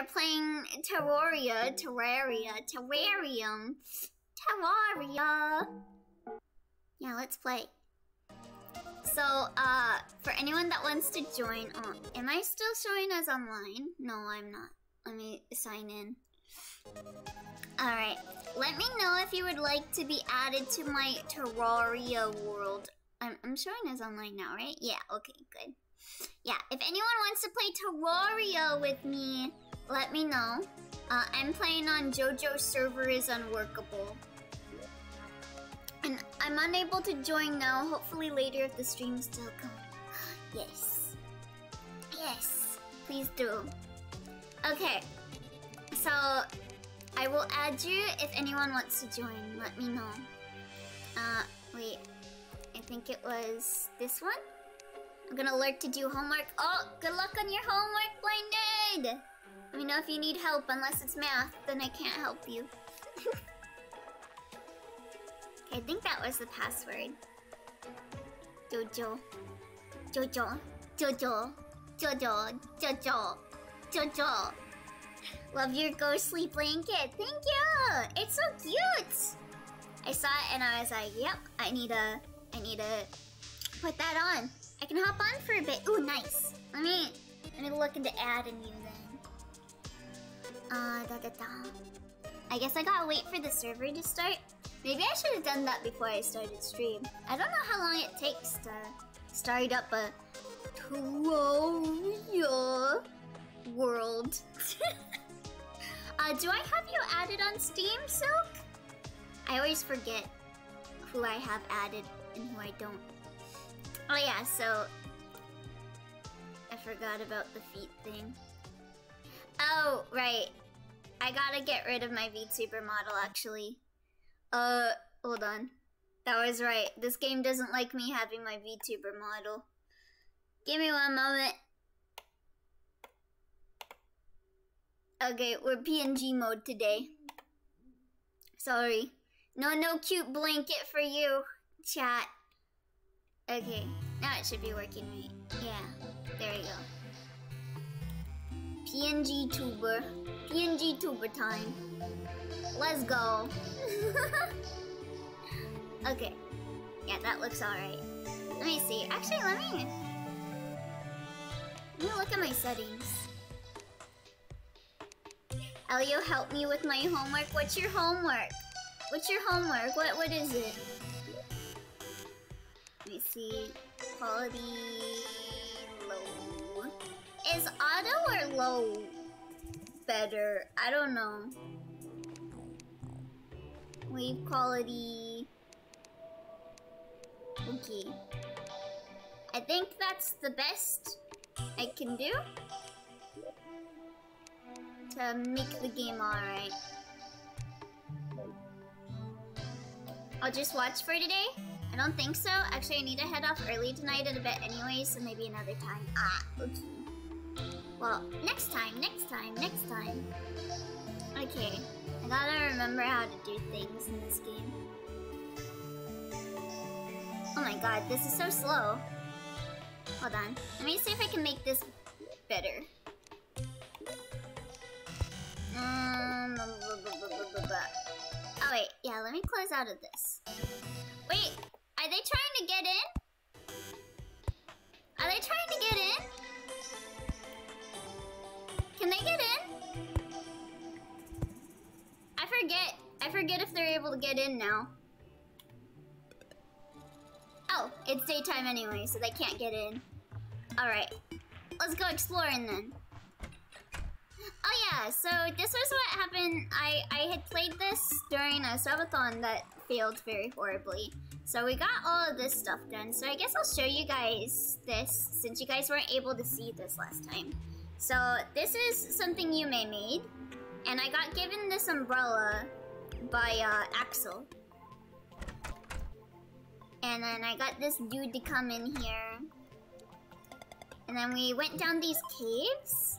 are playing Terraria, Terraria, Terrarium, Terraria. Yeah, let's play. So, uh, for anyone that wants to join, oh, am I still showing as online? No, I'm not. Let me sign in. Alright, let me know if you would like to be added to my Terraria world. I'm, I'm showing as online now, right? Yeah, okay, good. Yeah, if anyone wants to play Terraria with me, let me know. Uh, I'm playing on JoJo's server is unworkable. And I'm unable to join now. Hopefully later if the stream still comes. yes. Yes. Please do. Okay. So, I will add you if anyone wants to join. Let me know. Uh, wait. I think it was this one? I'm gonna alert to do homework. Oh, good luck on your homework, Blinded! Let me know if you need help. Unless it's math, then I can't help you. I think that was the password. Jojo. Jojo. Jojo. Jojo. Jojo. Jojo. Love your ghostly blanket. Thank you. It's so cute. I saw it and I was like, yep, I need to, I need to put that on. I can hop on for a bit. Ooh, nice. Let me, let me look into adding you then. Uh, da da da. I guess I gotta wait for the server to start. Maybe I should have done that before I started stream. I don't know how long it takes to start up a Terraria world. uh, do I have you added on Steam, Silk? I always forget who I have added and who I don't. Oh yeah, so... I forgot about the feet thing. Oh, right. I gotta get rid of my VTuber model, actually. Uh, hold on. That was right. This game doesn't like me having my VTuber model. Give me one moment. Okay, we're PNG mode today. Sorry. No, no cute blanket for you, chat. Okay, now it should be working right. Yeah, there you go. PNG tuber. PNG tuber time. Let's go. okay. Yeah, that looks alright. Let me see. Actually, let me... Let me look at my settings. Elio, help me with my homework. What's your homework? What's your homework? What What is it? Let me see. Quality... Low. Is auto or low better? I don't know. Wave quality... Okay. I think that's the best I can do to make the game alright. I'll just watch for today? I don't think so. Actually, I need to head off early tonight at a bit anyway, so maybe another time. Ah, okay. Well, next time, next time, next time. Okay, I gotta remember how to do things in this game. Oh my god, this is so slow. Hold on. Let me see if I can make this better. Um, oh wait, yeah, let me close out of this. Wait, are they trying to get in? Are they trying to get in? Can they get in? I forget. I forget if they're able to get in now. Oh, it's daytime anyway, so they can't get in. Alright. Let's go exploring then. Oh yeah, so this was what happened. I, I had played this during a subathon that failed very horribly. So we got all of this stuff done. So I guess I'll show you guys this since you guys weren't able to see this last time. So this is something you may made. And I got given this umbrella by uh, Axel. And then I got this dude to come in here. And then we went down these caves.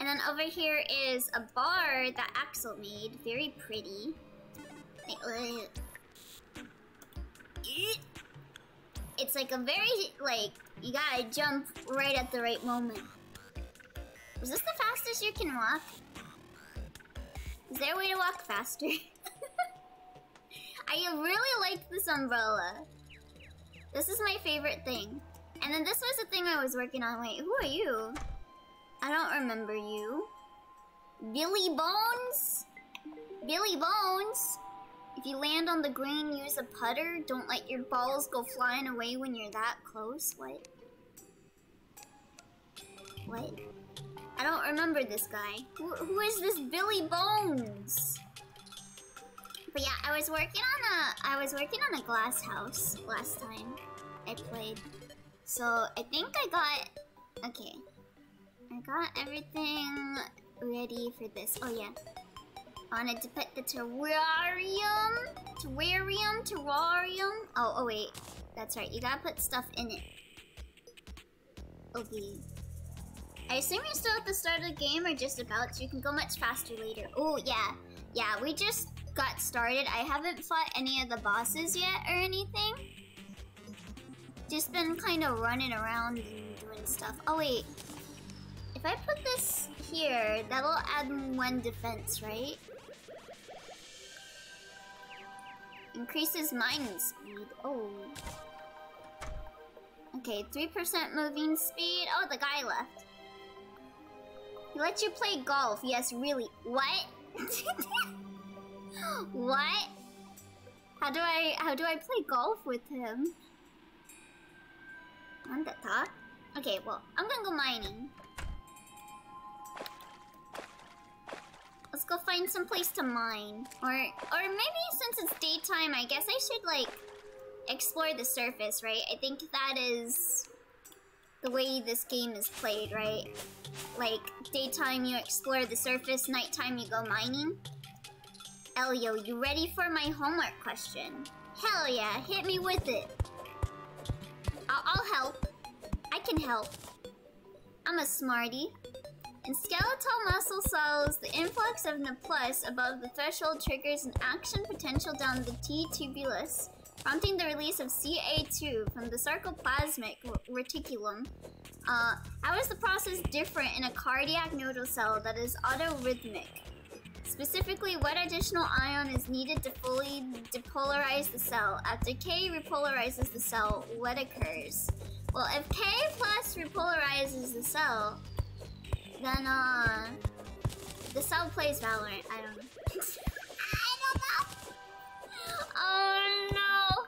And then over here is a bar that Axel made. Very pretty. It's like a very, like, you gotta jump right at the right moment. Is this the fastest you can walk? Is there a way to walk faster? I really like this umbrella. This is my favorite thing. And then this was the thing I was working on. Wait, who are you? I don't remember you. Billy Bones? Billy Bones? If you land on the green, use a putter. Don't let your balls go flying away when you're that close. What? What? I don't remember this guy. who, who is this Billy Bones? But yeah, I was working on a I was working on a glass house last time I played. So I think I got okay. I got everything ready for this. Oh yeah. I wanted to put the terrarium, terrarium, terrarium. Oh, oh wait, that's right. You gotta put stuff in it. Okay. I assume you're still at the start of the game or just about, so you can go much faster later. Oh yeah, yeah. We just got started. I haven't fought any of the bosses yet or anything. Just been kind of running around and doing stuff. Oh wait, if I put this here, that'll add one defense, right? Increases mining speed. Oh. Okay, 3% moving speed. Oh, the guy left. He lets you play golf. Yes, really. What? what? How do I how do I play golf with him? On the top? Okay, well, I'm gonna go mining. Let's go find some place to mine. Or or maybe since it's daytime, I guess I should like explore the surface, right? I think that is the way this game is played, right? Like, daytime you explore the surface, nighttime you go mining. Elio, you ready for my homework question? Hell yeah, hit me with it. I'll, I'll help. I can help. I'm a smarty. In skeletal muscle cells, the influx of NAPLUS above the threshold triggers an action potential down the T-tubulus, prompting the release of CA2 from the sarcoplasmic reticulum. Uh, how is the process different in a cardiac nodal cell that is autorhythmic? Specifically, what additional ion is needed to fully depolarize the cell? After K repolarizes the cell, what occurs? Well, if K plus repolarizes the cell, then, uh... The cell plays Valorant. I don't know. Oh, no!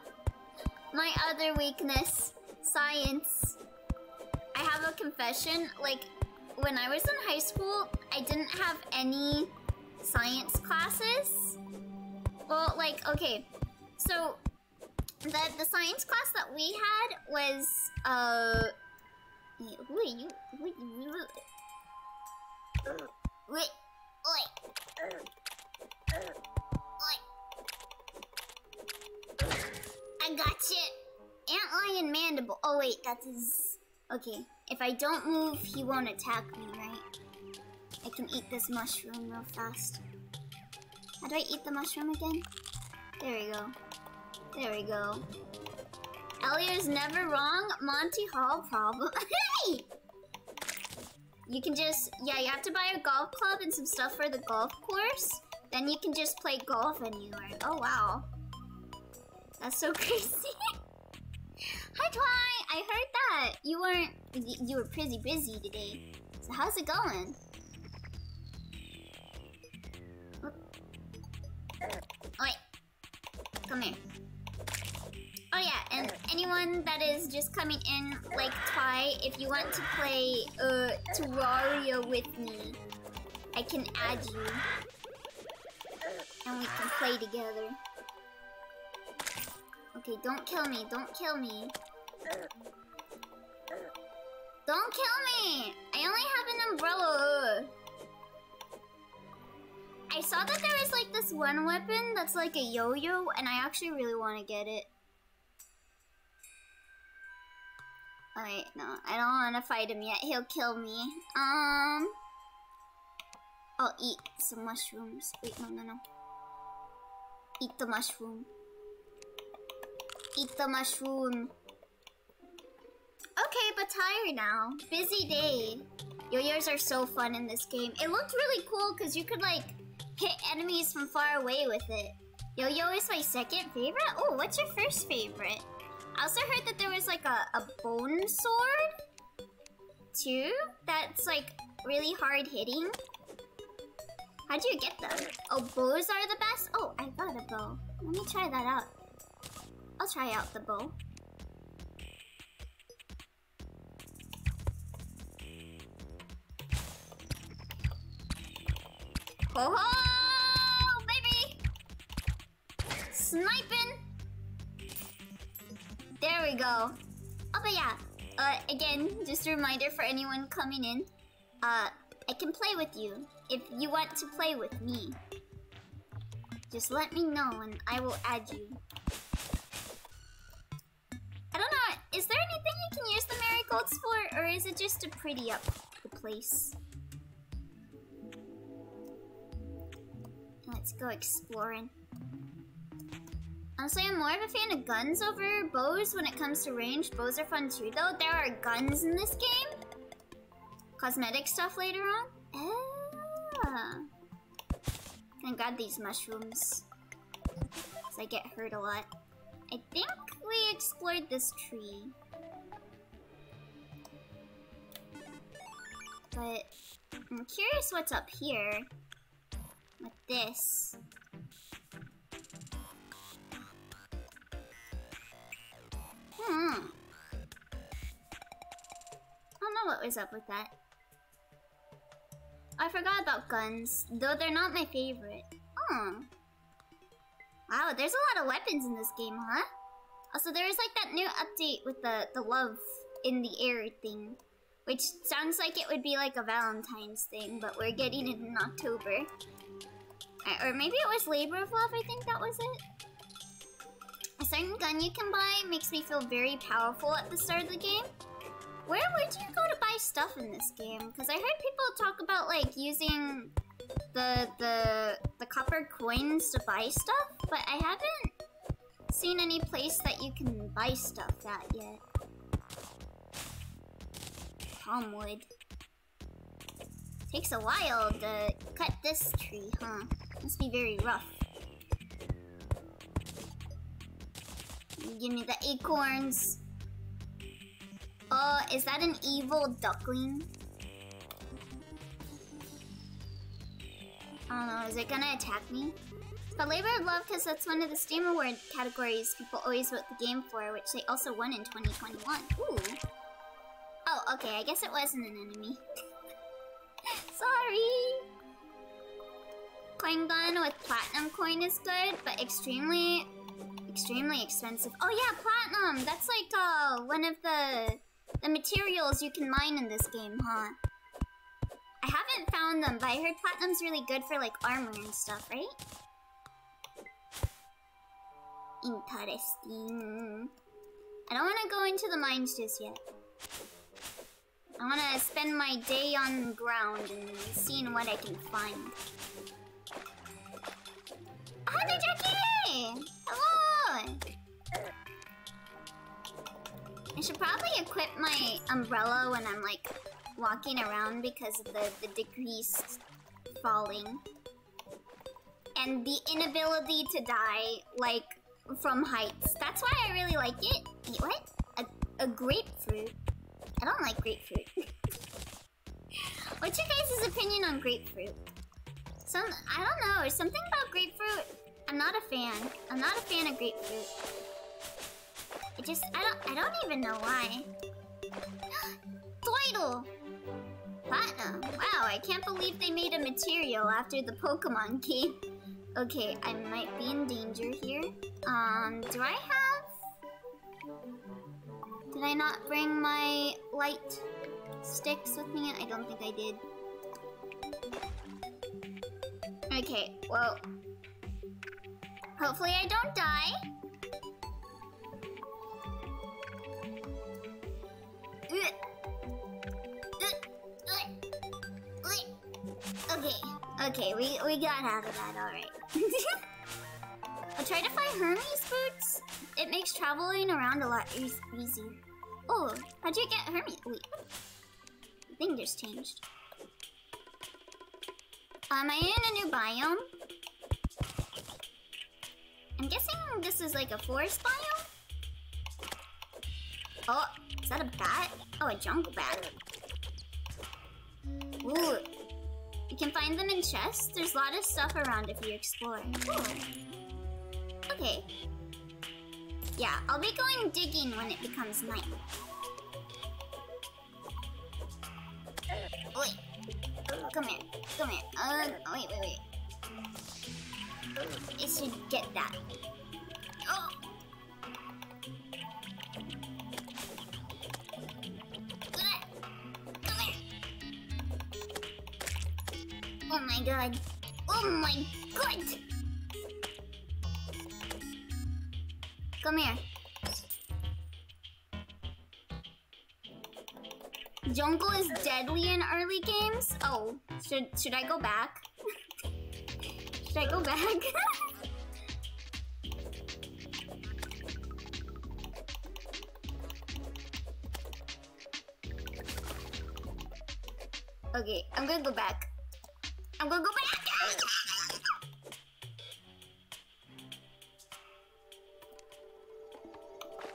My other weakness. Science. I have a confession. Like, when I was in high school, I didn't have any science classes. Well, like, okay. So, the, the science class that we had was, uh... Are you? You? Wait, oi. Oi. I got you. Ant lion mandible. Oh wait, that's his. Okay, if I don't move, he won't attack me, right? I can eat this mushroom real fast. How do I eat the mushroom again? There we go. There we go. Elio's never wrong. Monty Hall problem. hey! You can just, yeah, you have to buy a golf club and some stuff for the golf course. Then you can just play golf anywhere. Oh, wow. That's so crazy. Hi, Twy! I heard that. You weren't, you were pretty busy today. So how's it going? Oh wait. Come here. Oh yeah, and anyone that is just coming in, like Ty, if you want to play uh, Terraria with me, I can add you. And we can play together. Okay, don't kill me, don't kill me. Don't kill me! I only have an umbrella. I saw that there was like this one weapon that's like a yo-yo, and I actually really want to get it. Alright, no, I don't want to fight him yet. He'll kill me. Um, I'll eat some mushrooms. Wait, no, no, no. Eat the mushroom. Eat the mushroom. Okay, but tired now. Busy day. Yo-yos are so fun in this game. It looked really cool because you could like hit enemies from far away with it. Yo-yo is my second favorite? Oh, what's your first favorite? I also heard that there was like a, a bone sword too that's like really hard hitting. How'd you get them? Oh, bows are the best? Oh, I got a bow. Let me try that out. I'll try out the bow. Oh, ho, baby! Sniping! There we go. Oh, but yeah. Uh, again, just a reminder for anyone coming in. Uh, I can play with you if you want to play with me. Just let me know and I will add you. Is there anything you can use the marigolds for, or is it just to pretty up the place? Let's go exploring. Honestly, I'm more of a fan of guns over bows when it comes to range. Bows are fun too, though. There are guns in this game. Cosmetic stuff later on. Ah. Gonna grab these mushrooms. Because I get hurt a lot. I think we explored this tree. But I'm curious what's up here with this. Hmm. I don't know what was up with that. I forgot about guns, though they're not my favorite. Oh. Wow, there's a lot of weapons in this game, huh? Also, there was like that new update with the, the love in the air thing. Which sounds like it would be like a Valentine's thing, but we're getting it in October. Or maybe it was Labor of Love, I think that was it. A certain gun you can buy makes me feel very powerful at the start of the game. Where would you go to buy stuff in this game? Because I heard people talk about like using the the the copper coins to buy stuff, but I haven't seen any place that you can buy stuff at yet. Palmwood. Takes a while to cut this tree, huh? Must be very rough. Give me the acorns. Oh, is that an evil duckling? I don't know, is it gonna attack me? But Labor of Love, because that's one of the Steam Award categories people always vote the game for, which they also won in 2021. Ooh. Oh, okay, I guess it wasn't an enemy. Sorry! Coin gun with platinum coin is good, but extremely, extremely expensive. Oh yeah, platinum! That's like uh, one of the, the materials you can mine in this game, huh? I haven't found them, but I heard platinum's really good for like armor and stuff, right? Interesting. I don't want to go into the mines just yet. I want to spend my day on the ground and seeing what I can find. Hi, Jackie! Hello! I should probably equip my umbrella when I'm like walking around because of the, the decreased falling. And the inability to die, like, from heights. That's why I really like it. Wait, what? A, a grapefruit? I don't like grapefruit. What's your guys' opinion on grapefruit? Some, I don't know, something about grapefruit. I'm not a fan. I'm not a fan of grapefruit. It just, I don't, I don't even know why. Doidle! Platinum. Wow, I can't believe they made a material after the Pokemon game. Okay, I might be in danger here. Um, do I have... Did I not bring my light sticks with me? I don't think I did. Okay, well... Hopefully I don't die. Okay, okay, we, we got out of that, alright. I'll try to find Hermes boots. It makes traveling around a lot e easier. Oh, how'd you get Hermes? Wait. I think there's changed. Am I in a new biome? I'm guessing this is like a forest biome? Oh, is that a bat? Oh, a jungle bat. Ooh. You can find them in chests. There's a lot of stuff around if you explore. Ooh. Okay. Yeah, I'll be going digging when it becomes night. Wait. Come here. Come here. Uh, wait, wait, wait. I should get that. Oh! Oh my god. Oh my god! Come here. Jungle is deadly in early games? Oh, should should I go back? should I go back? okay, I'm gonna go back. I'm gonna go back!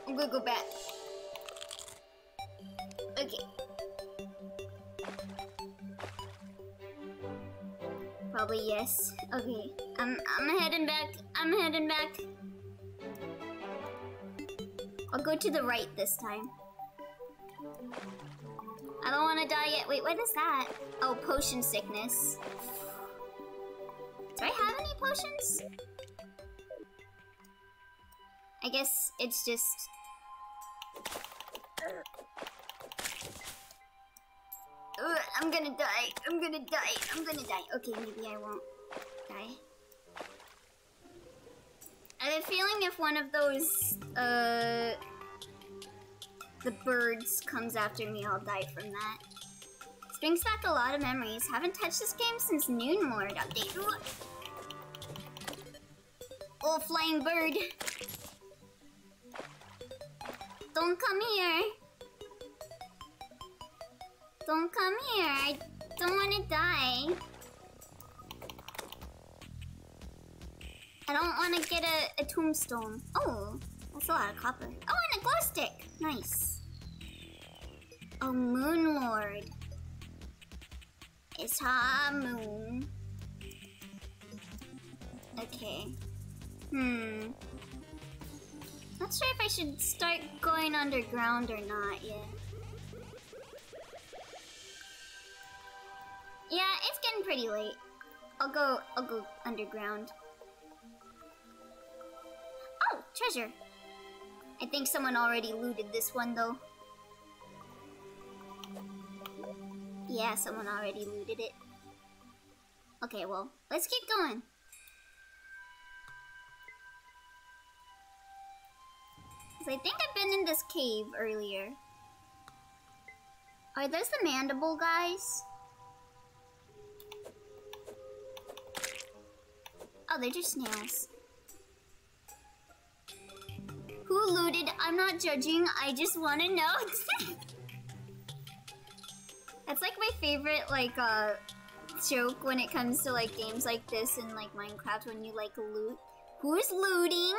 I'm gonna go back. Okay. Probably yes. Okay. I'm I'm heading back. I'm heading back. I'll go to the right this time. I don't want to die yet. Wait, what is that? Oh, potion sickness. Do I have any potions? I guess it's just... Ugh, I'm gonna die. I'm gonna die. I'm gonna die. Okay, maybe I won't die. I have a feeling if one of those, uh the birds comes after me, I'll die from that. This brings back a lot of memories. Haven't touched this game since Moon Lord update. Oh, flying bird. Don't come here. Don't come here. I don't want to die. I don't want to get a, a tombstone. Oh, that's a lot of copper. Oh, and a glow stick. Nice. Oh, Moon Lord. It's Ha Moon. Okay. Hmm. Not sure if I should start going underground or not yet. Yeah, it's getting pretty late. I'll go I'll go underground. Oh, treasure. I think someone already looted this one though. Yeah, someone already looted it. Okay, well, let's keep going. Cause I think I've been in this cave earlier. Are those the mandible guys? Oh, they're just snails. Who looted? I'm not judging, I just want to know. That's like my favorite like uh joke when it comes to like games like this and like Minecraft when you like loot. Who's looting?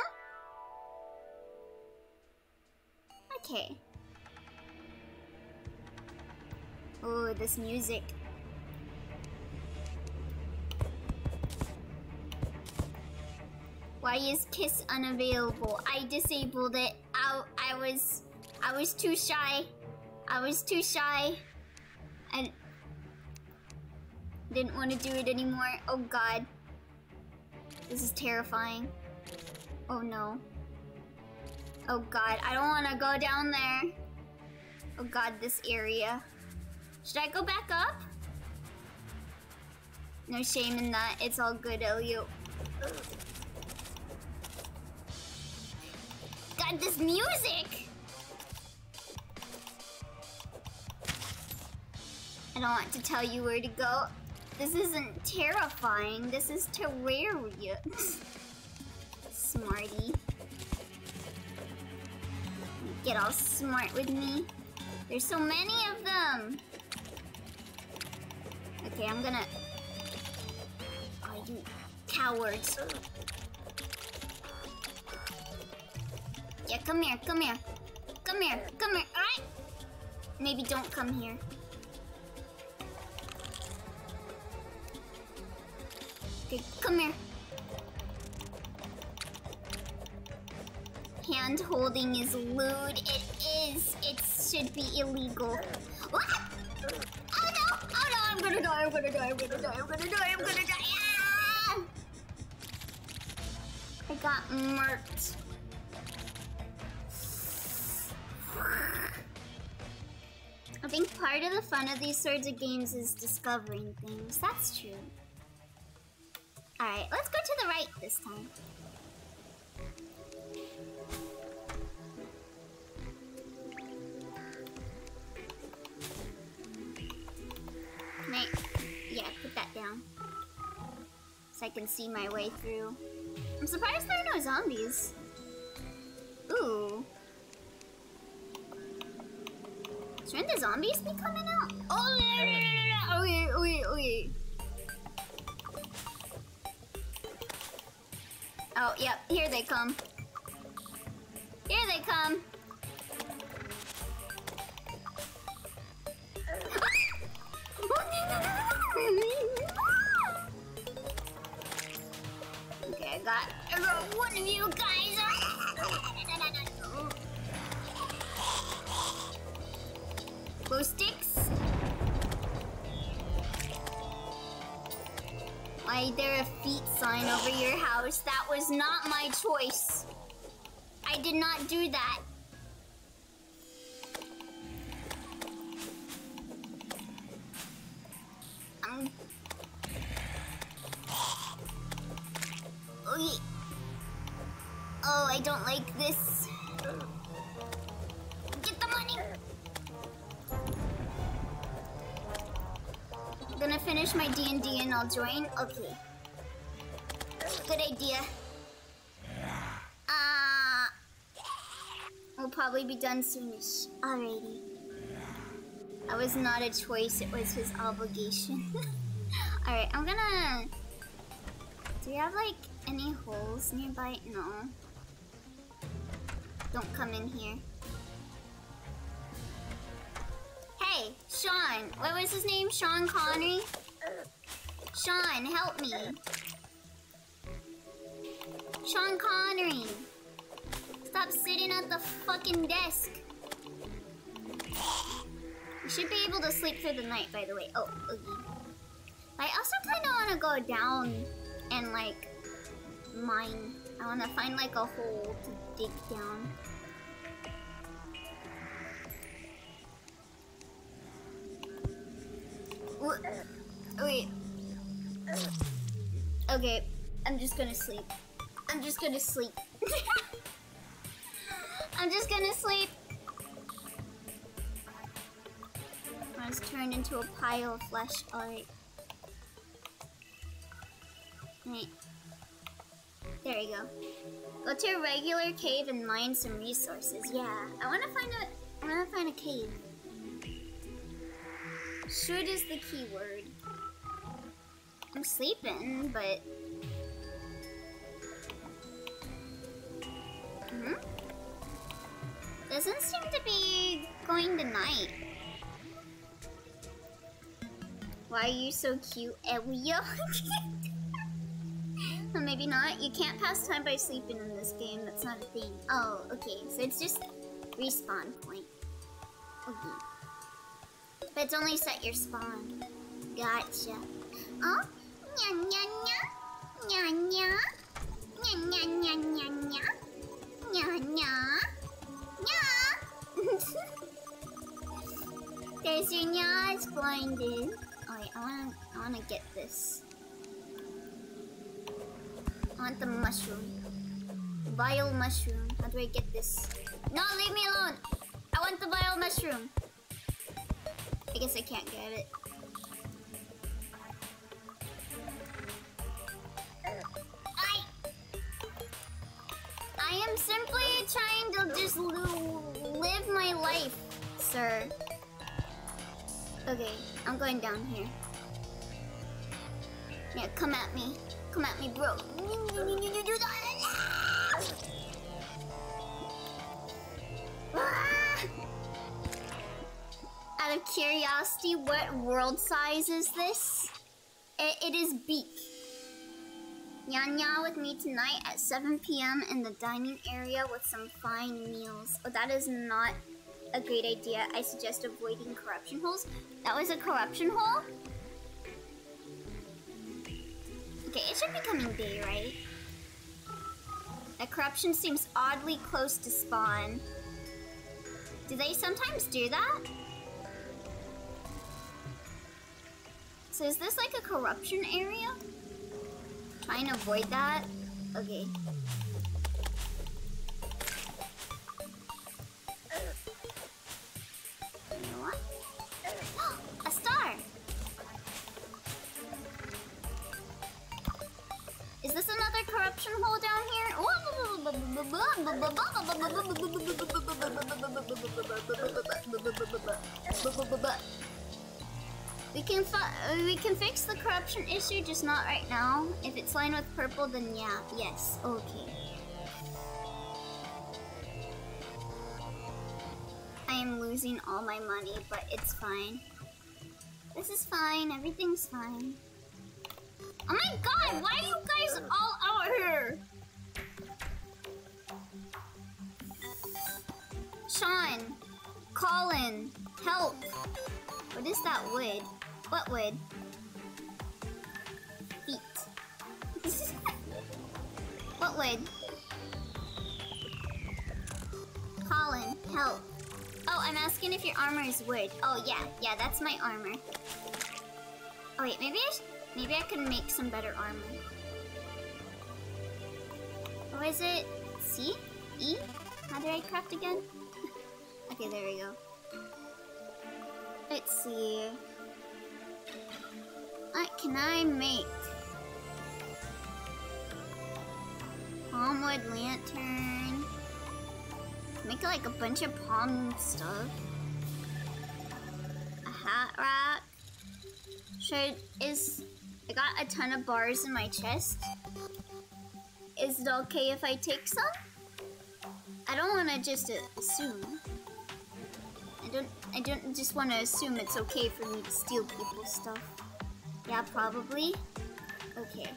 Okay. Oh, this music. Why is Kiss unavailable? I disabled it. I, I was I was too shy. I was too shy. I didn't want to do it anymore. Oh god. This is terrifying. Oh no. Oh god, I don't want to go down there. Oh god, this area. Should I go back up? No shame in that. It's all good, Elio. God, this music! I don't want to tell you where to go. This isn't terrifying. This is Terraria. Smarty. Get all smart with me. There's so many of them. Okay, I'm gonna... Oh, you cowards. Yeah, come here, come here. Come here, come here, alright? Maybe don't come here. Okay, come here. Hand holding is lewd. It is. It should be illegal. What? Oh no! Oh no! I'm gonna die! I'm gonna die! I'm gonna die! I'm gonna die! I'm gonna die! Ah! I got murked. I think part of the fun of these sorts of games is discovering things. That's true. Alright, let's go to the right this time. Can I... Yeah, put that down. So I can see my way through. I'm surprised there are no zombies. Ooh. Shouldn't the zombies be coming out? Oh, no, no, no, no, no. Okay, okay, okay. Oh, yep, here they come. Here they come. okay, I got, I got one of you guys. Glow sticks. Why there a feet sign over your house? That was not my choice. I did not do that. Um. Okay. Oh, I don't like this. Gonna finish my D&D and I'll join. Okay. Good idea. Uh, we'll probably be done soonish. Alrighty. That was not a choice, it was his obligation. Alright, I'm gonna... Do you have, like, any holes nearby? No. Don't come in here. Hey, Sean. What was his name? Sean Connery? Sean, help me. Sean Connery. Stop sitting at the fucking desk. You should be able to sleep through the night, by the way. Oh, okay. I also kind of want to go down and, like, mine. I want to find, like, a hole to dig down. Wait. Uh, uh, okay, I'm just gonna sleep. I'm just gonna sleep. I'm just gonna sleep. I was turned into a pile of flesh. Alright. Right. There you go. Go to a regular cave and mine some resources. Yeah, I wanna find a I wanna find a cave. Should is the keyword. I'm sleeping, but... Hmm? Doesn't seem to be going tonight. Why are you so cute, Elio? well, maybe not. You can't pass time by sleeping in this game. That's not a thing. Oh, okay. So it's just respawn point. Okay. But it's only set your spawn. Gotcha. Oh, nya nya nya, nya nya, nya nya nya nya nya, nya nya, nya. There's your nya is blinded. Oh wait, I wanna, I wanna get this. I want the mushroom. Vile mushroom. How do I get this? No, leave me alone. I want the vile mushroom. I guess I can't get it. I... I am simply trying to just live my life, sir. Okay, I'm going down here. Yeah, come at me. Come at me, bro. Curiosity, what world size is this? it, it is Beak. Yanya with me tonight at 7 p.m. in the dining area with some fine meals. Oh, that is not a great idea. I suggest avoiding corruption holes. That was a corruption hole? Okay, it should be coming day, right? That corruption seems oddly close to spawn. Do they sometimes do that? So is this like a corruption area? Try and avoid that? Okay. We can we can fix the corruption issue, just not right now. If it's lined with purple, then yeah, yes, okay. I am losing all my money, but it's fine. This is fine, everything's fine. Oh my god, why are you guys all out here? Sean, Colin, help. What is that wood? What wood? Feet. what wood? Colin, help. Oh, I'm asking if your armor is wood. Oh, yeah. Yeah, that's my armor. Oh, wait. Maybe I, maybe I can make some better armor. Or is it C? E? How do I craft again? okay, there we go. Let's see. What can I make? Palmwood lantern. Make like a bunch of palm stuff. A hat rack. Should is I got a ton of bars in my chest. Is it okay if I take some? I don't want to just assume. I don't I don't just want to assume it's okay for me to steal people's stuff. Yeah, probably. Okay.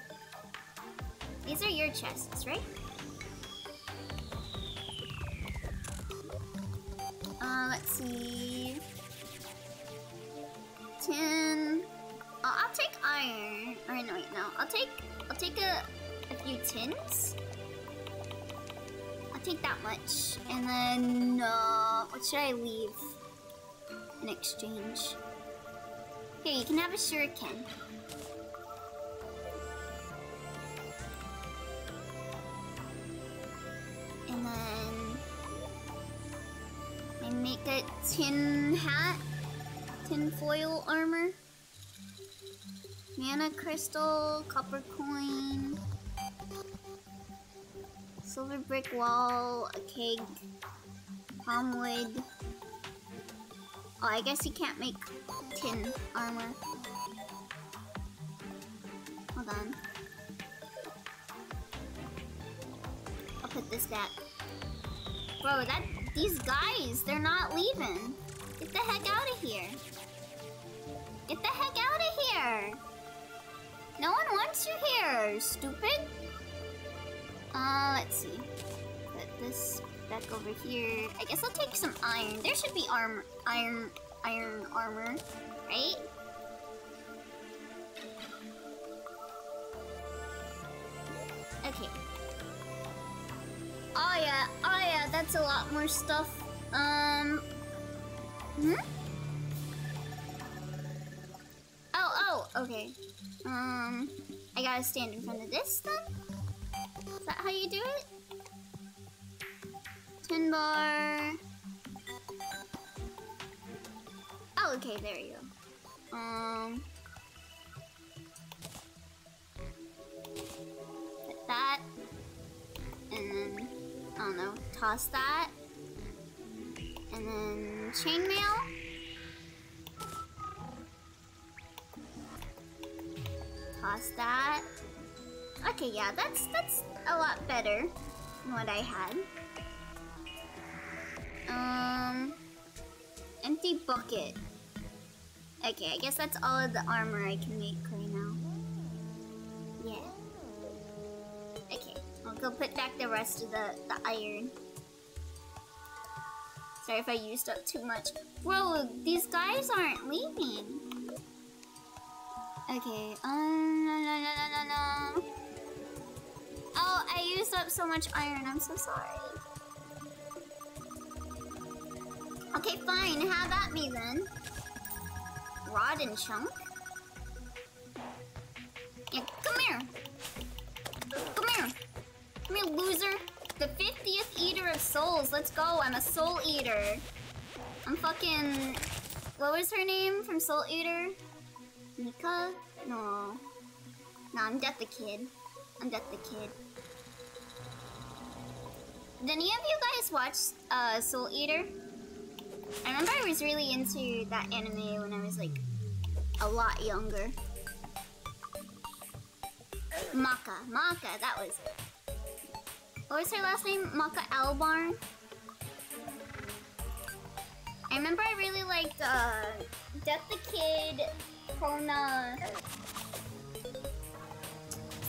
These are your chests, right? Uh, let's see. Tin. Oh, I'll take iron. Or no, wait, no. I'll take. I'll take a, a few tins. I'll take that much, and then uh, what should I leave in exchange? Here, you can have a shuriken. And then I make a tin hat, tin foil armor, mana crystal, copper coin, silver brick wall, a keg, palm wood. Oh, I guess you can't make tin armor. Hold on. I'll put this back. Bro, that these guys, they're not leaving. Get the heck out of here. Get the heck out of here. No one wants you here, stupid. Uh, let's see. Put this back over here. I guess I'll take some iron. There should be armor, iron, iron armor, right? Okay. Oh yeah, oh yeah, that's a lot more stuff. Um, hmm? Oh, oh, okay. Um, I gotta stand in front of this then? Is that how you do it? Tin bar. Oh, okay, there you go. Um. Put that. And then, I don't know, toss that. And then chainmail. toss that. Okay, yeah, that's that's a lot better than what I had. Um, empty bucket. Okay, I guess that's all of the armor I can make right now. Yeah. Okay, I'll go put back the rest of the, the iron. Sorry if I used up too much. Bro, these guys aren't leaving. Okay, um, no, no, no, no, no, no. Oh, I used up so much iron. I'm so sorry. Okay, fine. Have at me then. Rotten Chunk? Yeah, come here. Come here. Come here, loser. The 50th eater of souls. Let's go. I'm a soul eater. I'm fucking... What was her name from Soul Eater? Mika? No. No, I'm Death the Kid. I'm Death the Kid. Did any of you guys watch uh, Soul Eater? I remember I was really into that anime when I was like a lot younger. Maka, Maka, that was it. What was her last name? Maka Albarn? I remember I really liked uh, Death the Kid, Kona.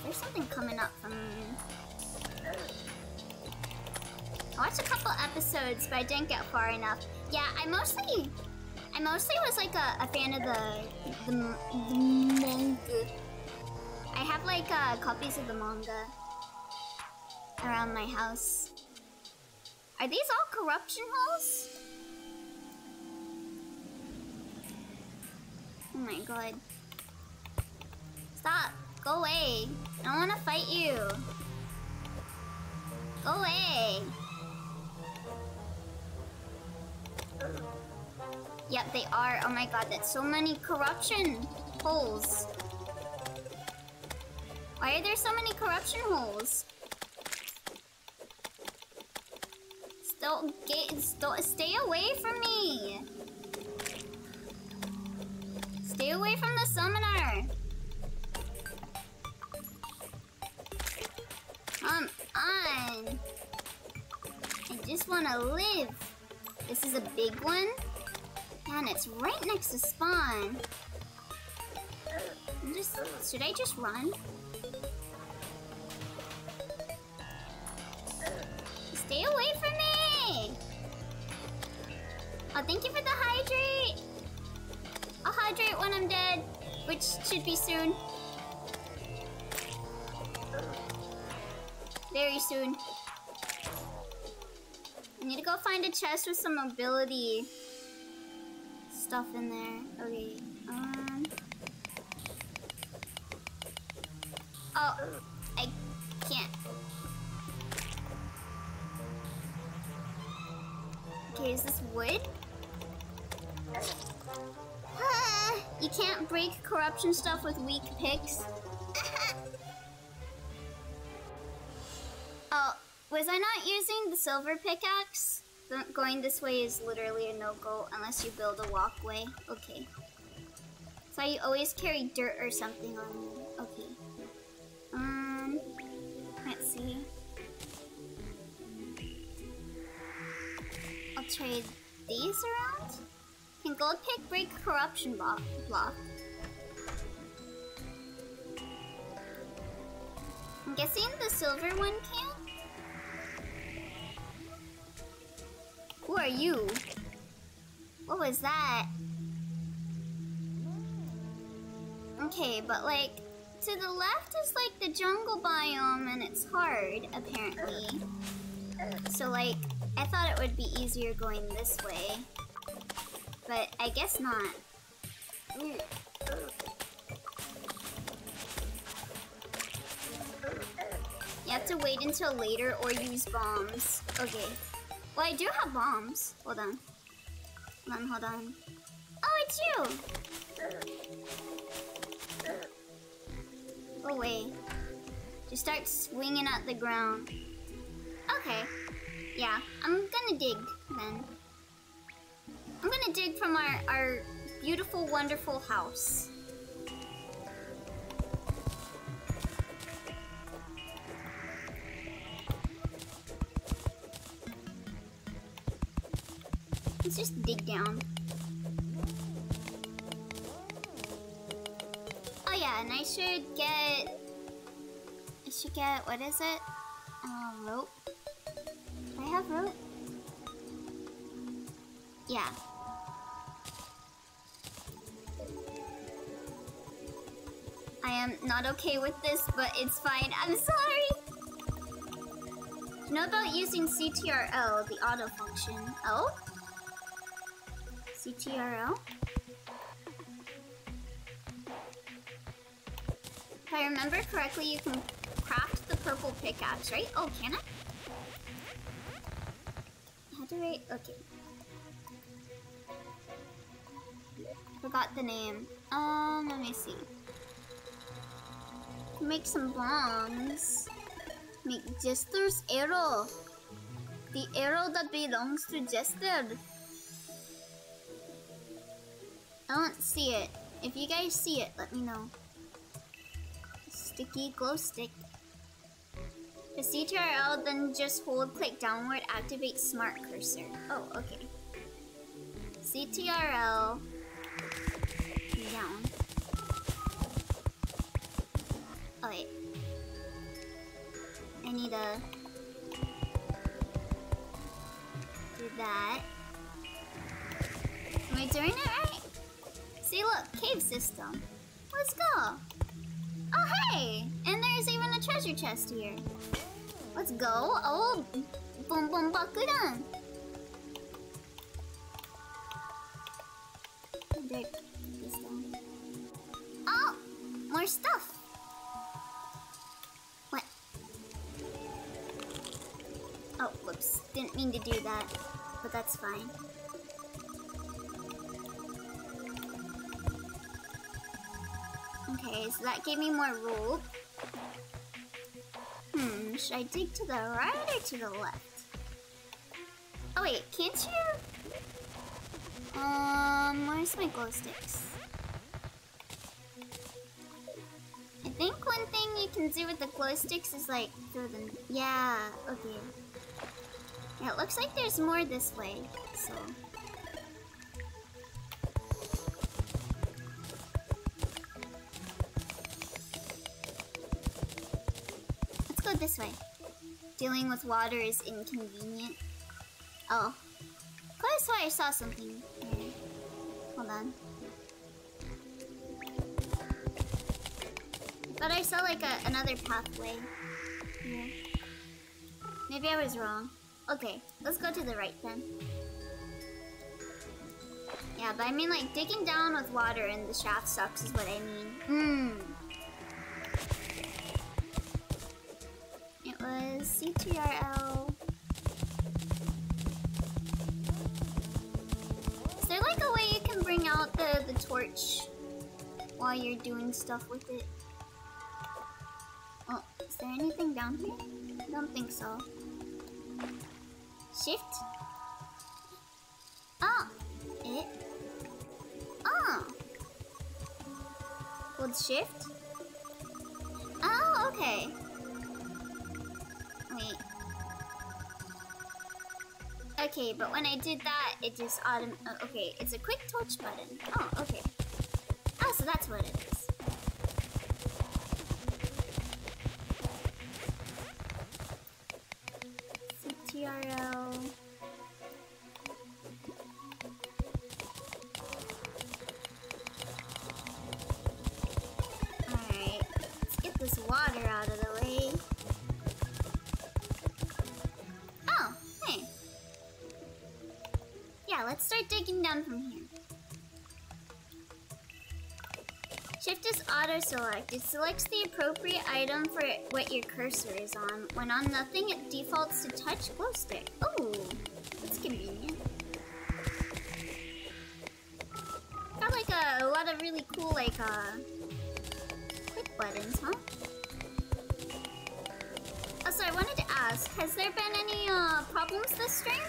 There's something coming up from. I watched a couple episodes, but I didn't get far enough. Yeah, I mostly, I mostly was like a, a fan of the, the, the manga. I have like uh, copies of the manga around my house. Are these all corruption holes? Oh my god. Stop. Go away. I don't want to fight you. Go away. Yep, they are. Oh my god, that's so many corruption holes. Why are there so many corruption holes? Still, get, still, stay away from me. Stay away from the summoner. Come on. I just want to live. This is a big one. And it's right next to spawn. I'm just, should I just run? Stay away from me! Oh, thank you for the hydrate! I'll hydrate when I'm dead, which should be soon. Very soon. I need to go find a chest with some mobility stuff in there. Okay. Um. Oh, I can't. Okay, is this wood? you can't break corruption stuff with weak picks. oh, was I not using the silver pickaxe? Going this way is literally a no-go unless you build a walkway. Okay. So you always carry dirt or something on you. Okay. Um, let's see. I'll trade these around. Can gold pick break corruption block? block? I'm guessing the silver one can? Who are you? What was that? Okay, but like, to the left is like the jungle biome and it's hard, apparently. So like, I thought it would be easier going this way. But I guess not. You have to wait until later or use bombs. Okay. Well, I do have bombs. Hold on. Hold on, hold on. Oh, it's you! Oh, Go away. Just start swinging at the ground. Okay. Yeah, I'm gonna dig then. I'm gonna dig from our, our beautiful, wonderful house. Let's just dig down. Oh yeah, and I should get... I should get, what is it? Uh, rope. Do I have rope? Yeah. I am not okay with this, but it's fine. I'm sorry! You know about using CTRL, the auto function? Oh? CTRL? If I remember correctly, you can craft the purple pickaxe, right? Oh, can I? How do I... Okay. Forgot the name. Um, let me see. Make some bombs. Make Jester's arrow. The arrow that belongs to Jester. Don't see it. If you guys see it, let me know. Sticky glow stick. The CTRL then just hold click downward activate smart cursor. Oh, okay. CTRL down. Oh wait. I need to do that. Am I doing it right? See look, cave system. Let's go. Oh hey! And there's even a treasure chest here. Let's go. Oh, boom boom bakudan. Oh, more stuff. What? Oh, whoops. Didn't mean to do that, but that's fine. That gave me more rope. Hmm, should I dig to the right or to the left? Oh wait, can't you? Um, where's my glow sticks? I think one thing you can do with the glow sticks is like throw them. Yeah, okay. Yeah, it looks like there's more this way, so... Dealing with water is inconvenient. Oh. I saw I saw something. Hold on. But I saw like a, another pathway here. Maybe I was wrong. Okay, let's go to the right then. Yeah, but I mean like digging down with water in the shaft sucks is what I mean. Hmm. CTRL. Is there like a way you can bring out the, the torch while you're doing stuff with it? Oh, is there anything down here? I don't think so. Shift. Oh, it. Oh. Hold shift. Oh, okay. Okay, but when I did that, it just autom- uh, okay, it's a quick touch button. Oh, okay. Oh, so that's what it is. It selects the appropriate item for what your cursor is on. When on nothing, it defaults to touch glow stick. Oh, that's convenient. Got like a, a lot of really cool like uh quick buttons, huh? Also, I wanted to ask, has there been any uh problems this stream?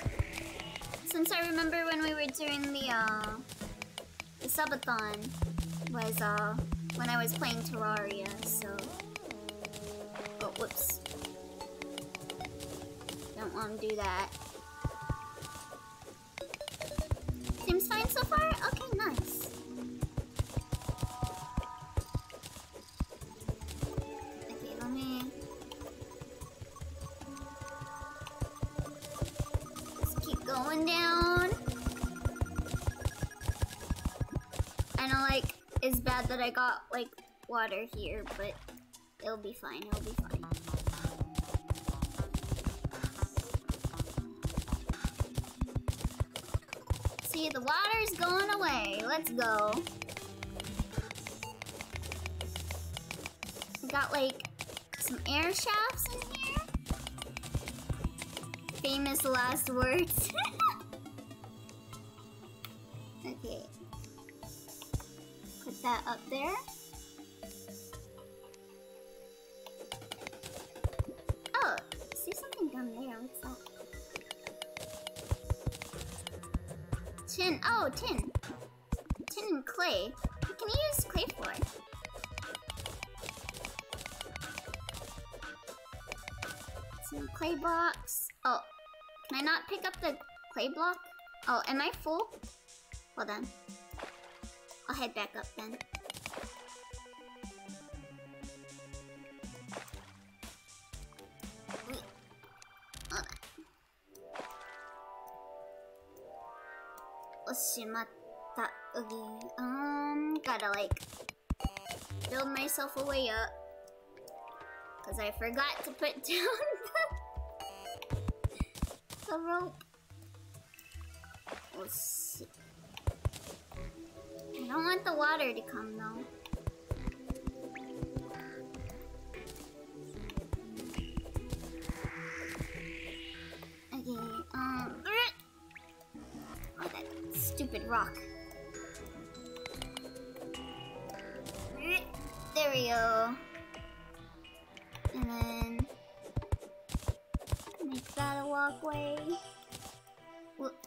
Since I remember when we were doing the uh the subathon was uh when I was playing Terraria, so Oh whoops. Don't want to do that. Water here, but it'll be fine, it'll be fine. See, the water's going away. Let's go. Got, like, some air shafts in here. Famous last words. okay. Put that up there. Tin. Oh, tin. Tin and clay. What can you use clay for? Some clay blocks. Oh, can I not pick up the clay block? Oh, am I full? Hold on. I'll head back up then. Shimatta. Um, gotta like build myself a way up. Because I forgot to put down the, the rope. Let's see. I don't want the water to come though. Stupid rock. There we go. And then make that a walkway. Whoop.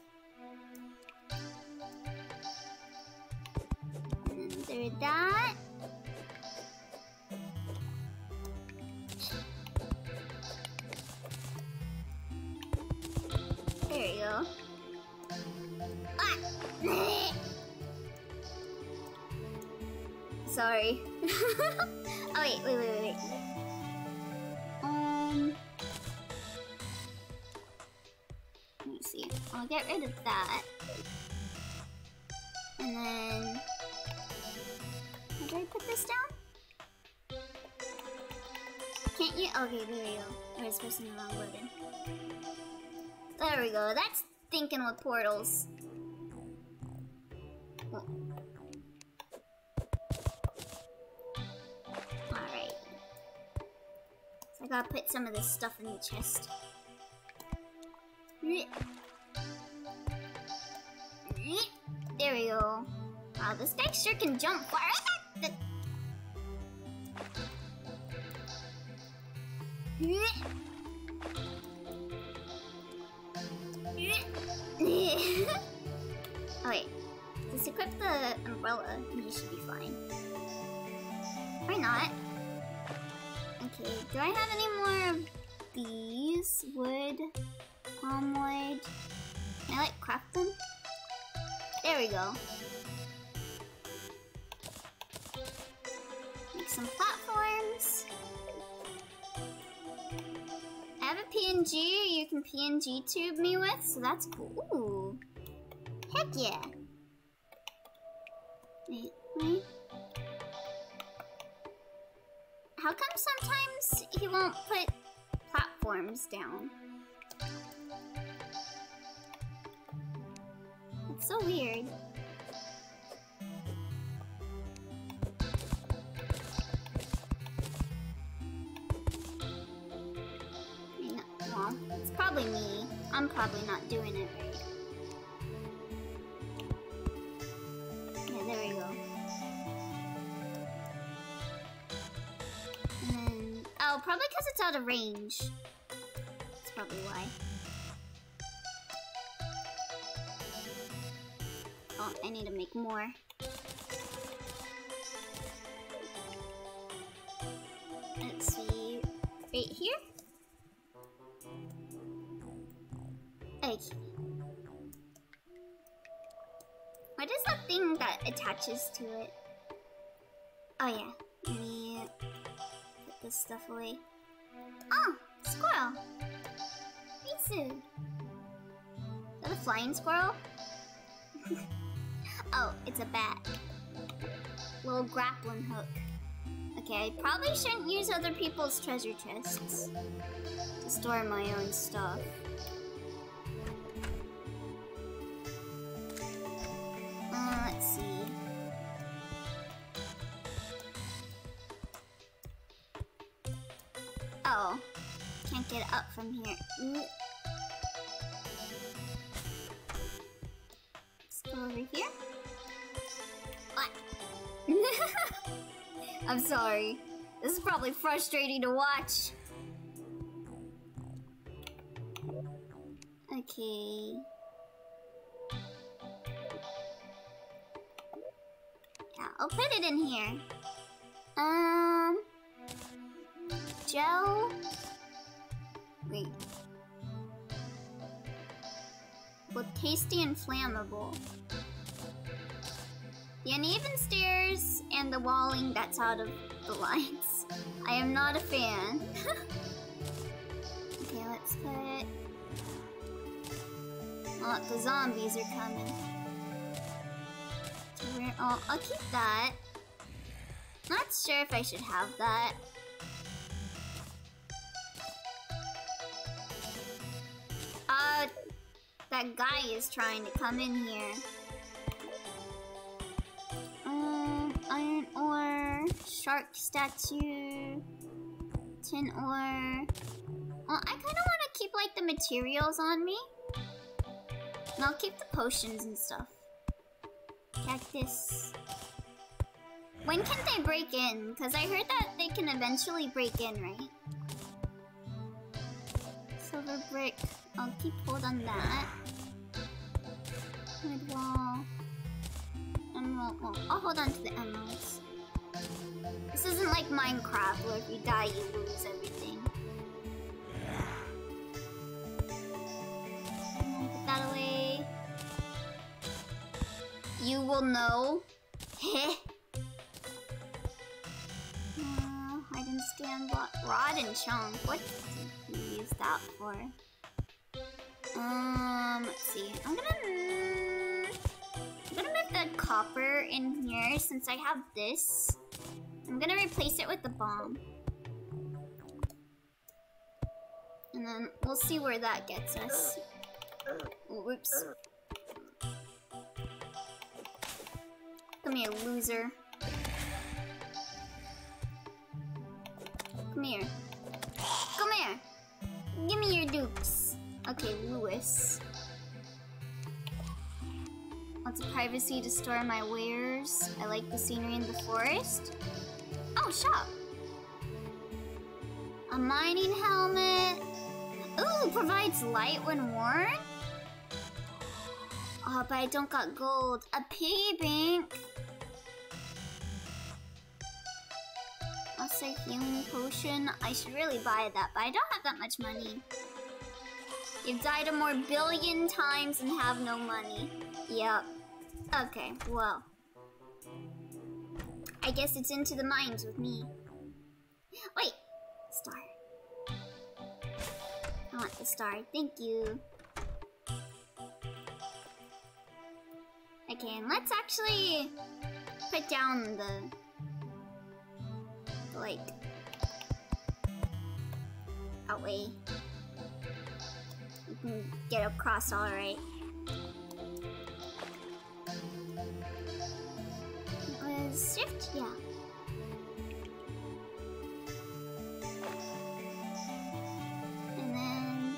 And do that. Sorry. oh wait, wait, wait, wait. Um. Let me see. I'll get rid of that. And then. How do I put this down? Can't you? Okay, there we go. I was pressing the wrong button. There we go. That's thinking with portals. Gotta put some of this stuff in the chest. There we go. Wow, this guy sure can jump far. oh do I have any more of these? Wood, palm wood. Can I like craft them? There we go. Make some platforms. I have a PNG you can PNG tube me with, so that's cool. Ooh. Heck yeah. Wait, wait. How come sometimes he won't put platforms down? It's so weird. Well, it's probably me. I'm probably not doing it right. Yeah, there we go. Probably because it's out of range. That's probably why. Oh, I need to make more. Let's see. Right here? Okay. What is that thing that attaches to it? Oh yeah. This stuff away. Oh, squirrel. Misu. Is that a flying squirrel? oh, it's a bat. Little grappling hook. Okay, I probably shouldn't use other people's treasure chests to store my own stuff. Get up from here. Let's go over here. What? I'm sorry. This is probably frustrating to watch. Okay. Yeah, I'll put it in here. Um, gel. Wait. Tasty and flammable. The uneven stairs and the walling that's out of the lines. I am not a fan. okay, let's put... Oh, the zombies are coming. Oh, I'll keep that. Not sure if I should have that. That guy is trying to come in here. Um, iron ore, shark statue, tin ore. Well, I kind of want to keep like the materials on me. And I'll keep the potions and stuff. Cactus. When can they break in? Because I heard that they can eventually break in, right? Silver brick. I'll keep hold on that. Wood wall. Emerald wall. I'll hold on to the emeralds. This isn't like Minecraft where if you die you lose everything. Put that away. You will know. Heh. Uh, hide and scan block. Rotten Chunk. What did you use that for? Um, let's see. I'm gonna... I'm gonna move the copper in here since I have this. I'm gonna replace it with the bomb. And then we'll see where that gets us. Whoops. Come here, loser. Come here. Come here. Give me your dukes. Okay, Lewis. Lots of privacy to store my wares. I like the scenery in the forest. Oh, shop. A mining helmet. Ooh, provides light when worn. Oh, but I don't got gold. A piggy bank. What's a healing potion? I should really buy that, but I don't have that much money. You've died a more billion times and have no money. Yep. Okay, well. I guess it's into the mines with me. Wait! Star. I want the star. Thank you. Okay, and let's actually put down the, the like that way. You can get across all Shift, yeah. And then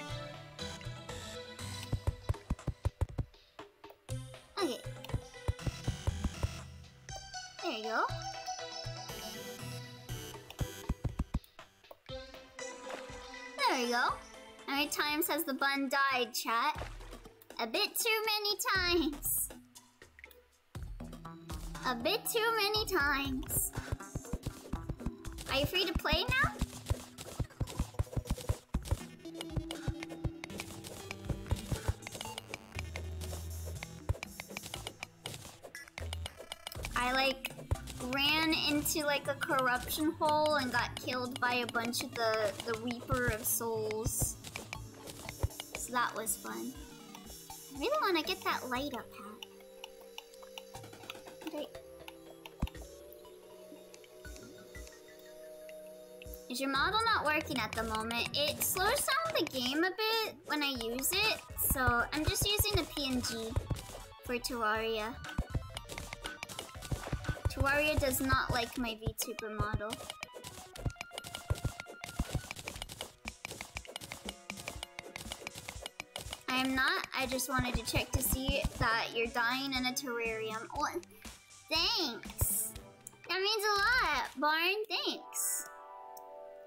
okay. There you go. There we go. How many times has the bun died, chat? A bit too many times. A bit too many times. Are you free to play now? I like ran into like a corruption hole and got killed by a bunch of the the Reaper of Souls. So that was fun. I really want to get that light up Is your model not working at the moment? It slows down the game a bit when I use it, so I'm just using a PNG for Terraria. Terraria does not like my VTuber model. I am not. I just wanted to check to see that you're dying in a terrarium. Oh, thanks. That means a lot, Barn. Thanks.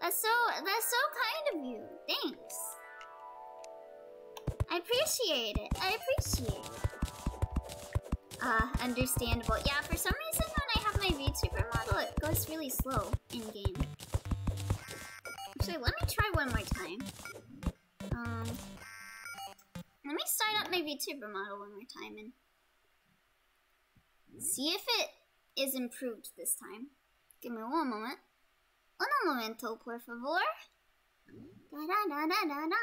That's so that's so kind of you. Thanks. I appreciate it. I appreciate it. Uh, understandable. Yeah, for some reason when I have my VTuber model, it goes really slow in game. Actually, let me try one more time. Um, let me start up my VTuber model one more time and see if it is improved this time. Give me one moment. Un momento, por favor. Da da da da da da.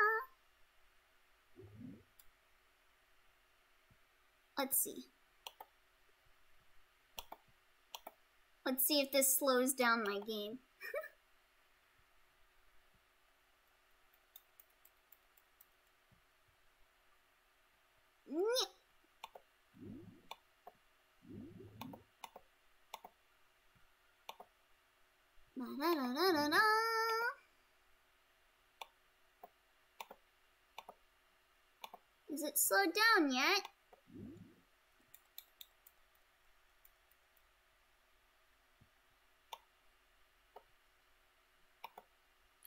Let's see. Let's see if this slows down my game. Da, da, da, da, Is it slowed down yet?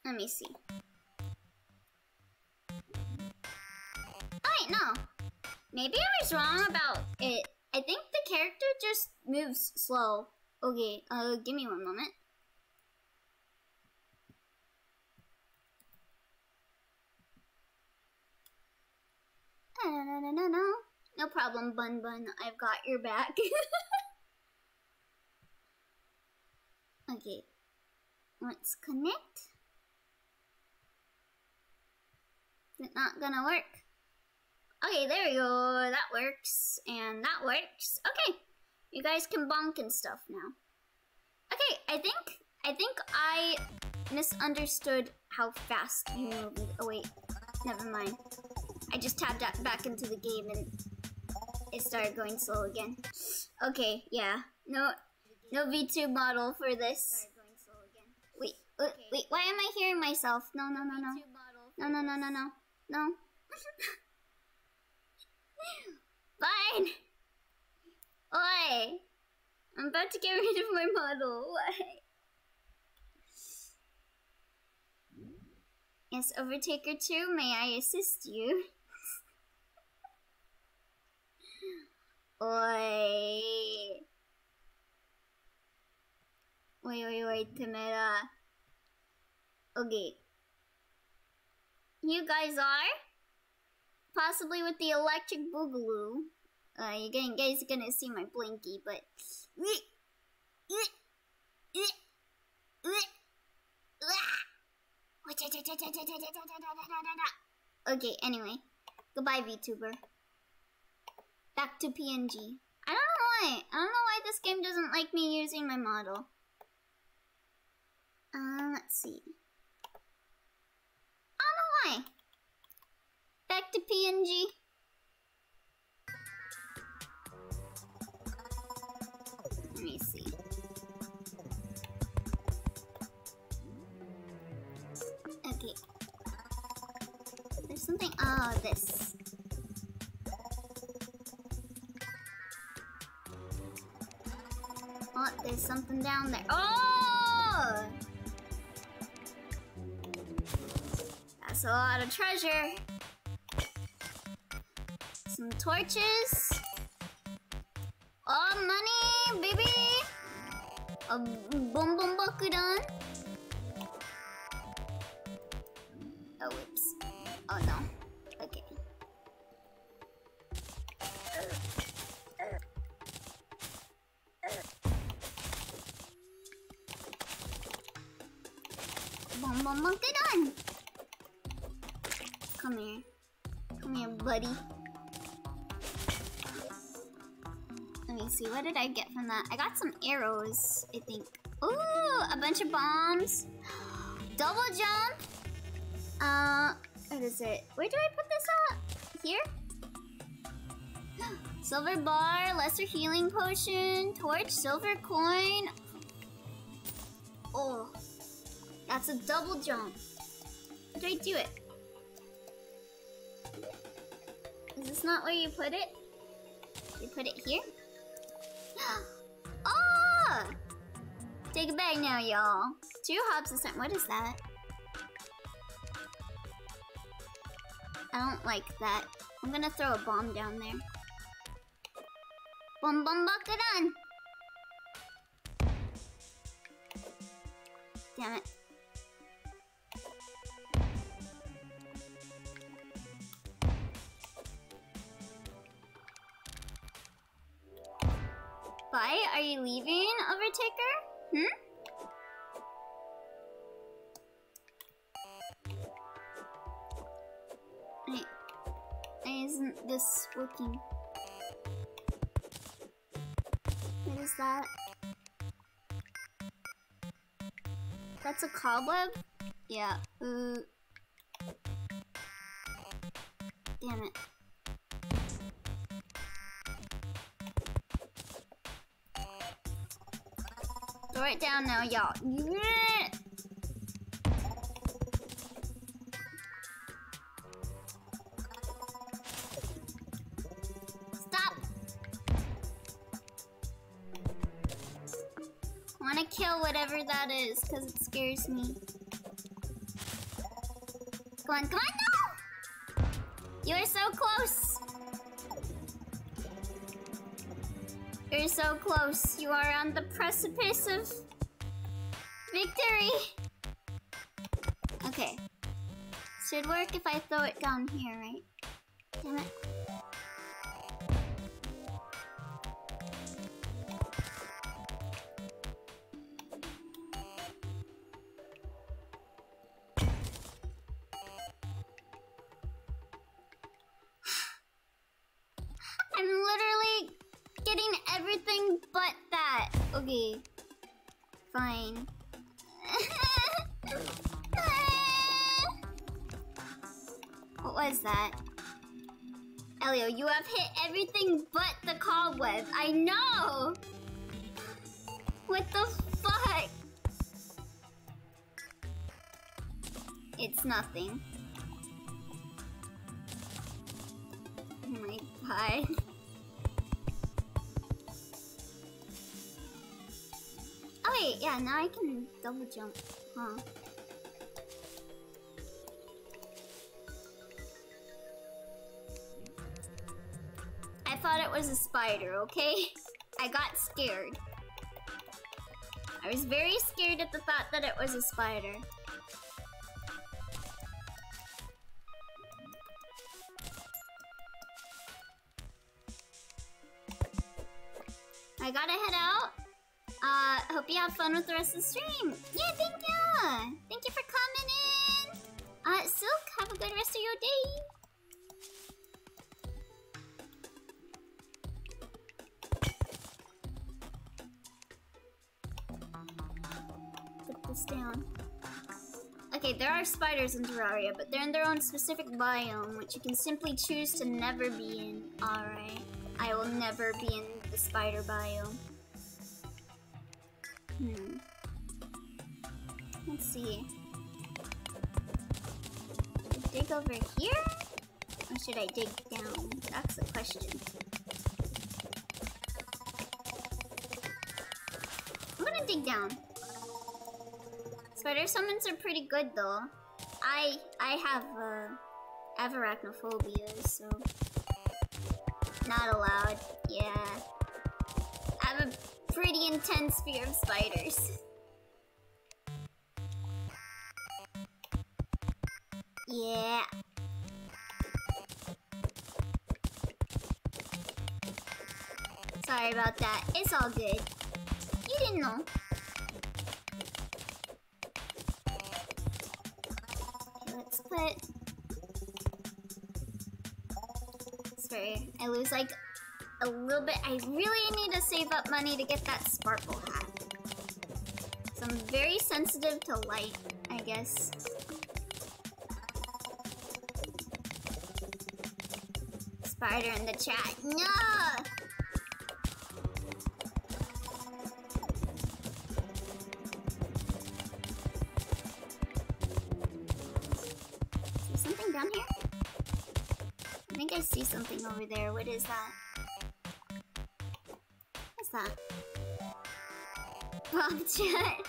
Let me see. Oh wait, no. Maybe I was wrong about it. I think the character just moves slow. Okay, uh, give me one moment. No, no, no, no, no. No problem, Bun Bun. I've got your back. okay. Let's connect. Is it not gonna work? Okay, there we go. That works. And that works. Okay. You guys can bonk and stuff now. Okay, I think I think I misunderstood how fast you moved. Oh wait, never mind. I just tabbed back into the game and it started going slow again. Okay, yeah. No no V2 model for this. Wait, wait, wait, why am I hearing myself? No, no, no, no. No, no, no, no, no. No. Fine. Why? I'm about to get rid of my model. Why? Yes, Overtaker 2, may I assist you? Oi. Wait, wait, wait, Timera. Okay. You guys are? Possibly with the electric boogaloo. Uh, you guys are gonna see my blinky, but... Okay, anyway. Goodbye, VTuber. Back to PNG. I don't know why. I don't know why this game doesn't like me using my model. Uh, let's see. I don't know why. Back to PNG. Let me see. Okay. There's something. Oh, this. There's something down there. Oh! That's a lot of treasure. Some torches. Oh, money, baby! A boom boom. That? I got some arrows, I think. Ooh, a bunch of bombs. Double jump. Uh, what is it? Where do I put this at? Here? Silver bar, lesser healing potion, torch, silver coin. Oh, that's a double jump. How do I do it? Is this not where you put it? You put it here? Take it back now, y'all. Two hops a second. What is that? I don't like that. I'm gonna throw a bomb down there. Bomb bomb on. Damn it. Bye, are you leaving, Overtaker? Hmm? Isn't this working? What is that? That's a cobweb? Yeah. Ooh. Damn it. Throw it down now, y'all. Stop. I want to kill whatever that is, because it scares me. Come on, come on, no! You are so close! You're so close. You are on the precipice of victory. Okay. Should work if I throw it down here, right? Damn it. I thought it was a spider, okay? I got scared. I was very scared at the thought that it was a spider. Fun with the rest of the stream. Yeah, thank you. Thank you for coming in. Uh, Silk, have a good rest of your day. Put this down. Okay, there are spiders in Terraria, but they're in their own specific biome, which you can simply choose to never be in. Alright. I will never be in the spider biome. Hmm. Let's see. Dig over here? Or should I dig down? That's the question. I'm gonna dig down. Spider summons are pretty good though. I I have uh I have arachnophobia, so not allowed. Yeah. Pretty intense fear of spiders. Yeah. Sorry about that. It's all good. You didn't know. Let's put... Sorry, I lose like a little bit. I really need to save up money to get that sparkle hat. So I'm very sensitive to light, I guess. Spider in the chat. No! something down here? I think I see something over there. What is that? Chat.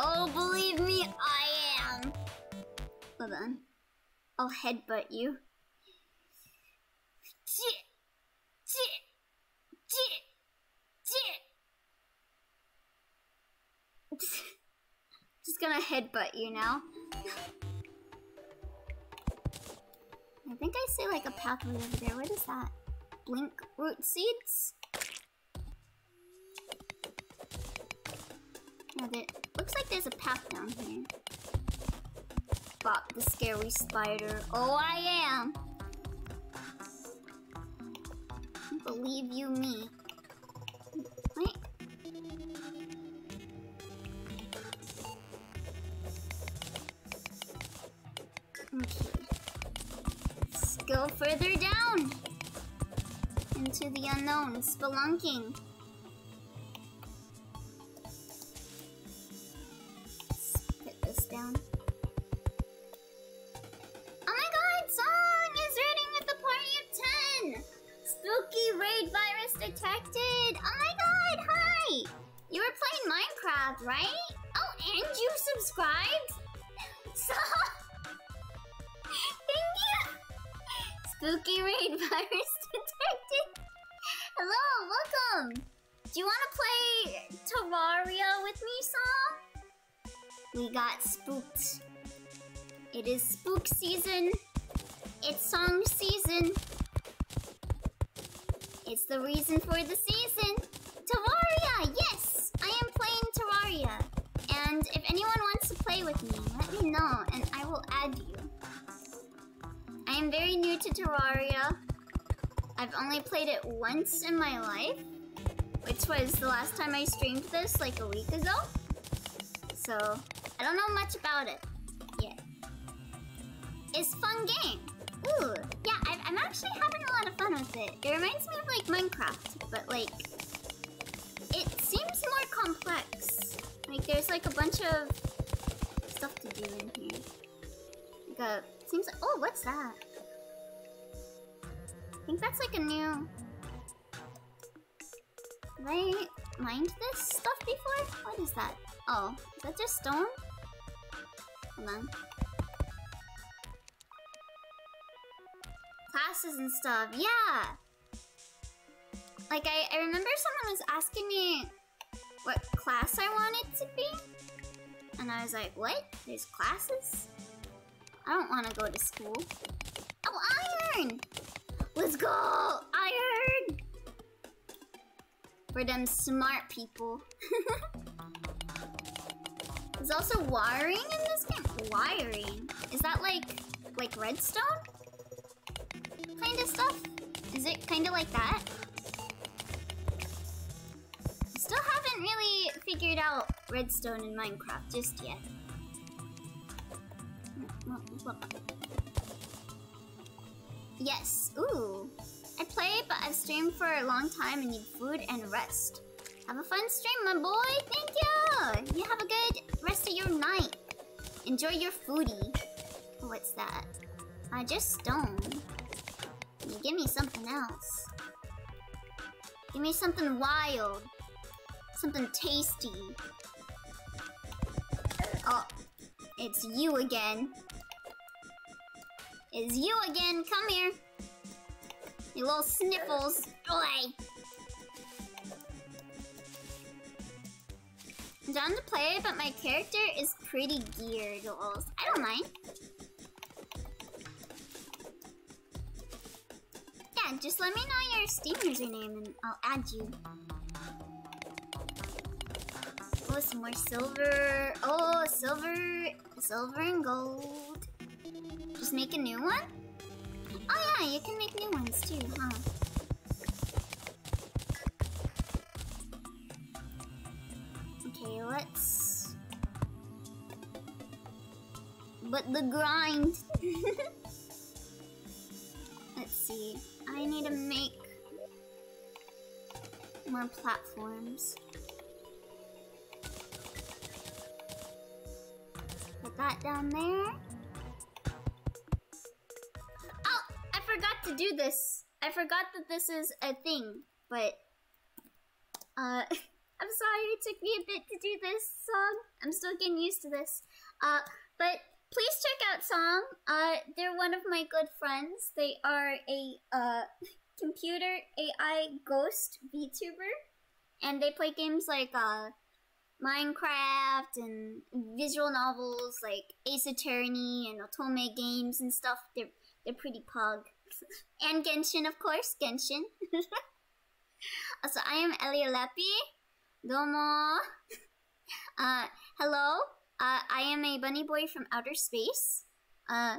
Oh, believe me, I am. Hold on. I'll headbutt you. Just gonna headbutt you now. I think I see like a pathway over there. What is that? Blink root seeds? There, looks like there's a path down here. Bop the scary spider. Oh, I am! Believe you me. Wait. Okay Let's go further down into the unknown, spelunking. Once in my life, which was the last time I streamed this like a week ago. So, I don't know much about it yet. It's fun game. Ooh, yeah, I I'm actually having a lot of fun with it. It reminds me of like Minecraft, but like, it seems more complex. Like there's like a bunch of stuff to do in here. Like a Seems like- oh, what's that? I think that's like a new... I mined this stuff before? What is that? Oh, is that just stone? Hold on. Classes and stuff, yeah! Like, I, I remember someone was asking me what class I wanted to be. And I was like, what? There's classes? I don't want to go to school. Oh, iron! Let's go! Iron! For them smart people. There's also wiring in this game? Wiring? Is that like, like redstone? Kind of stuff? Is it kind of like that? Still haven't really figured out redstone in Minecraft just yet. Yes. Ooh. I play, but I've streamed for a long time and need food and rest. Have a fun stream, my boy. Thank you. You have a good rest of your night. Enjoy your foodie. What's that? I just stone. You give me something else? Give me something wild. Something tasty. Oh, it's you again. It's you again. Come here. You little sniffles. Oi. I'm down to play, but my character is pretty geared. I don't mind. Yeah, just let me know your Steam username and I'll add you. Oh, some more silver. Oh, silver, silver and gold. Just make a new one? Oh yeah, you can make new ones too, huh? Okay, let's... But the grind! let's see. I need to make more platforms. Put that down there. Forgot to do this. I forgot that this is a thing, but uh, I'm sorry it took me a bit to do this song. I'm still getting used to this. Uh, but please check out Song. Uh, they're one of my good friends. They are a uh, computer AI ghost VTuber, and they play games like uh, Minecraft and visual novels like Ace Attorney and Otome games and stuff. They're they're pretty pug. And Genshin, of course, Genshin. so I am Elia Lepi. Domo. uh, hello. Uh, I am a bunny boy from outer space. Uh,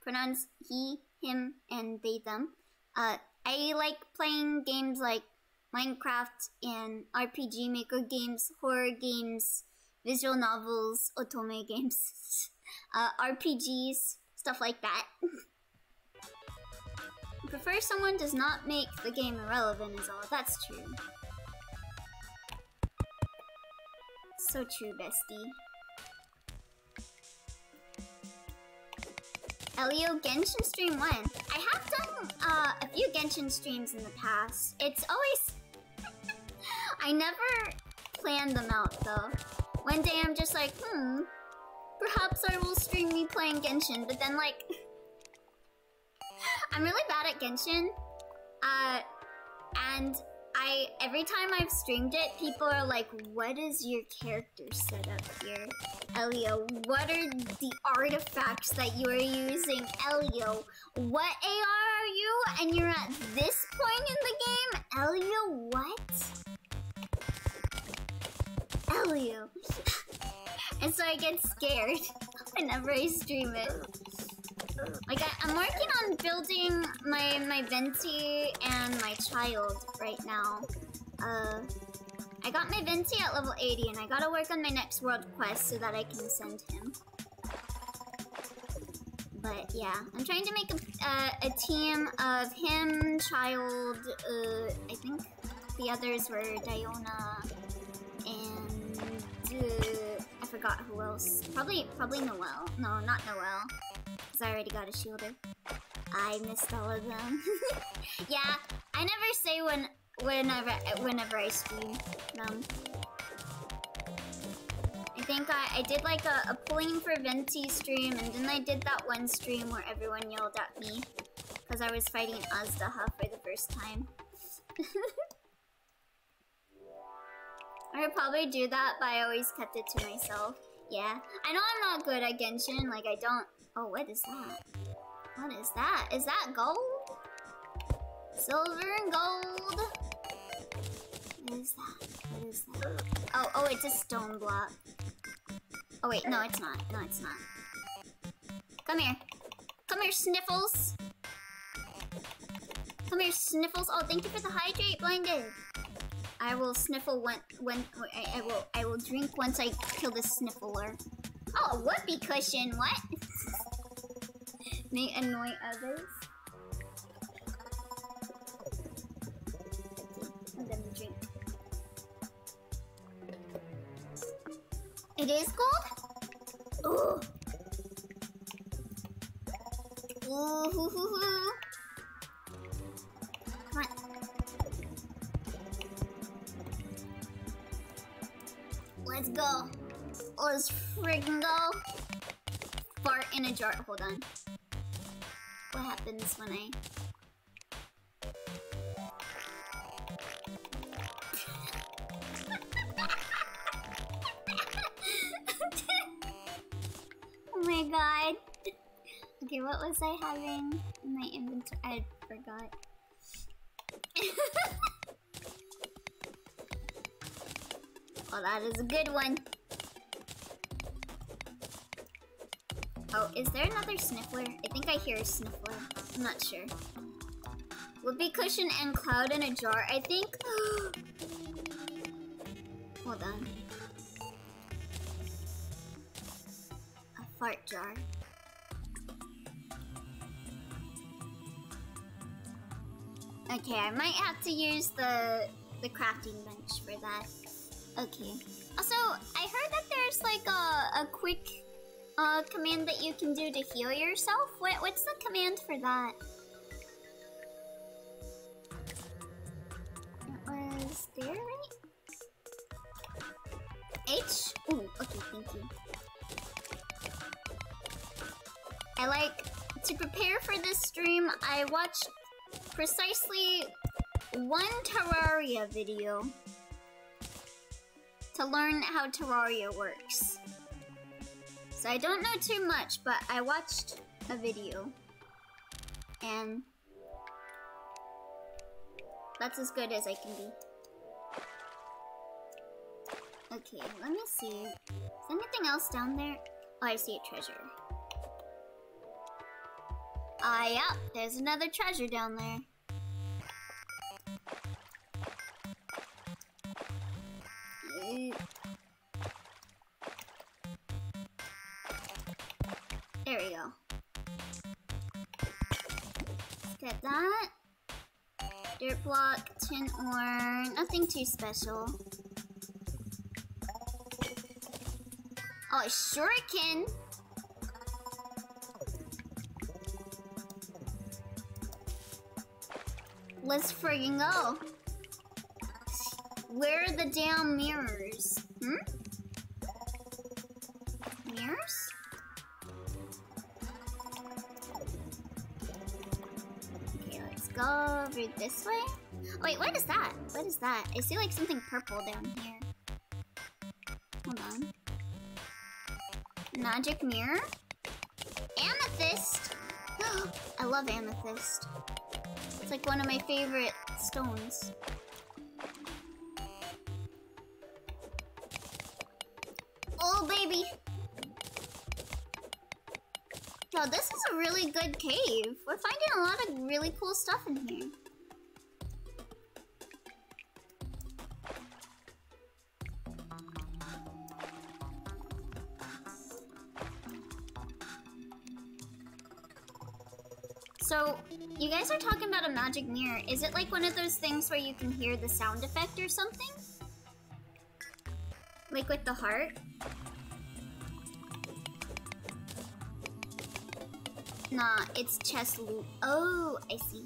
pronounce he, him, and they, them. Uh, I like playing games like Minecraft and RPG Maker games, horror games, visual novels, otome games, uh, RPGs, stuff like that. prefer someone does not make the game irrelevant is all. That's true. So true, bestie. Elio Genshin stream when? I have done uh, a few Genshin streams in the past. It's always... I never plan them out though. One day I'm just like, hmm, perhaps I will stream me playing Genshin, but then like... I'm really bad at Genshin. Uh, and I every time I've streamed it, people are like, what is your character set up here? Elio, what are the artifacts that you are using? Elio, what AR are you? And you're at this point in the game? Elio, what? Elio. and so I get scared whenever I stream it. Like, I, am working on building my, my Venti and my Childe right now. Uh, I got my Venti at level 80, and I gotta work on my next world quest so that I can send him. But yeah, I'm trying to make a, uh, a team of him, Childe, uh, I think the others were Diona, and uh, I forgot who else. Probably, probably Noelle. No, not Noelle. Because I already got a shielder. I missed all of them. yeah, I never say when whenever whenever I stream them. I think I, I did like a, a pulling for Venti stream and then I did that one stream where everyone yelled at me because I was fighting Azhdaha for the first time. I would probably do that, but I always kept it to myself. Yeah, I know I'm not good at Genshin, like I don't Oh, what is that? What is that? Is that gold? Silver and gold. What is that? What is that? Oh, oh, it's a stone block. Oh wait, no, it's not. No, it's not. Come here. Come here, Sniffles. Come here, Sniffles. Oh, thank you for the hydrate, Blinded. I will sniffle when when I, I will I will drink once I kill this sniffler. Oh, whoopee cushion. What? may annoy others. And then drink. It is gold? Ooh. Ooh, hoo, hoo, hoo. Come on. Let's go. Let's friggin' go. Fart in a jar. Hold on what happens when I... oh my god. Okay, what was I having in my inventory? I forgot. well, that is a good one. Oh, is there another Sniffler? I think I hear a Sniffler. I'm not sure. Whoopee cushion and cloud in a jar, I think. Hold on. A fart jar. Okay, I might have to use the the crafting bench for that. Okay. Also, I heard that there's like a, a quick uh, command that you can do to heal yourself. What, what's the command for that? It was there, right? H? Ooh, okay, thank you. I like, to prepare for this stream, I watched precisely one Terraria video to learn how Terraria works. So I don't know too much, but I watched a video. And that's as good as I can be. Okay, let me see. Is anything else down there? Oh, I see a treasure. Ah, uh, there's another treasure down there. There we go. Get that. Dirt block, tin ore, nothing too special. Oh, shuriken! Let's friggin' go. Where are the damn mirrors? Hmm? Go over this way. Wait, what is that? What is that? I see like something purple down here. Hold on. Magic mirror? Amethyst! I love amethyst. It's like one of my favorite stones. Oh, baby! Yo, this is a really good cave. We're finding a lot of really cool stuff in here. So, you guys are talking about a magic mirror. Is it like one of those things where you can hear the sound effect or something? Like with the heart? Nah, it's chest loot. Oh, I see.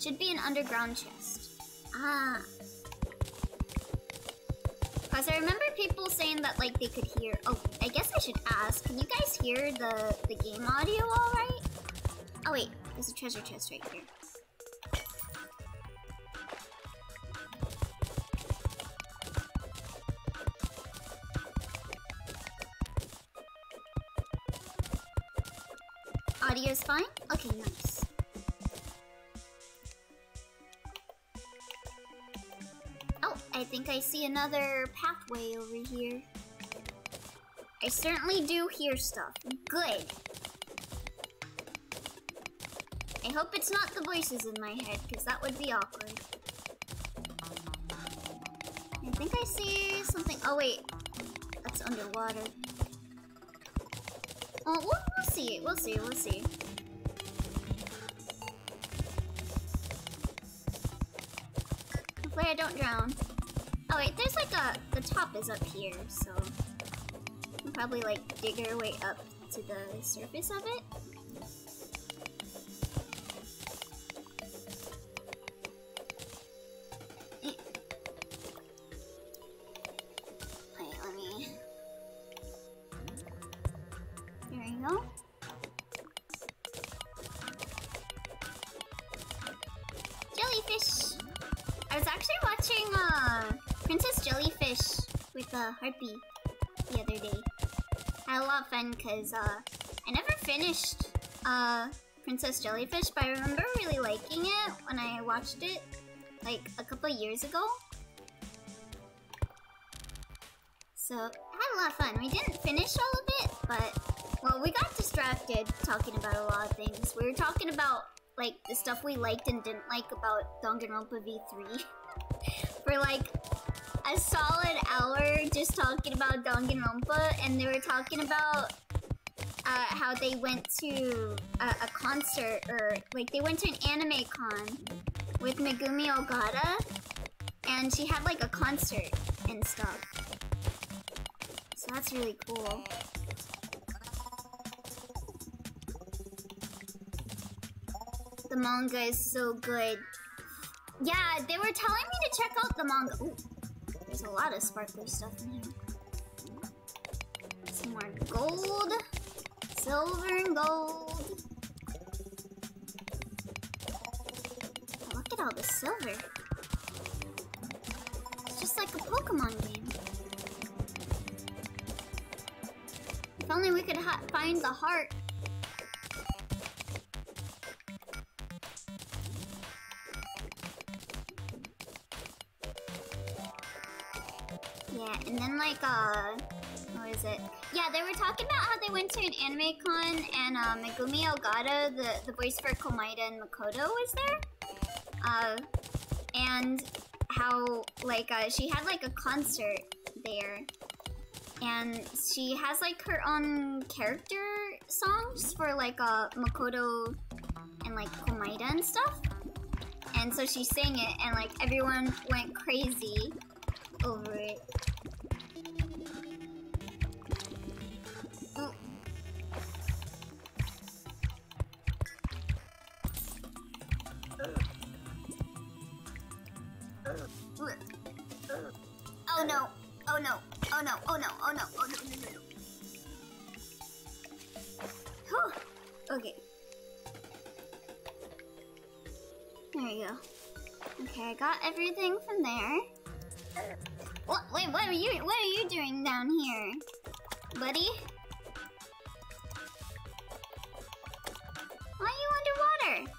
Should be an underground chest. Ah. Cause I remember people saying that like they could hear. Oh, I guess I should ask. Can you guys hear the the game audio all right? Oh wait, there's a treasure chest right here. Fine? Okay, nice. Oh, I think I see another pathway over here. I certainly do hear stuff. Good. I hope it's not the voices in my head, because that would be awkward. I think I see something. Oh, wait. That's underwater. Oh, we'll, we'll see. We'll see. We'll see. I don't drown. Oh wait, there's like a... The top is up here, so... We'll probably like dig our way up to the surface of it. Because uh, I never finished uh, Princess Jellyfish, but I remember really liking it when I watched it like a couple years ago. So I had a lot of fun. We didn't finish all of it, but well, we got distracted talking about a lot of things. We were talking about like the stuff we liked and didn't like about Danganronpa V3 for like a solid hour just talking about Danganronpa, and they were talking about uh, how they went to a, a, concert or like they went to an anime con with Megumi Ogata, and she had like a concert and stuff. So that's really cool. The manga is so good. Yeah, they were telling me to check out the manga. Ooh, there's a lot of sparkly stuff in here. Some more gold. Silver and gold. Look at all the silver. It's just like a Pokemon game. If only we could find the heart. Yeah, and then like, uh, what is it? They were talking about how they went to an anime con and uh, Megumi Ogata, the, the voice for Komaeda and Makoto, was there. Uh, and how, like, uh, she had, like, a concert there. And she has, like, her own character songs for, like, uh, Makoto and, like, Komaeda and stuff. And so she sang it, and, like, everyone went crazy over it. Everything from there. What? Wait, what are you? What are you doing down here, buddy? Why are you underwater?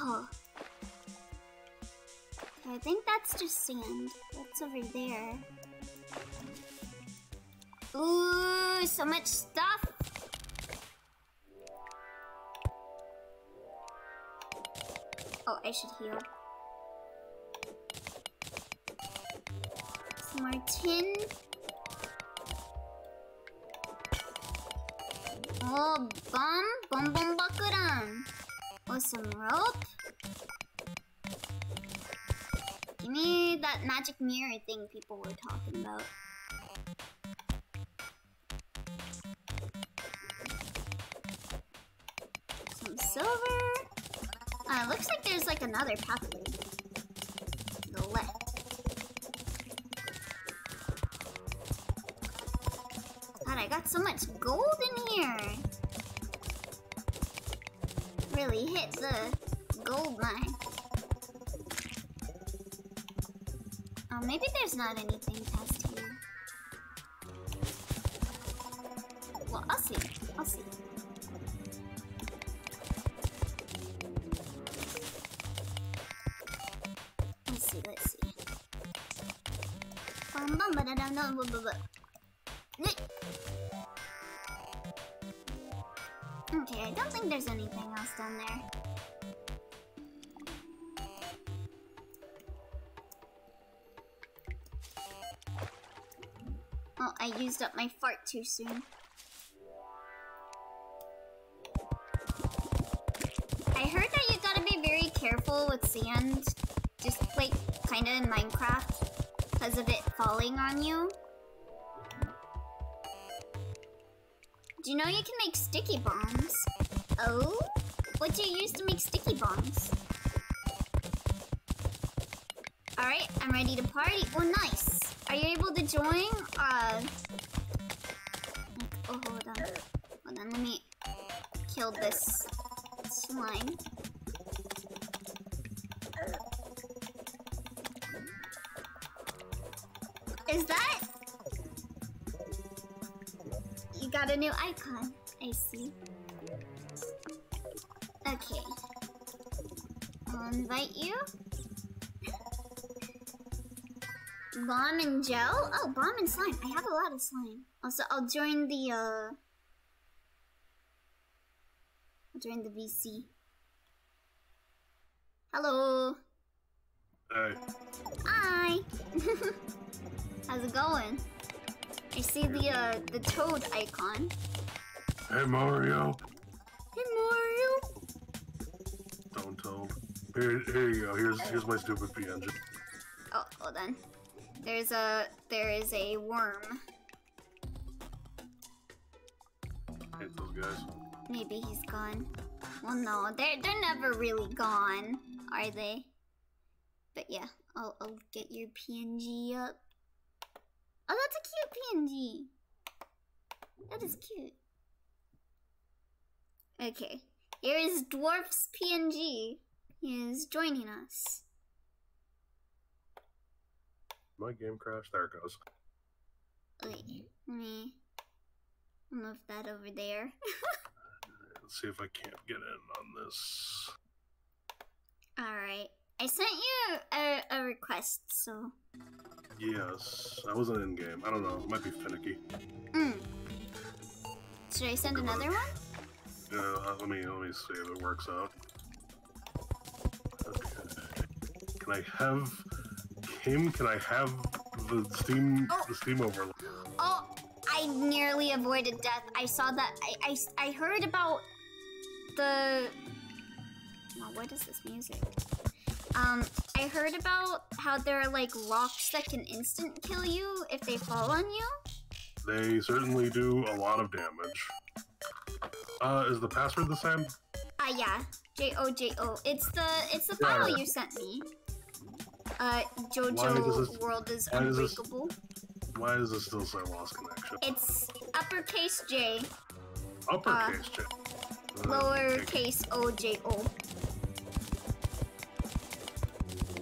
Oh. I think that's just sand. What's over there? Ooh, so much stuff! I should heal. Some more tin. Oh, bomb, bomb, bomb, bakuran. Oh, some rope. Give me that magic mirror thing people were talking about. Like another pathway. The left. God, I got so much gold in here. Really hit the gold mine. Oh, maybe there's not anything used up my fart too soon. I heard that you gotta be very careful with sand, just like kinda in Minecraft, because of it falling on you. Do you know you can make sticky bombs? Oh? What do you use to make sticky bombs? Alright, I'm ready to party. Oh, nice. Are you able to join? Uh... Oh, hold on. Hold on, let me kill this slime. Is that... You got a new icon. I see. Okay. I'll invite you. Bomb and gel? Oh, bomb and slime. I have a lot of slime. Also, I'll join the, uh... I'll join the VC. Hello. Hey. Hi. How's it going? I see the uh the toad icon. Hey, Mario. Hey Mario. Don't tell. Here, here you go. Here's here's my stupid PNG. Oh, hold on. There's a there is a worm. Hate those guys. Maybe he's gone. Well, no, they're they're never really gone, are they? But yeah, I'll I'll get your PNG up. Oh, that's a cute PNG. That is cute. Okay, here is Dwarf's PNG. He is joining us. My game crashed. There it goes. Wait, let me move that over there. Let's see if I can't get in on this. Alright. I sent you a, a request, so. Yes, I wasn't in game. I don't know. It might be finicky. Mm. Should I send another one? Yeah, uh, let me let me see if it works out. Okay. Can I have Kim? Can I have the Steam Oh. the Steam overlay? Oh, I nearly avoided death. I saw that. I, I, I heard about the. Well, what is this music? Um, I heard about how there are like rocks that can instant kill you if they fall on you. They certainly do a lot of damage. Uh, is the password the same? Ah, yeah. J O J O. It's the it's the Yeah. file you sent me. Uh, JoJo this- World is why does this- unbreakable. Why does it still say lost connection? It's uppercase J, Uppercase J. Uh, lowercase O J O.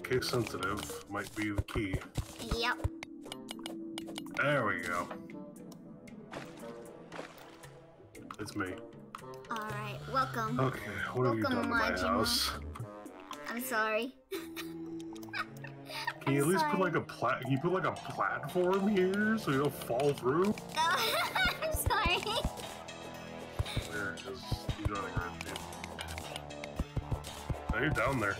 Case sensitive might be the key. Yep. There we go. It's me. All right. Welcome. Okay, what have you Welcome, done to my Majima. house? I'm sorry. Can you at least put like a plat? Can you put like a platform here so you don't fall through? I'm sorry. There it is. He's running there. Oh, now you're down there.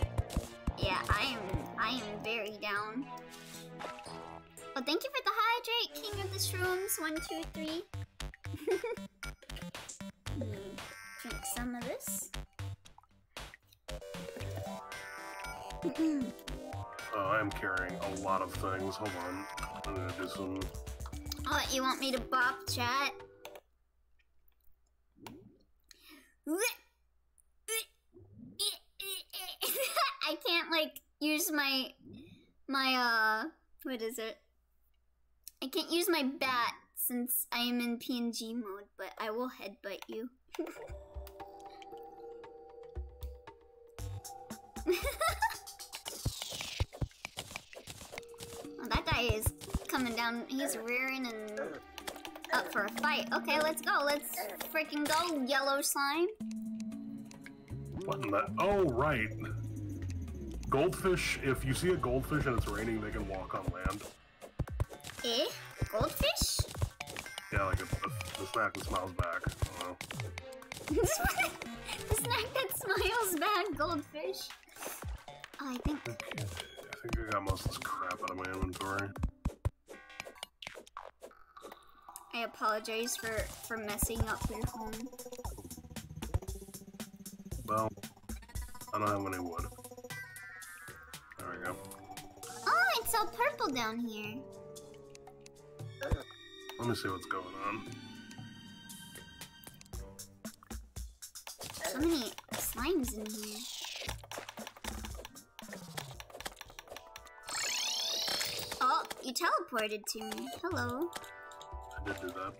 Yeah, I am. I am very down. Well, thank you for the hydrate, King of the Shrooms. One, two, three. Drink some of this. Oh, I am carrying a lot of things. Hold on. I'm gonna do some. Oh, you want me to bop chat? I can't like use my my uh what is it? I can't use my bat since I am in PNG mode, but I will headbutt you. that guy is coming down. He's rearing and up for a fight. Okay, let's go. Let's freaking go, yellow slime. What in the... Oh, right. Goldfish. If you see a goldfish and it's raining, they can walk on land. Eh? Goldfish? Yeah, like a, a, the snack that smiles back. I don't know. the snack that smiles back, goldfish. Oh, I think. I think I got most of this crap out of my inventory. I apologize for for messing up your home. Well, I don't have any wood. There we go. Oh, it's all purple down here. Let me see what's going on. So many slimes in here. You teleported to me. Hello. I did do that.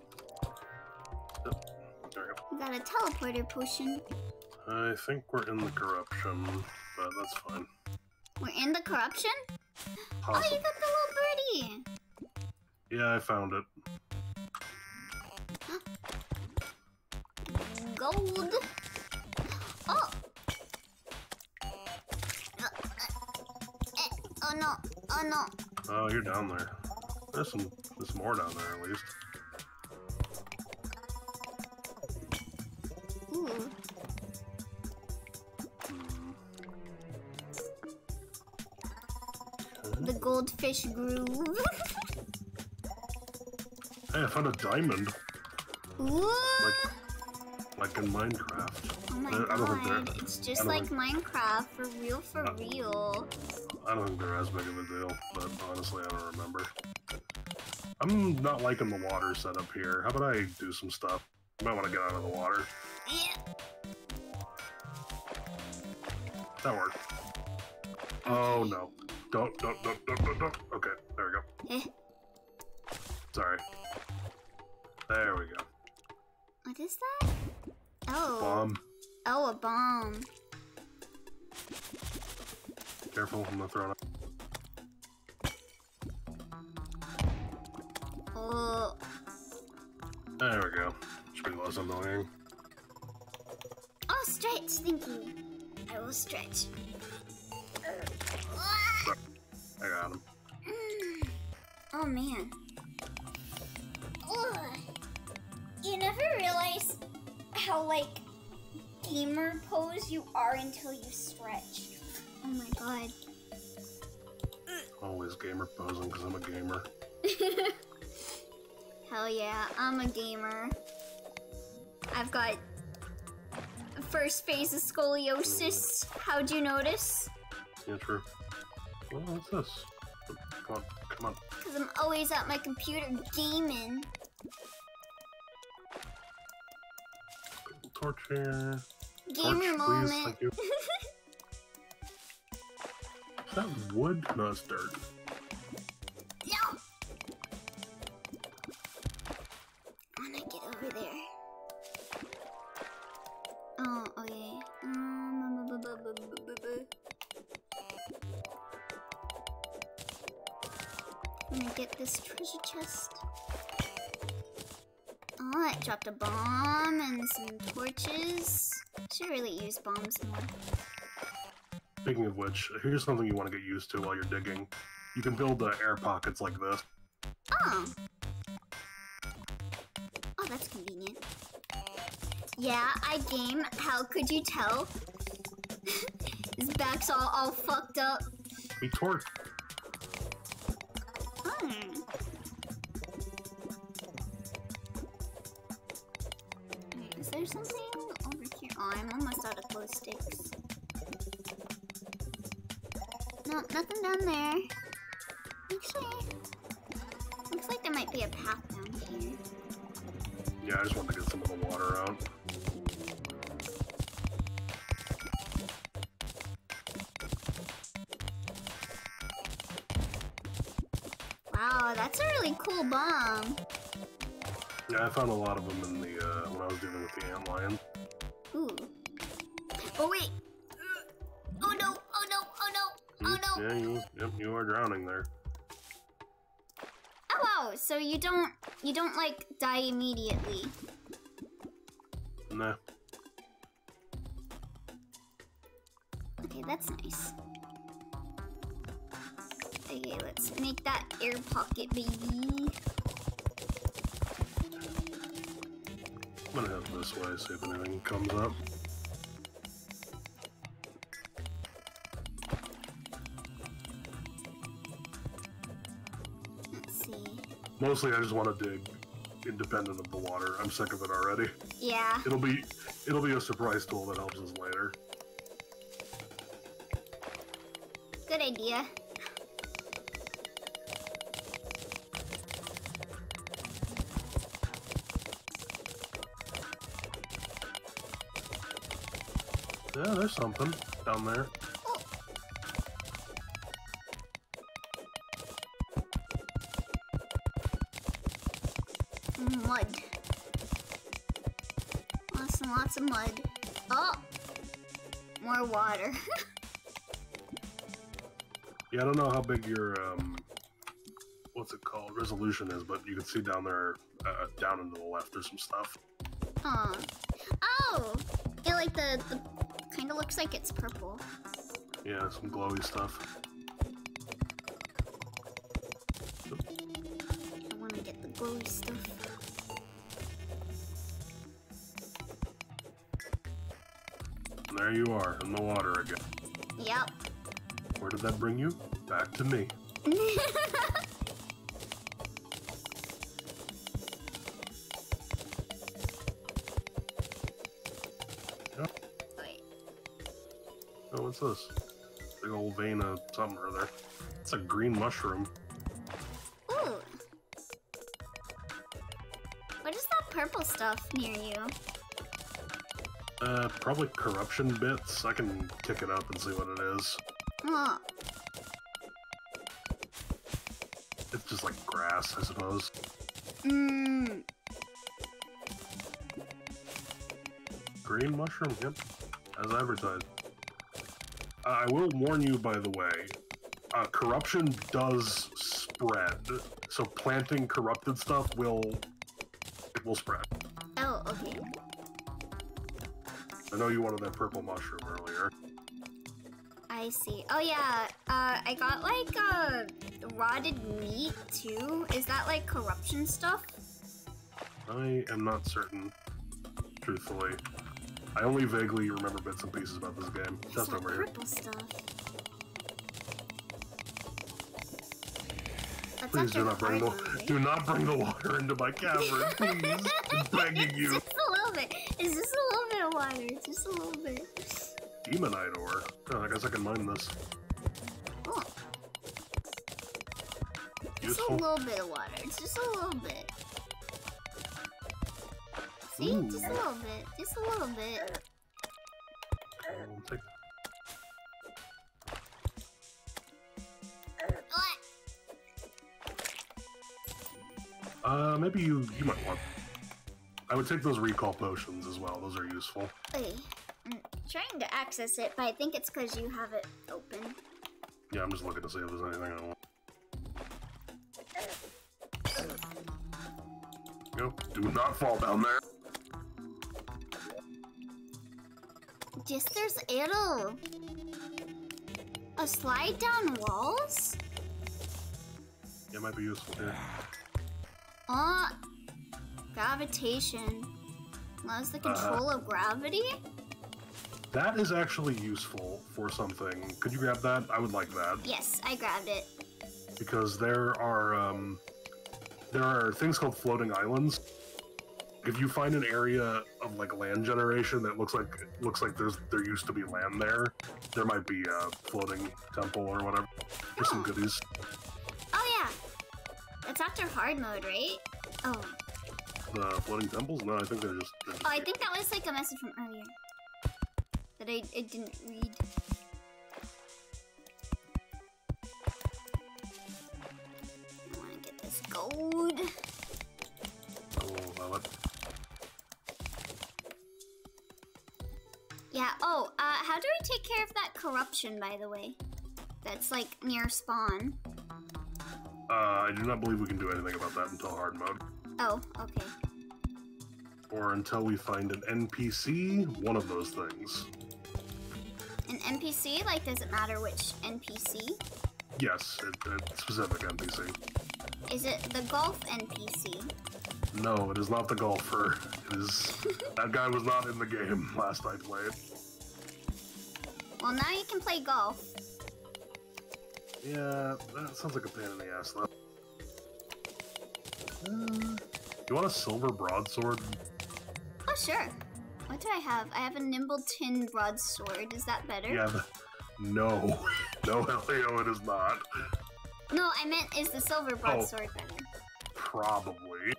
Yep. There we go. You got a teleporter potion. I think we're in the corruption, but that's fine. We're in the corruption? Oh, you got the little birdie. Yeah, I found it. Gold. Oh. Uh, uh, eh, Oh no. Oh no. Oh, you're down there. There's some, there's more down there at least. Ooh. Hmm. goldfish groove. Hey, I found a diamond, like in Minecraft. oh my I- I don't think god, they're- it's just like think- Minecraft, for real, for Uh, real. I don't think they're as big of a deal, but honestly, I don't remember. I'm not liking the water setup here. How about I do some stuff? I might want to get out of the water. Yeah. That worked. Oh no. Don't, don't, don't, don't, don't, don't. Okay, there we go. Eh, Sorry. There we go. what is that? Oh. Bomb. Oh, a bomb. Careful, I'm gonna throw it. up. Oh. There we go. Should be less annoying. Oh, stretch. Thank you. I will stretch. I got him. Oh man. Ugh. You never realize how like gamer pose you are until you stretch. Oh my god. Always gamer posing because I'm a gamer. Hell yeah, I'm a gamer. I've got first phase of scoliosis. How'd you notice? Yeah, true. Well, what's this? Come on, come on. Because I'm always at my computer gaming. Torch here. Gamer Torch, moment. please. Thank you. Is that wood? No, it's dirt. No! I wanna get over there. Oh, okay. Um, bu- bu- bu- bu- bu- bu- I'm gonna get this treasure chest. Oh, I dropped a bomb and some torches. Should really use bombs more. Speaking of which, here's something you want to get used to while you're digging. You can build uh, air pockets like this. Oh. Oh, that's convenient. Yeah, I game. How could you tell? His back's all, all fucked up. We torch. Nothing down there. Actually, looks like there might be a path down here. Yeah, I just want to get some of the water out. Wow, that's a really cool bomb. Yeah, I found a lot of them in the uh, when I was dealing with the ant lion. Ooh. Oh wait. So you don't you don't like die immediately. No. Okay, that's nice. Okay, let's make that air pocket, baby. I'm gonna head this way, see if anything comes up. Mostly, I just want to dig, independent of the water. I'm sick of it already. Yeah. It'll be, it'll be a surprise tool that helps us later. Good idea. Yeah, there's something down there. Mud. Oh! More water. Yeah, I don't know how big your um, what's it called, resolution is, but you can see down there, uh, down and to the left, there's some stuff. oh. Oh! Yeah, like the, the kind of looks like it's purple. Yeah, some glowy stuff. Are in the water again. Yep. Where did that bring you? Back to me. Wait. Oh, what's this? Big old vein of something or other. It's a green mushroom. Ooh. What is that purple stuff near you? Uh, probably corruption bits. I can kick it up and see what it is. Oh, It's just like grass, I suppose. mmm. Green mushroom, yep. As advertised. I will warn you, by the way, uh, corruption does spread. So planting corrupted stuff will it will spread. Oh, okay. I know you wanted that purple mushroom earlier. I see. Oh yeah, uh, I got like uh, rotted meat too. Is that like corruption stuff? I am not certain, truthfully. I only vaguely remember bits and pieces about this game. What's Just over here. stuff? That's Please do not bring the hard mode, right? do not bring the water into my cavern, please. I'm begging you. Demonite ore. Oh, I guess I can mine this. Oh, just a little bit of water. It's just a little bit. See? Ooh. Just a little bit. Just a little bit. I'll take What? Uh, maybe you you might want. I would take those recall potions as well. Those are useful. Okay. I'm trying to access it, but I think it's because you have it open. Yeah, I'm just looking to see if there's anything I want. Go. Do not fall down there. Just there's arrow. A slide down walls? Yeah, it might be useful here. Oh, gravitation. Allows the Uh-huh. control of gravity? That is actually useful for something. Could you grab that? I would like that Yes, I grabbed it. because there are um, there are things called floating islands. If you find an area of like land generation that looks like looks like there's there used to be land there, there might be a floating temple or whatever. There's some Oh. goodies. Oh yeah. That's after hard mode, right? Oh. The floating temples? No, I think they're just. They're just Oh, I think that was like a message from earlier. That I, I didn't read. I wanna get this gold. Oh, Yeah, oh, uh, how do we take care of that corruption, by the way? That's like near spawn. uh, I do not believe we can do anything about that until hard mode, Oh, okay. or until we find an NPC. One of those things. An NPC? Like, does it matter which NPC? Yes, it, specific NPC. Is it the golf NPC? No, it is not the golfer. It is that guy was not in the game last I played. Well, now you can play golf. Yeah, that sounds like a pain in the ass though. Uh, you want a silver broadsword? Oh, sure. What do I have? I have a nimble tin broadsword. Is that better? Yeah. No, no, Helio, it is not. No, I meant is the silver broadsword oh. better? Probably.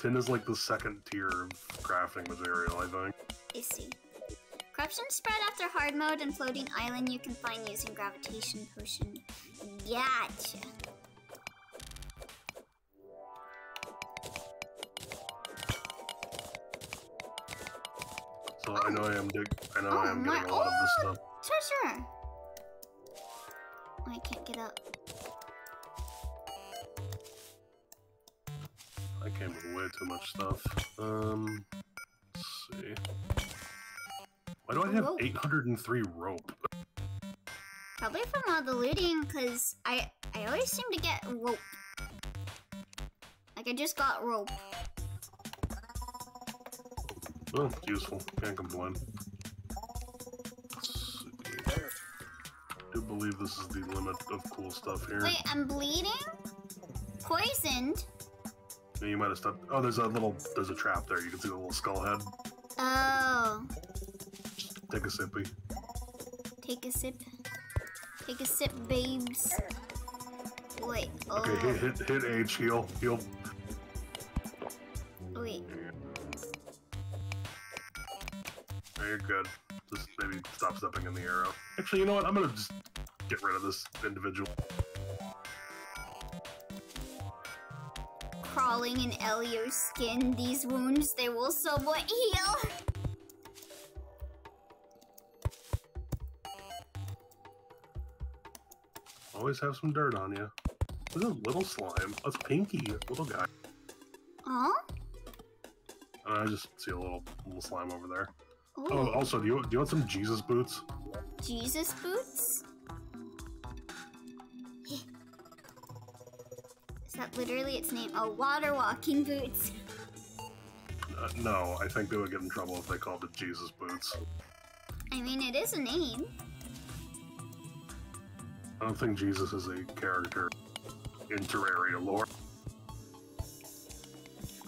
Tin is like the second tier of crafting material, I think. I see. Corruption spread after hard mode and floating island you can find using gravitation potion. Gotcha. So I know I am dig. I know Oh, I am getting a lot of this oh! stuff. Treasure! I can't get up. I came with way too much stuff. Um, let's see. Why do I have Rope. 803 rope? Probably from all the looting, because I, I always seem to get rope. Like, I just got rope. Well, it's useful. Can't complain. Let's believe this is the limit of cool stuff here. Wait, I'm bleeding? Poisoned? Yeah, You might have stepped. Oh, there's a little. There's a trap there. You can see the little skull head. Oh. Take a sippy. Take a sip. Take a sip, babes. Wait, oh. Okay, hit, oh. hit, hit H, heal, heal. You're good. Just maybe stop stepping in the arrow. Actually, you know what? I'm gonna just get rid of this individual. Crawling in Elio's skin, these wounds, they will somewhat heal. Always have some dirt on you. There's a little slime. That's Pinky, little guy. Oh? I just see a little little slime over there. Ooh. Oh, also, do you do you want some Jesus boots? Jesus boots? Is that literally its name? Oh, water walking boots. Uh, no, I think they would get in trouble if they called it Jesus boots. I mean, it is a name. I don't think Jesus is a character in Terraria lore.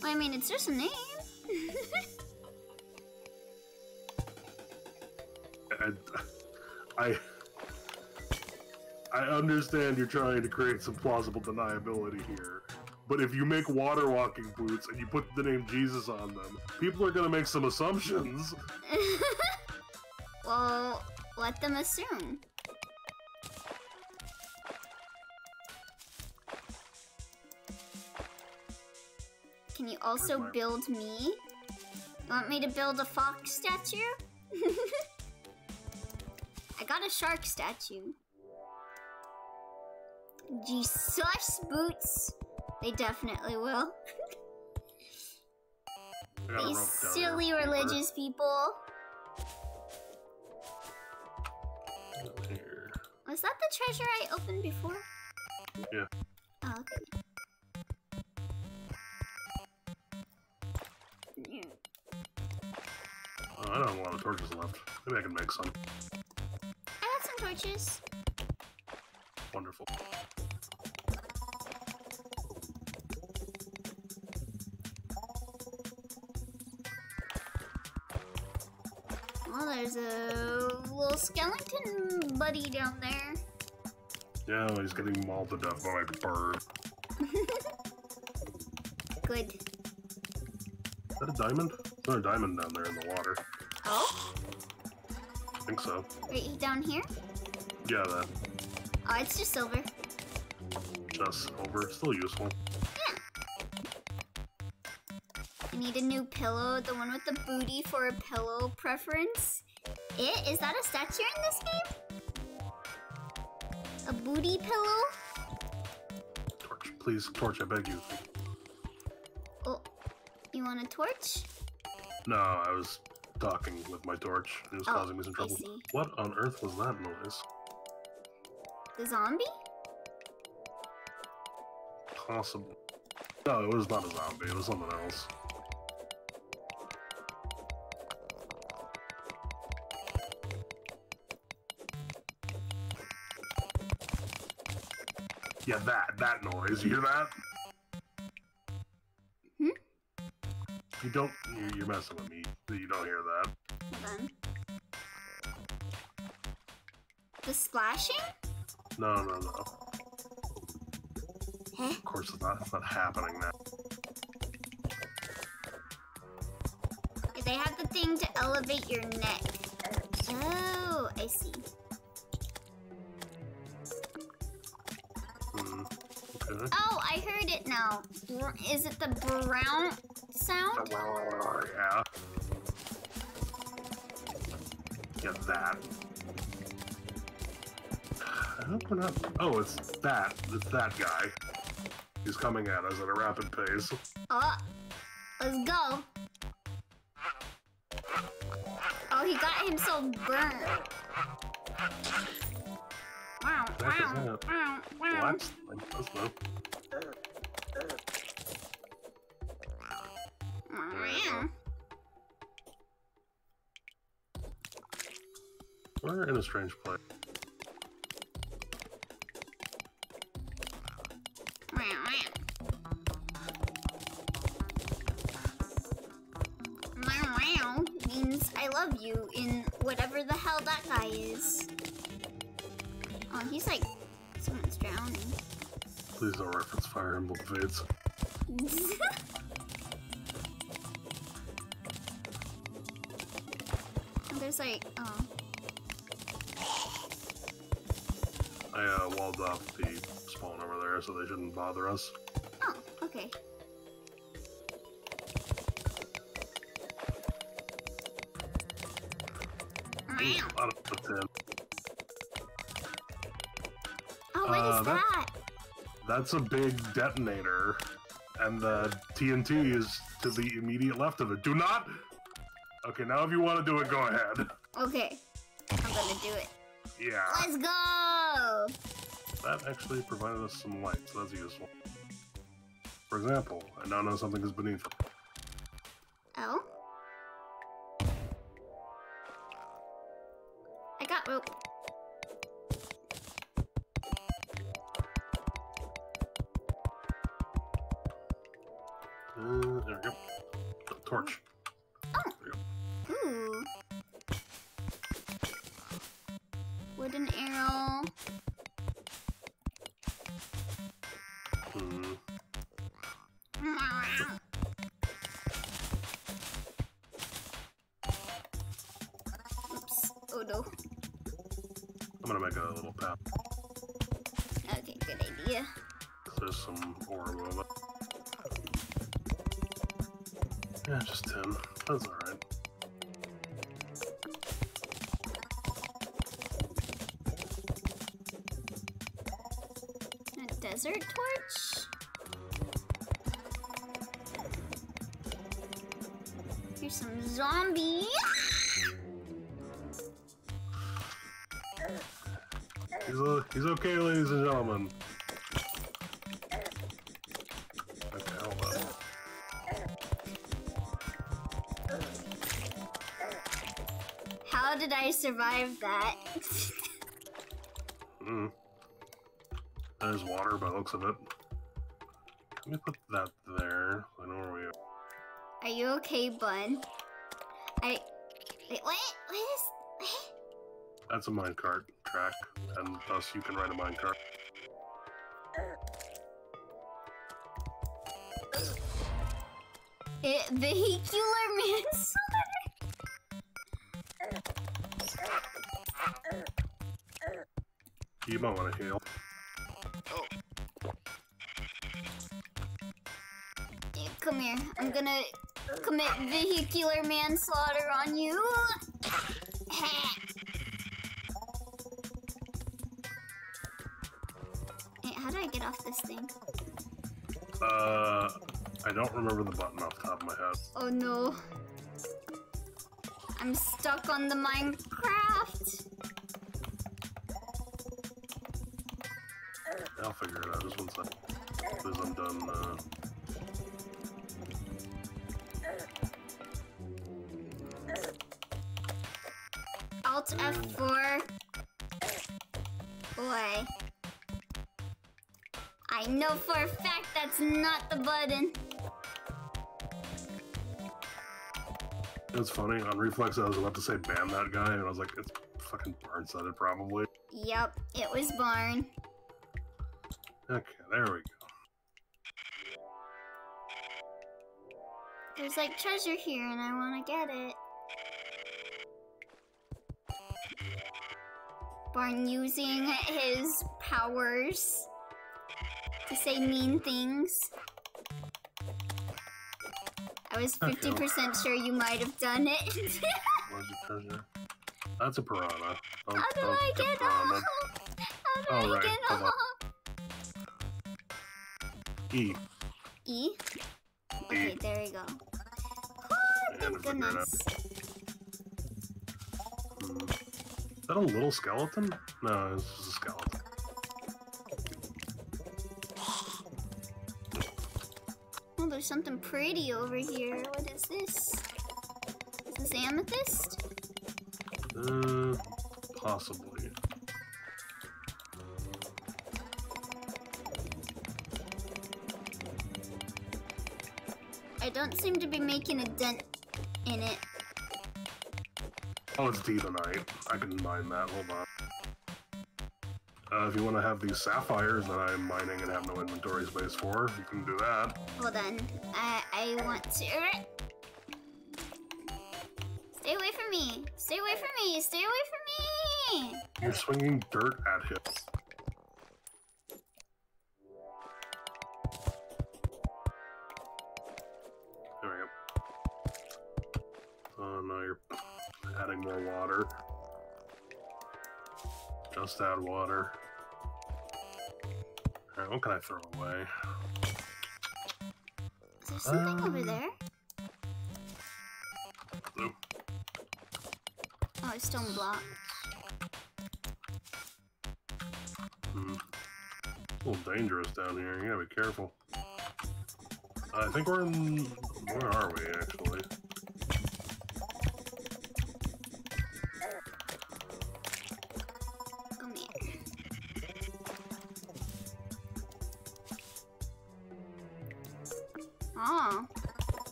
Well, I mean, it's just a name. And I I understand you're trying to create some plausible deniability here. But if you make water walking boots and you put the name Jesus on them, people are gonna make some assumptions. well, let them assume. Can you also build me? You want me to build a fox statue? I got a shark statue. Jesus boots. They definitely will. I got a These silly religious people. Here. Was that the treasure I opened before? Yeah. Oh, okay. Oh, I don't have a lot of torches left. Maybe I can make some. Some torches. Wonderful. Well, there's a little skeleton buddy down there. Yeah, he's getting mauled to death by my bird. Good. Is that a diamond? There's a diamond down there in the water. Oh? I think so. Right down here? Yeah, that. Oh, it's just silver. Just over. Still useful. I need a new pillow, the one with the booty for a pillow preference. It? Is that a statue in this game? A booty pillow? Torch. Please, torch, I beg you. Oh, you want a torch? No, I was talking with my torch. It was Oh, causing me some trouble. What on earth was that noise? The zombie? Possible. No, it was not a zombie. It was something else. Yeah, that that noise. You hear that? Hmm? You don't. you- You're messing with me. You don't hear that. The splashing? No, no, no. Huh? Of course, it's not. It's not happening now. They have the thing to elevate your neck. Oh, I see. Hmm. Okay. Oh, I heard it now. Is it the brown sound? Yeah. Get that. Hope we're not. Oh, it's that. It's that guy. He's coming at us at a rapid pace. Oh, let's go. Oh, he got himself burned. Wow, wow, wow, wow. Relax. Like this, though. Wow. We're in a strange place. Reference Fire Emblem Fates. There's like, oh. I uh, walled off the spawn over there so they shouldn't bother us. Oh, okay. That's a big detonator, and the TNT is to the immediate left of it. Do not! Okay, now if you want to do it, go ahead. Okay. I'm gonna do it. Yeah, Let's go! that actually provided us some light, so that's useful. For example, I now know something is beneath it. He's, he's okay, ladies and gentlemen. Okay, hold on. How did I survive that? Mm. There's water by the looks of it. Let me put that there. I know where we are. Are you okay, bun? I. Wait, what? What is. What? That's a minecart track, and thus you can ride a minecart. Eh, it, vehicular manslaughter? You might want to heal. Come here. I'm gonna commit vehicular manslaughter on you. Remember the button off the top of my head. Oh no. I'm stuck on the minecart. I'll figure it out. Just one second. Because I'm done. Uh, Alt F4. Boy. I know for a fact that's not the button. It's funny. On Reflex, I was about to say ban that guy, and I was like, it's fucking barn said it probably. Yep, it was Barn. Okay, there we go. There's like treasure here and I wanna get it. Barn using his powers to say mean things. I was 50% sure you might have done it. Where's the treasure? That's a piranha. Don't, How do don't I get piranha. off? How do Oh, I right, get hold on. off? E. E? Okay, there we go. Oh, thank figure it out. goodness. Hmm. Is that a little skeleton? No, it's something pretty over here. What is this? Is this amethyst? Uh, possibly. I don't seem to be making a dent in it. Oh, it's demonite. I can mine that. Hold on. Uh, if you want to have these sapphires that I'm mining and have no inventory space for, you can do that. Hold on. I I want to. Stay away from me. Stay away from me. Stay away from me. You're swinging dirt at him. What can I throw away? Is there something over Um, there? Nope. Oh, it's stone block. Hmm. A little dangerous down here. You gotta be careful. I think we're in. Where are we actually?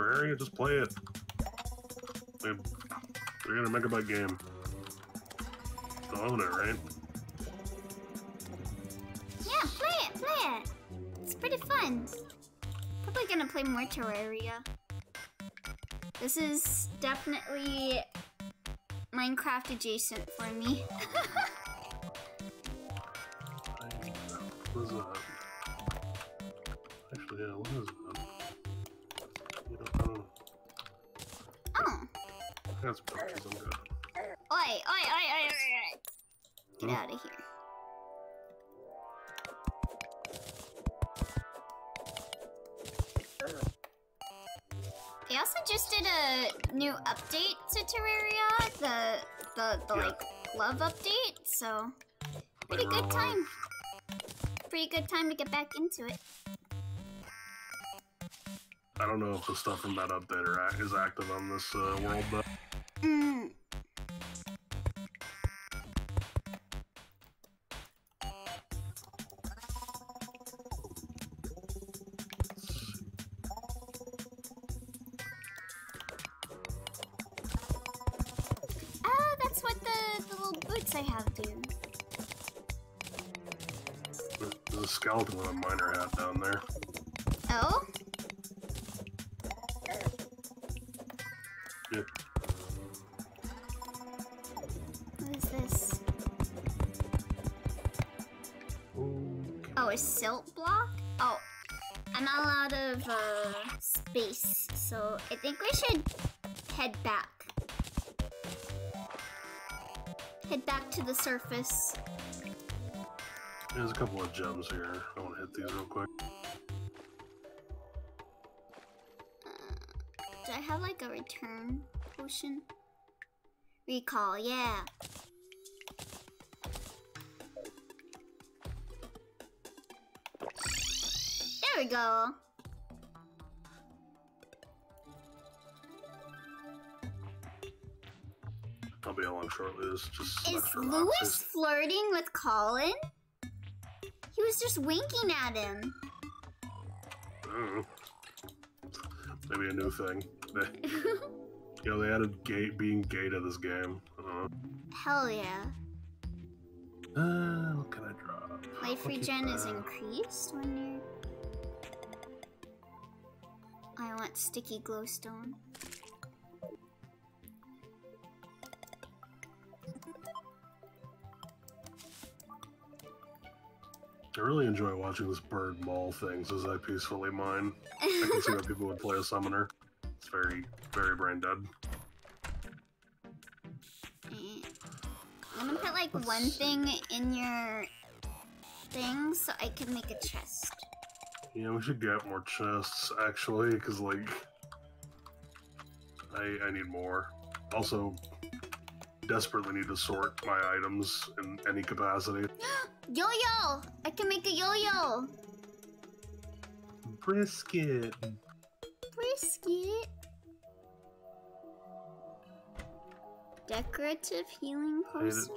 Mr. Area, just play it. They- 300 megabyte game. Still own it, right? Yeah, play it, play it. It's pretty fun. Probably gonna play more Terraria. This is definitely Minecraft adjacent for me. update to Terraria, the the, the Yeah. like love update, so pretty good time. Pretty good time to get back into it. I don't know if the stuff from that update is active on this uh, world, but Mm. Think we should head back. Head back to the surface. There's a couple of gems here. I want to hit these real quick. Uh, do I have like a return potion? Recall, yeah. There we go. I'll be along shortly. This is just Is Lewis flirting with Colin? He was just winking at him. I don't know. Maybe a new thing. You know, they added gay, being gay to this game. Uh, Hell yeah. uh, what can I drop? Life I'll regen is increased when you're. I want sticky glowstone. I really enjoy watching this bird maul things as I peacefully mine. I can see why people would play a summoner. It's very, very brain dead. I'm gonna put like Let's one see. thing in your thing so I can make a chest. Yeah, we should get more chests actually, because like, I I need more. Also, desperately need to sort my items in any capacity. Yo yo! I can make a yo yo! Brisket. Brisket! Decorative healing I hate it. potion?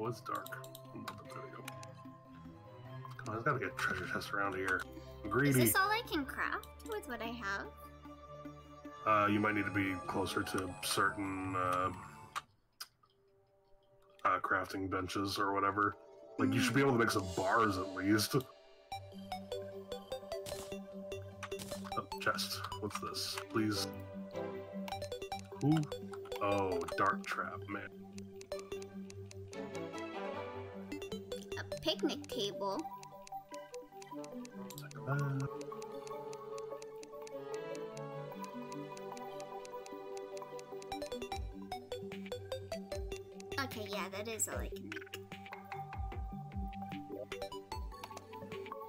Oh, it's dark. Go. Come on, there's gotta be a treasure chest around here. I'm Is this all I can craft with what I have? Uh, you might need to be closer to certain uh, uh, crafting benches or whatever. Like you should be able to make some bars at least. Oh, chest. What's this? Please. Who? Oh, dart trap, man. A picnic table. Uh, Okay, yeah, that is all I can make.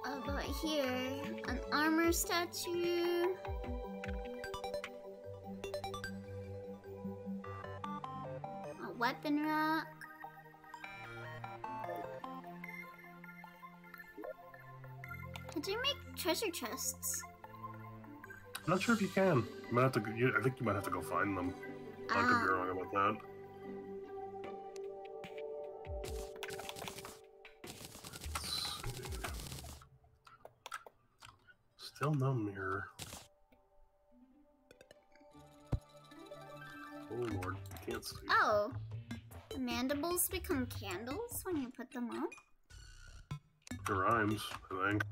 About oh, here, an armor statue. A weapon rack. Did you make treasure chests? I'm not sure if you can. You might have to. You, I think you might have to go find them. I could be wrong about that. Still no mirror. Oh lord, can't see. oh. The mandibles become candles when you put them on? It rhymes, I think.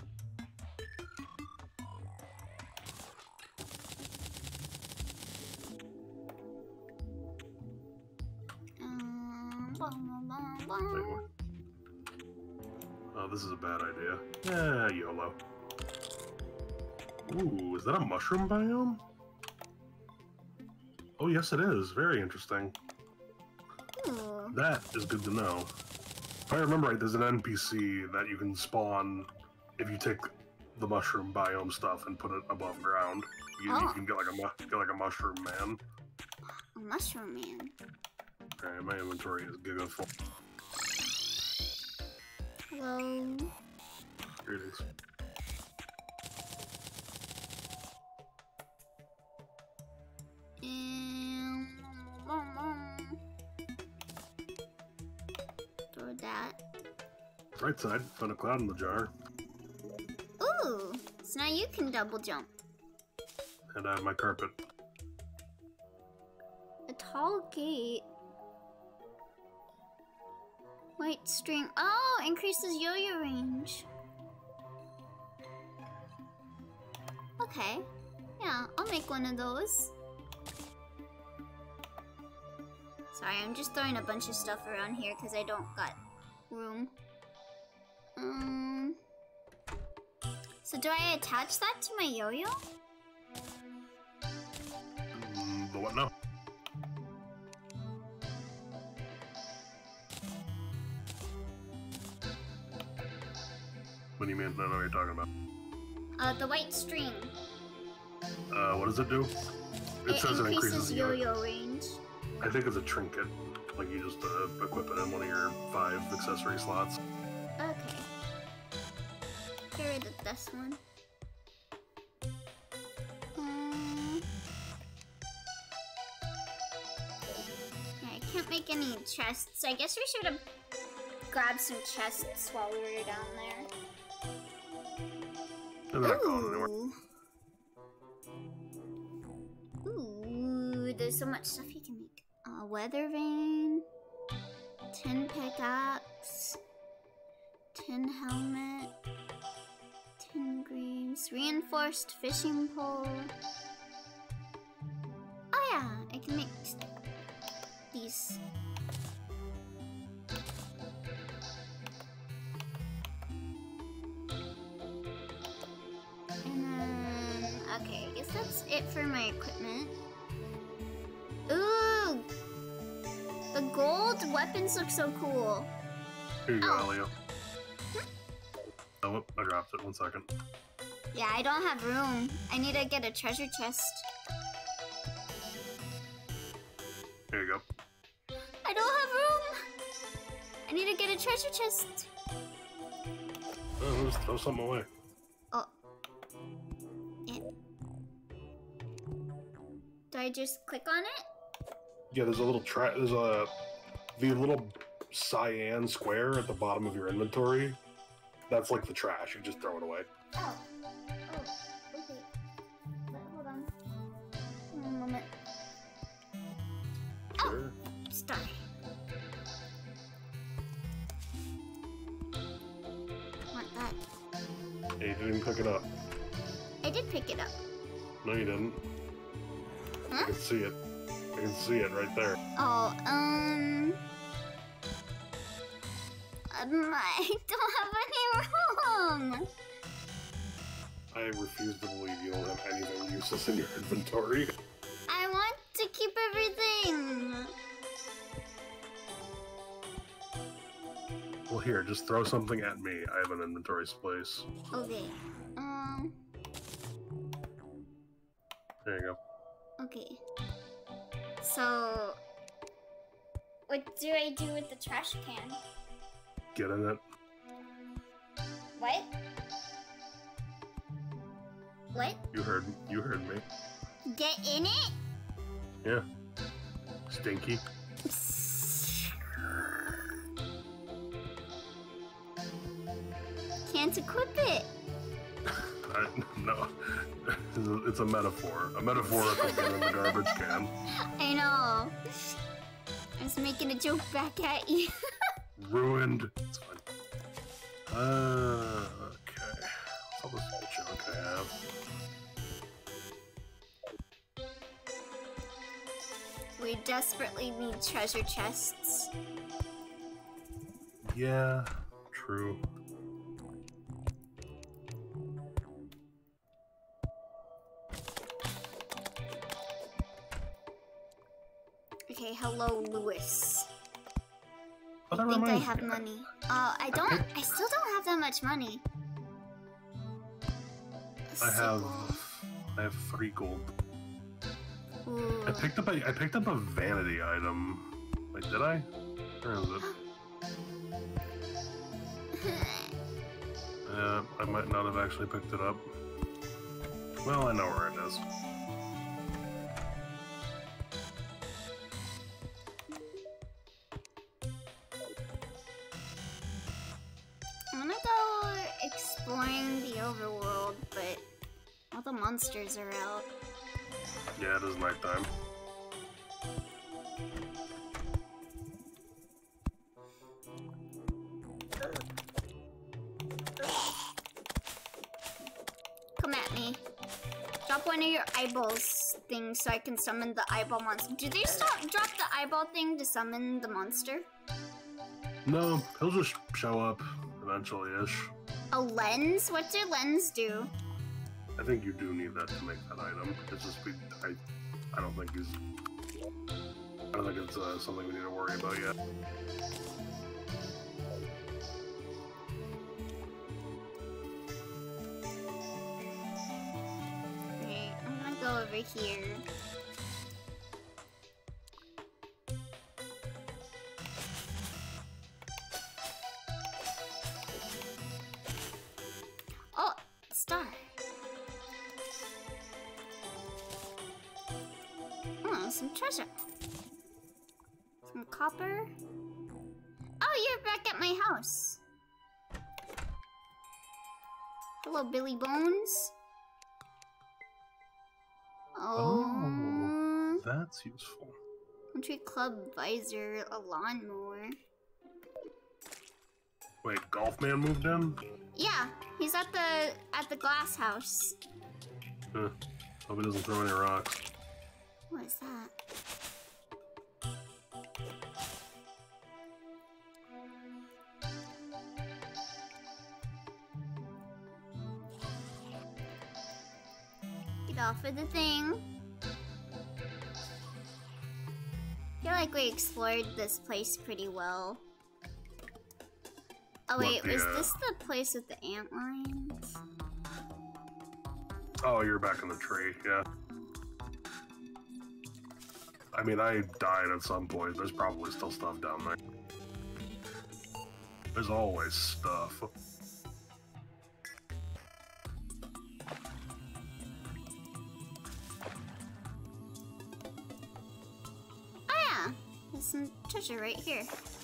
Um. Oh, this is a bad idea. Yeah, YOLO. Ooh, is that a mushroom biome? Oh, yes, it is. Very interesting. Ooh. That is good to know. If I remember right, there's an NPC that you can spawn if you take the mushroom biome stuff and put it above ground. You, you Oh. can get like a get like a mushroom man. A mushroom man. Alright, my inventory is giga full. Hello. Here it is. Um, Throw that. Right side, found a cloud in the jar, Ooh, so now you can double jump. and I have my carpet. A tall gate. White string. Oh, increases yo-yo range. Okay. Yeah, I'll make one of those. Sorry, I'm just throwing a bunch of stuff around here because I don't got room. Um. So do I attach that to my yo-yo? Mm, the what now? What do you mean? I don't know what you're talking about. Uh, the white string. Uh, what does it do? It, says it increases yo-yo range. I think it's a trinket. Like you just uh, equip it in one of your five accessory slots. Okay. Of this one. Um, yeah, I can't make any chests. I guess we should have grabbed some chests while we were down there. They're not going anywhere. Ooh. Ooh, there's so much stuff you can Uh, weather vane, tin pickaxe, tin helmet, tin greaves, reinforced fishing pole. Oh yeah, I can make these. Okay, I guess that's it for my equipment. Ooh! The gold weapons look so cool. Here you go, Oh. Elio. Oh, whoop, I dropped it. One second. Yeah, I don't have room. I need to get a treasure chest. Here you go. I don't have room! I need to get a treasure chest. Oh, just throw something away. Oh. It. Do I just click on it? Yeah, there's a little track. There's a the little cyan square at the bottom of your inventory That's like the trash. You just throw it away. Oh. Oh. Okay. But hold on. One moment. Oh. Sure. Star. Want that? Hey, you didn't pick it up. I did pick it up. No, you didn't. I Huh? can see it. I can see it right there. Oh, um. Um, I don't have any room. I refuse to believe you don't have anything useless in your inventory. I want to keep everything. Well, here, just throw something at me. I have an inventory space. Okay. Um. There you go. Okay. So, what do I do with the trash can? Get in it. What? What? You heard. You heard me. Get in it? Yeah. Stinky. Can't equip it. I, no, it's a metaphor. A metaphorical get in the garbage can. I know. I was making a joke back at you. Ruined. It's fine. Uh, okay. What's all this junk I have? We desperately need treasure chests. Yeah, true. Have money. Uh, I don't. I still don't have that much money. I have. I have three gold. Ooh. I picked up a. I picked up a vanity item. Wait, did I? Where is it? Uh, I might not have actually picked it up. Well, I know where it is. Is nighttime. Come at me. Drop one of your eyeballs things so I can summon the eyeball monster. Do they stop drop the eyeball thing to summon the monster? No, he'll just show up eventually-ish. A lens? What's your lens do? I think you do need that to make that item. It's just we, I, I don't think he's. I don't think it's uh, something we need to worry about yet. Okay, I'm gonna go over here. Billy Bones. Oh, oh. That's useful. Country Club visor, a lawnmower. Wait, Golf Man moved in? Yeah, he's at the at the glass house. Huh. Hope he doesn't throw any rocks. What is that? The thing. I feel like we explored this place pretty well. Oh wait, was this the place with the ant lions? Oh, you're back in the tree, yeah. I mean, I died at some point. There's probably still stuff down there. There's always stuff. Treasure right here.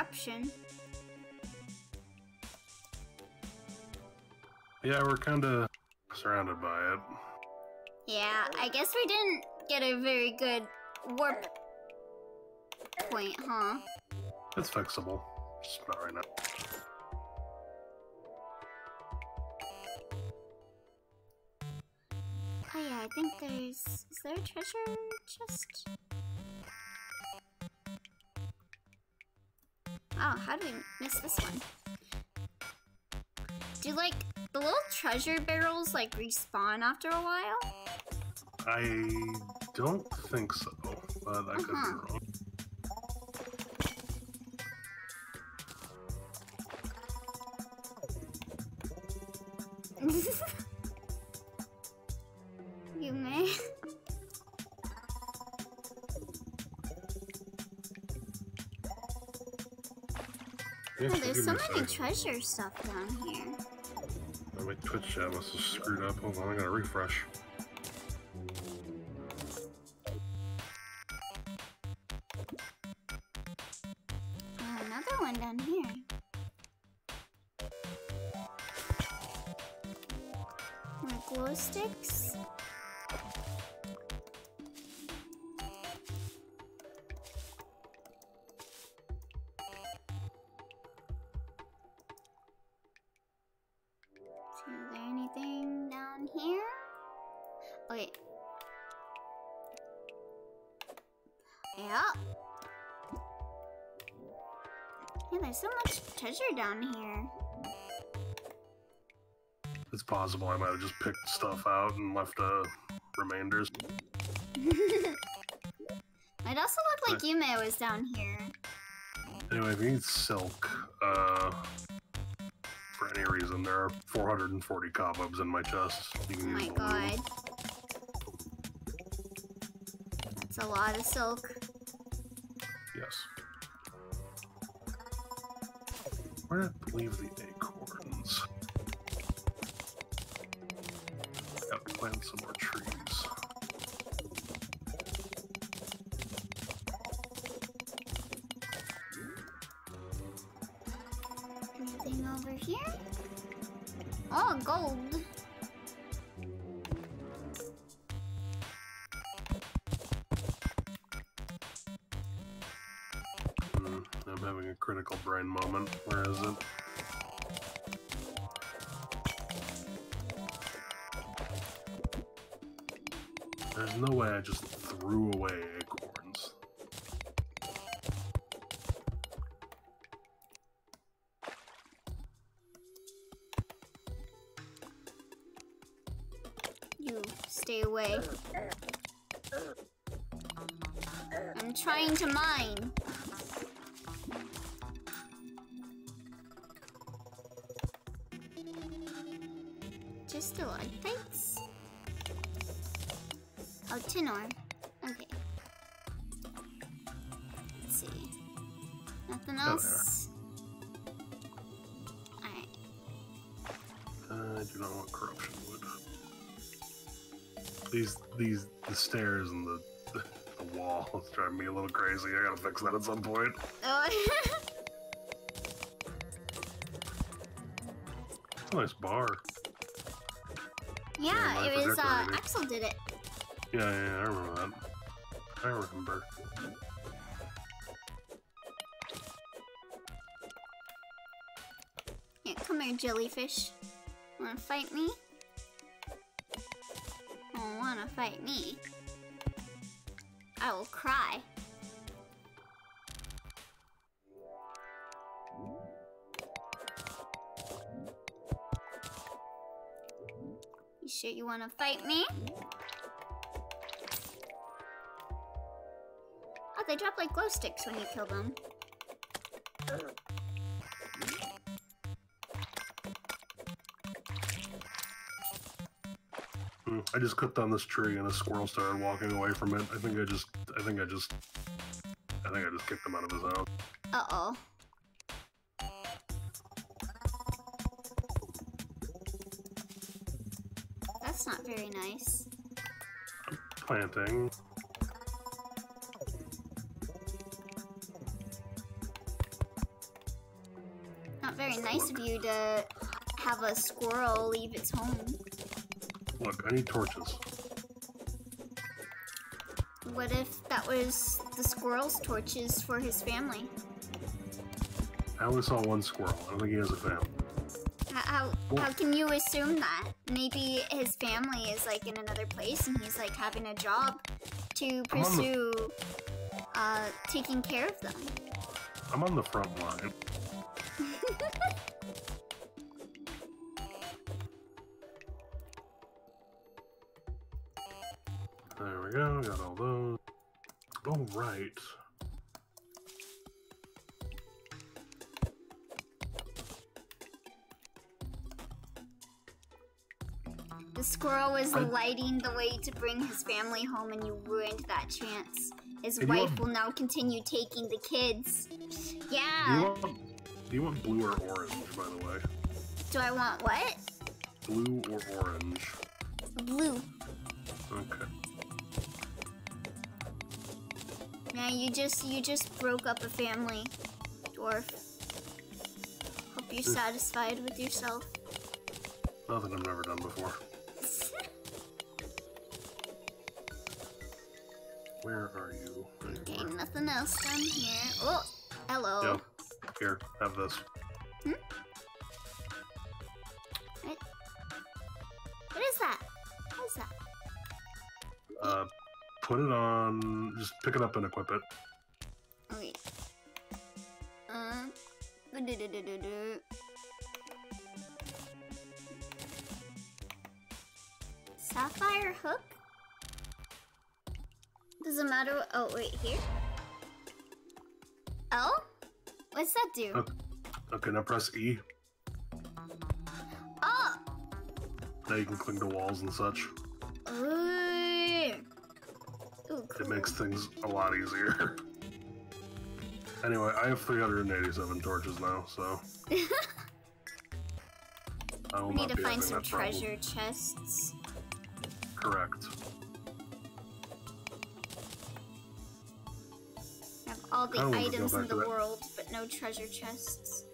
Corruption. Yeah, we're kind of surrounded by it. Yeah, I guess we didn't get a very good warp point, huh? It's fixable. Just not right now. Oh yeah, I think there's... Is there a treasure chest? Oh, how did we miss this one? Do, like, the little treasure barrels, like, respawn after a while? I don't think so, but I could Uh-huh. be wrong. Treasure stuff down here. Oh, my Twitch chat must have screwed up. Hold on, I gotta refresh. Here. It's possible I might have just picked stuff out and left uh, remainders. It also looked like Yume was down here. Anyway, if you need silk, uh, for any reason, there are 440 cobwebs in my chest. Oh my god. That's a lot of silk. Leave the acorns? Stay away. I'm trying to mine. These, the stairs and the, the wall is driving me a little crazy. I gotta fix that at some point. Oh. It's a nice bar. yeah, it was, uh. Axel did it. Yeah, yeah, yeah, I remember that. I remember. Yeah, come here, jellyfish. Wanna fight me? Fight me. I will cry. You sure you wanna fight me? Oh, they drop like glow sticks when you kill them. I just clicked on this tree and a squirrel started walking away from it. I think I just, I think I just, I think I just kicked him out of his house. Uh oh. That's not very nice. Planting. Not very nice of you to have a squirrel leave its home. Look, I need torches. What if that was the squirrel's torches for his family? I only saw one squirrel. I don't think he has a family. How, how, can you assume that? Maybe his family is like in another place and he's like having a job to the- pursue uh, taking care of them. I'm on the front line. right. The squirrel was I- lighting the way to bring his family home and you ruined that chance. His wife want- will now continue taking the kids. Do you Yeah. want, do you want blue or orange, by the way? Do I want what? Blue or orange? Blue. Yeah, you just you just broke up a family, dwarf. Hope you're Hmm. satisfied with yourself. Nothing I've never done before. Where are you? okay, nothing else down here. Oh, hello. Yeah. Here, have this. What is that? What is that? Uh, put it on. Just pick it up and equip it. Uh, du-du-du-du-du. Sapphire hook? Doesn't matter. what- Oh, wait, here? Oh? What's that do? Okay. Okay, now press E. Oh! Now you can cling to walls and such. It makes things a lot easier. anyway, I have 387 torches now, so I will We need to find some that problem. treasure chests. Correct. We have all the I items in the that. world, but no treasure chests.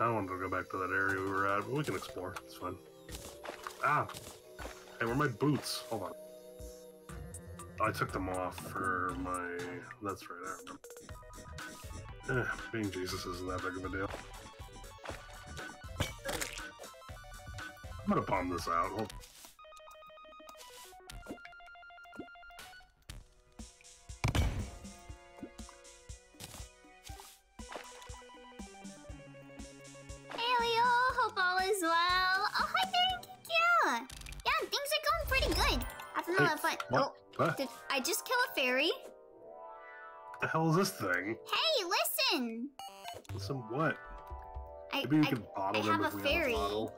I wanted to go back to that area we were at, but we can explore. It's fun. Ah! Hey, where are my boots? Hold on. I took them off for my. That's right, I. Eh, being Jesus isn't that big of a deal. I'm gonna bomb this out. Hold- hell is this thing? Hey, listen. Listen what? I, Maybe we I, could bottle I them have if a we fairy. have a bottle.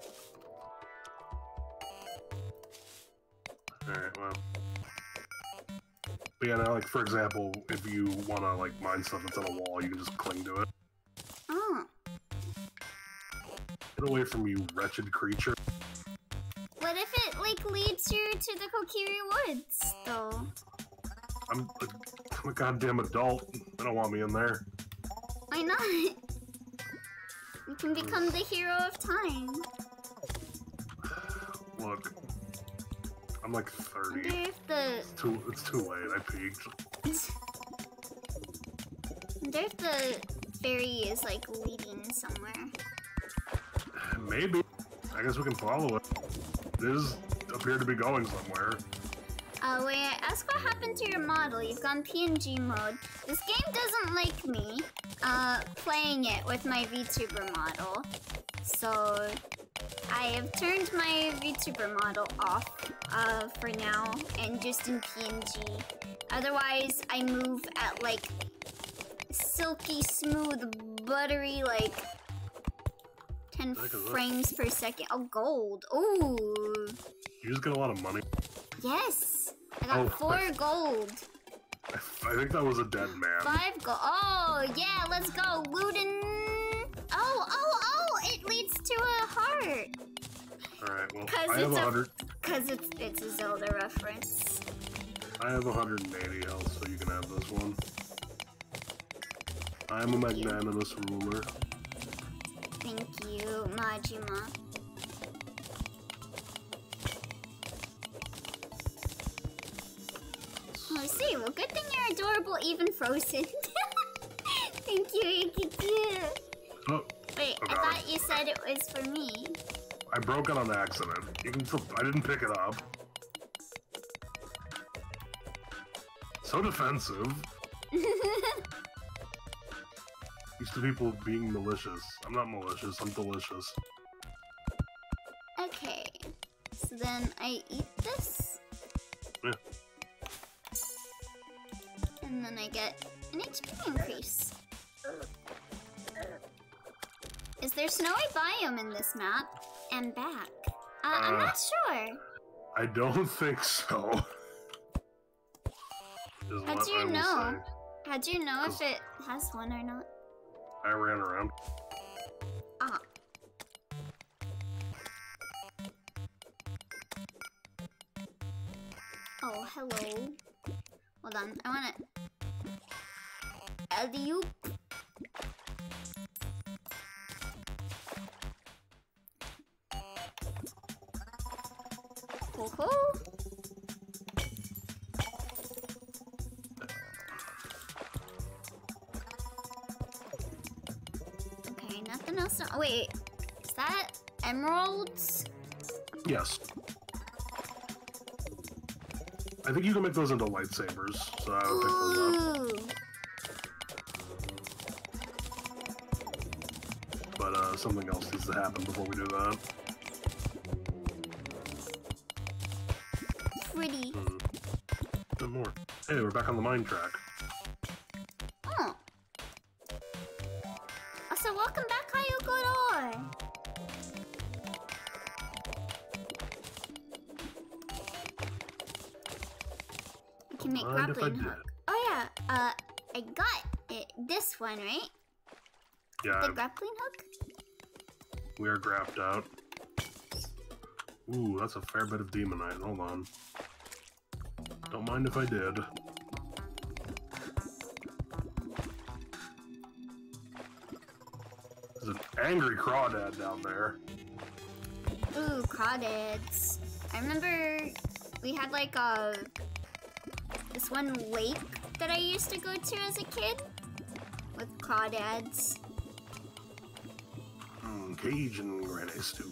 Alright, well. But yeah, now, like, for example, if you want to, like, mine stuff that's on a wall, you can just cling to it. oh, Get away from you, wretched creature. what if it like leads you to the Kokiri Woods, though? I'm I'm a goddamn adult. I don't want me in there. Why not? You can become the hero of time. Look. I'm like 30. Wonder if the It's too, it's too late. I peaked. wonder if the fairy is like leading somewhere. Maybe. I guess we can follow it. It does appear to be going somewhere. Uh, wait, ask what happened to your model. You've gone PNG mode. This game doesn't like me, uh, playing it with my VTuber model. So, I have turned my VTuber model off, uh, for now, and just in PNG. Otherwise, I move at, like, silky smooth, buttery, like, 10 Heck is this? frames per second. Oh, gold. Ooh. You just get a lot of money. Yes! I got Oh, four I- gold. I, I think that was a dead man. Five gold. Oh, yeah, let's go. Luden. Oh, oh, oh! It leads to a heart. All right. Well, 'Cause I have a- a hundred. Because it's, it's a Zelda reference. I have 180 health, so you can have this one. I'm a magnanimous ruler. Thank you, Majima. I see. Well, good thing you're adorable, even frozen. Thank you, Ikiku. Oh, Wait, I God. thought you said it was for me. I broke it on accident. You can still, I didn't pick it up. So defensive. Used to people being malicious. I'm not malicious, I'm delicious. okay. So then I eat this. And then I get an HP increase. Is there snowy biome in this map? And back? Uh, I'm Uh. not sure. I don't think so. How do you I know? How do you know if it has one or not? I ran around. Ah. Oh, hello. Hold on, I wanna... Uh, Alley-oop. Ho. Okay, nothing else. To... Oh, wait, is that emeralds? Yes. I think you can make those into lightsabers, so I would pick those up. But uh, something else needs to happen before we do that. Pretty. Hmm. Bit more. Hey, we're back on the mine track. One, right? Yeah, The grappling hook? we are grapped out. Ooh, that's a fair bit of demonite. Hold on. Don't mind if I did. There's an angry crawdad down there. Ooh, crawdads. I remember we had like a this one lake that I used to go to as a kid crawdads. Mm, Cajun granny stew.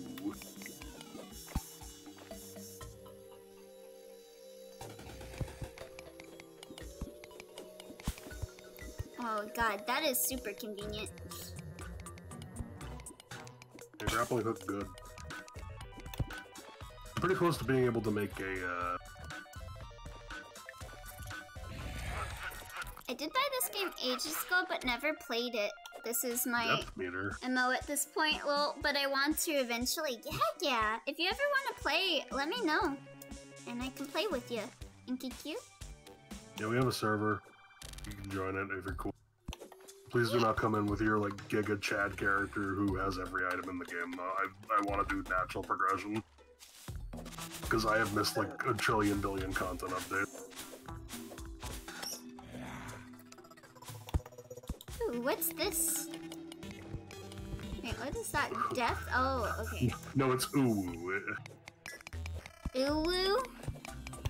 Oh god, that is super convenient. Grappling hook good. Pretty close to being able to make a uh, ages ago, but never played it. This is my depth meter. MO at this point. Well, but I want to eventually. Heck yeah! If you ever want to play, let me know, and I can play with you. In Q. Yeah, we have a server. You can join it if you're cool. Please do not come in with your like Giga Chad character who has every item in the game. Uh, I I want to do natural progression because I have missed like a trillion billion content updates. Ooh, what's this? Wait, what is that? Death? Oh, okay. No, it's ooh. Ulu?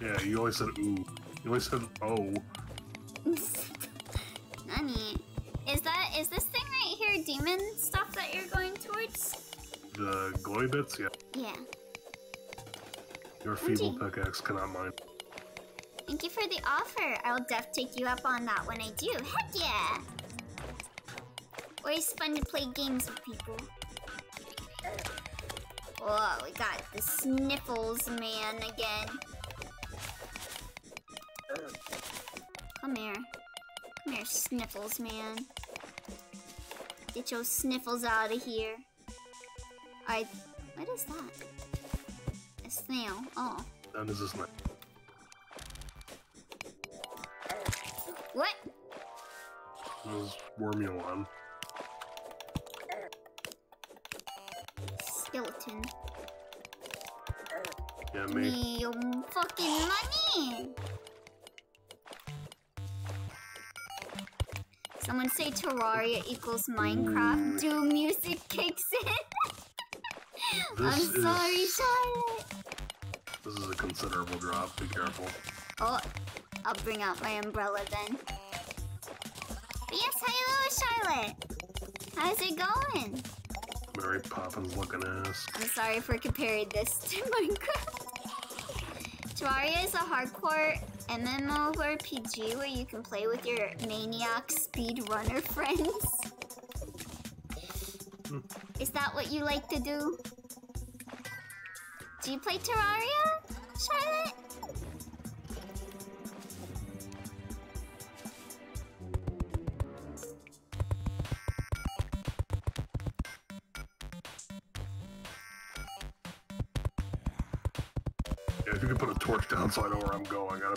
Yeah, you always said ooh. You always said oh. Nani? Is that is this thing right here demon stuff that you're going towards? The glowy bits, yeah. Yeah. Your feeble pickaxe cannot mine. Thank you for the offer. I'll def take you up on that when I do. Heck yeah! Always fun to play games with people. Oh, we got the Sniffles man again. Come here. Come here, Sniffles man. Get your Sniffles out of here. I... What is that? A snail. Oh. That is a snail. What? This Wormy one. Skeleton. Yeah, Give me. me your fucking money! Someone say Terraria equals Minecraft. Ooh. Do music kicks in. I'm is sorry, Charlotte. this is a considerable drop. Be careful. Oh, I'll bring out my umbrella then. But yes, hello, Charlotte. How's it going? Mary Poppins looking ass. I'm sorry for comparing this to Minecraft. Terraria is a hardcore MMORPG where you can play with your maniac speedrunner friends. Hmm. Is that what you like to do? Do you play Terraria, Charlotte?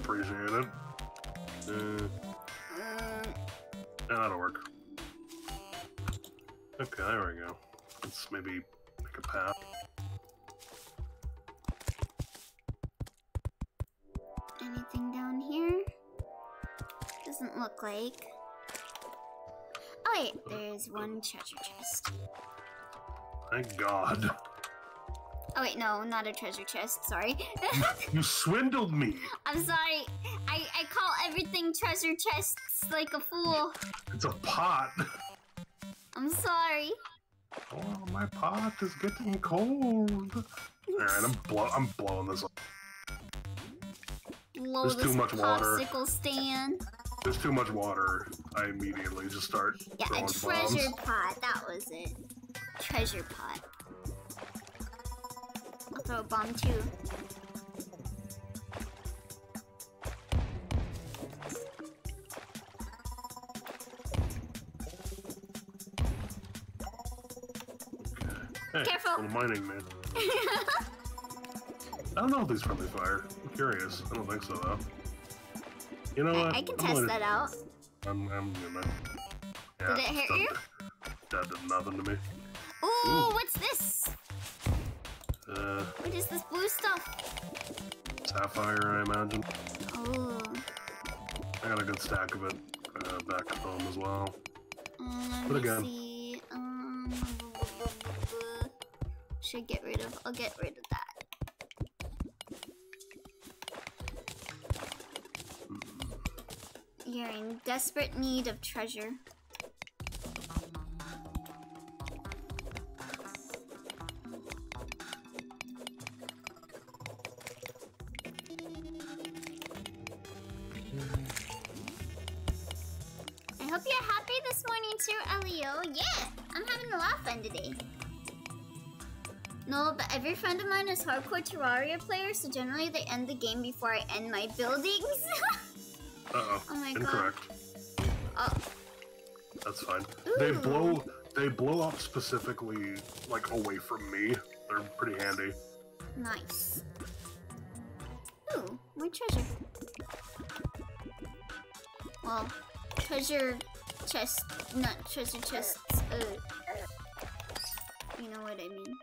Appreciate it. Uh, that'll work. Okay, there we go. Let's maybe make a path. anything down here? Doesn't look like. Oh wait, there's one treasure chest. Thank God. Oh wait, no, not a treasure chest. Sorry. You swindled me! I'm sorry. I I call everything treasure chests like a fool. It's a pot! I'm sorry. Oh, my pot is getting cold. Alright, I'm blow I'm blowing this up. Blow There's this too much water. stand. There's too much water. I immediately just start Yeah, a treasure bombs. pot. That was it. Treasure pot. Throw a bomb too. Hey, Careful. little mining man. I don't know if these friendly fire. I'm curious. I don't think so though. You know what? I, I can I'm test gonna- that out. I'm, I'm gonna. Yeah, Did it hit that- you? That did nothing to me. Ooh, Ooh. what's this? Uh, What is this blue stuff? sapphire, I imagine. Oh, I got a good stack of it uh, back at home as well. um, But again- see. Um, should get rid of. I'll get rid of that. You're in desperate need of treasure. Every friend of mine is hardcore Terraria player, so generally they end the game before I end my buildings. Uh oh. Oh my God. Incorrect. oh, That's fine. They blow. They blow up specifically like away from me. They're pretty handy. nice. Ooh, my treasure. Well, treasure chest, not treasure chests. Uh, you know what I mean.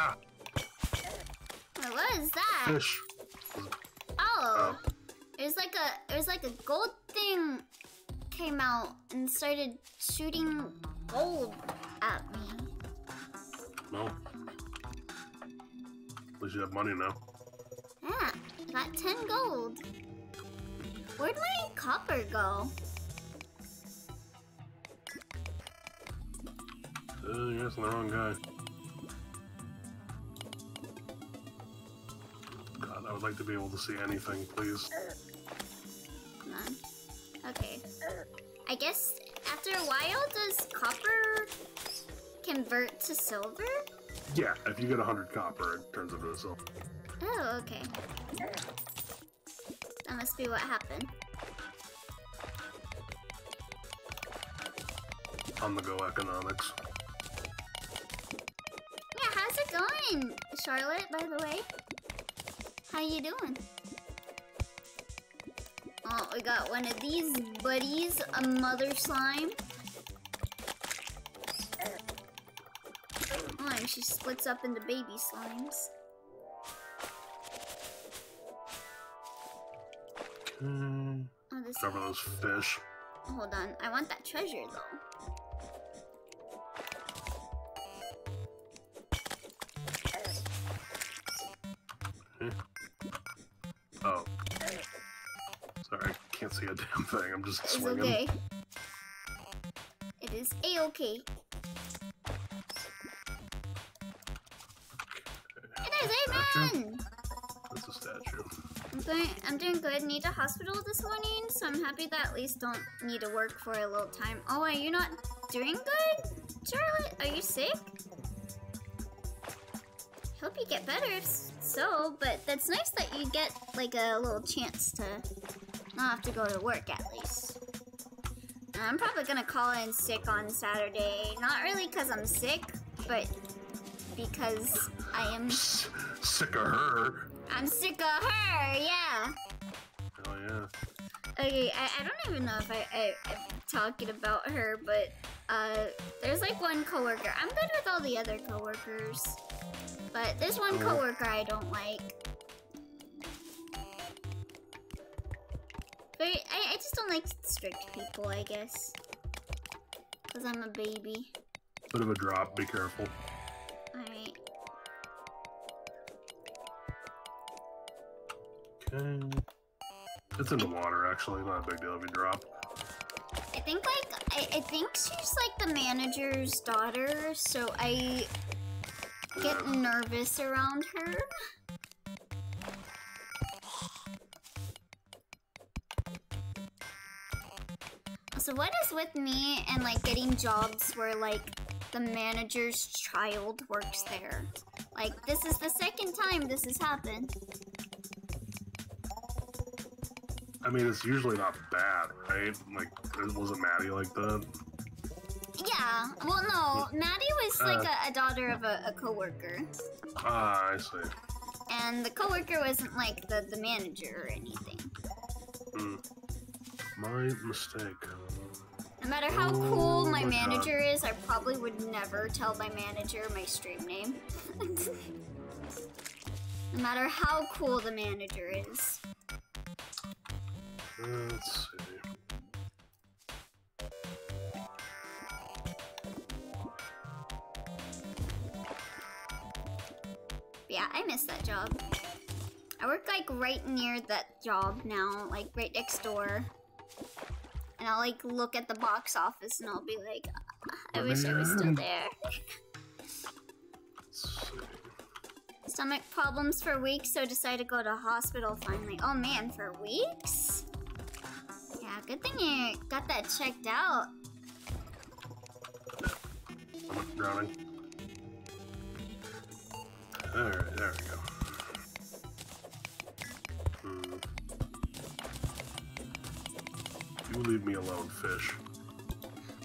Ah, What was that? fish. Oh, it was like a it was like a gold thing came out and started shooting gold at me. No. At least you have money now. Yeah, got ten gold. Where'd my copper go? Uh, you're asking the wrong guy. Would like to be able to see anything, please. Come on. Okay. I guess after a while, does copper convert to silver? Yeah, if you get 100 copper, it turns into silver. Oh, okay. That must be what happened. On the go economics. Yeah, how's it going, Charlotte, by the way. How you doing? Oh, we got one of these buddies, a mother slime. Oh, and she splits up into baby slimes. Hmm. Oh, this. Cover those fish. Hold on, I want that treasure though. See a damn thing. I'm just It's swinging. okay. It is a-okay. It is Statue? Amen! That's a statue. I'm doing, I'm doing good. Need a hospital this morning, so I'm happy that at least don't need to work for a little time. Oh, are you not doing good? Charlotte, are you sick? Hope you get better if so, but that's nice that you get like a little chance to not have to go to work at least. I'm probably gonna call in sick on Saturday. Not really because I'm sick, but because I am S- sick of her. I'm sick of her, yeah. Oh yeah. Okay, I, I don't even know if I, I, I'm talking about her, but uh, there's like one coworker. I'm good with all the other coworkers, but there's one coworker I don't like. I, I just don't like strict people, I guess. Because I'm a baby. Bit of a drop. Be careful. Alright. Okay. It's in the water, actually. Not a big deal if you drop. I think like I, I think she's like the manager's daughter, so I get nervous around her. So what is with me and like getting jobs where like the manager's child works there? Like this is the second time this has happened. I mean, it's usually not bad, right? Like, it wasn't Maddie like that. Yeah. Well, no, Maddie was like Uh. a, a daughter of a, a coworker. Ah, I see. and the coworker wasn't like the, the manager or anything. Hmm. My mistake. No matter how cool my manager is, I probably would never tell my manager my stream name. no matter how cool the manager is. Hmm, let's see. Yeah, I miss that job. I work like right near that job now, like right next door. And I'll like look at the box office and I'll be like, "Ah, I wish I was still there. Stomach problems for weeks, so decided to go to hospital finally. Oh man, for weeks? Yeah, good thing you got that checked out. Drowning. Alright, there we go. Hmm. You leave me alone, fish.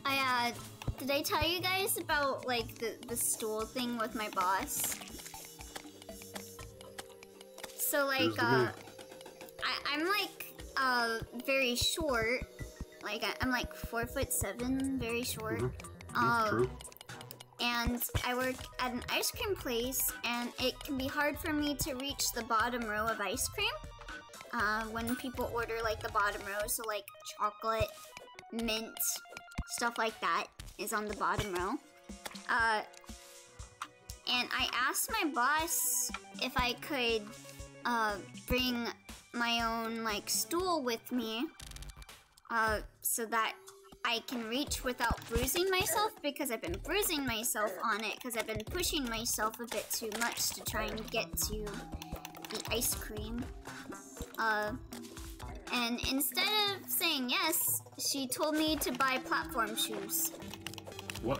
I uh, did I tell you guys about like the the stool thing with my boss? So like uh. I I'm like uh very short. Like I, I'm like four foot seven, very short. Mhm. Um, True. and I work at an ice cream place, and it can be hard for me to reach the bottom row of ice cream uh, when people order like the bottom row. So like chocolate, mint, stuff like that is on the bottom row. Uh, and I asked my boss if I could uh, bring my own like stool with me, uh, so that I can reach without bruising myself because I've been bruising myself on it because I've been pushing myself a bit too much to try and get to the ice cream. Uh, and instead of saying yes, she told me to buy platform shoes. What?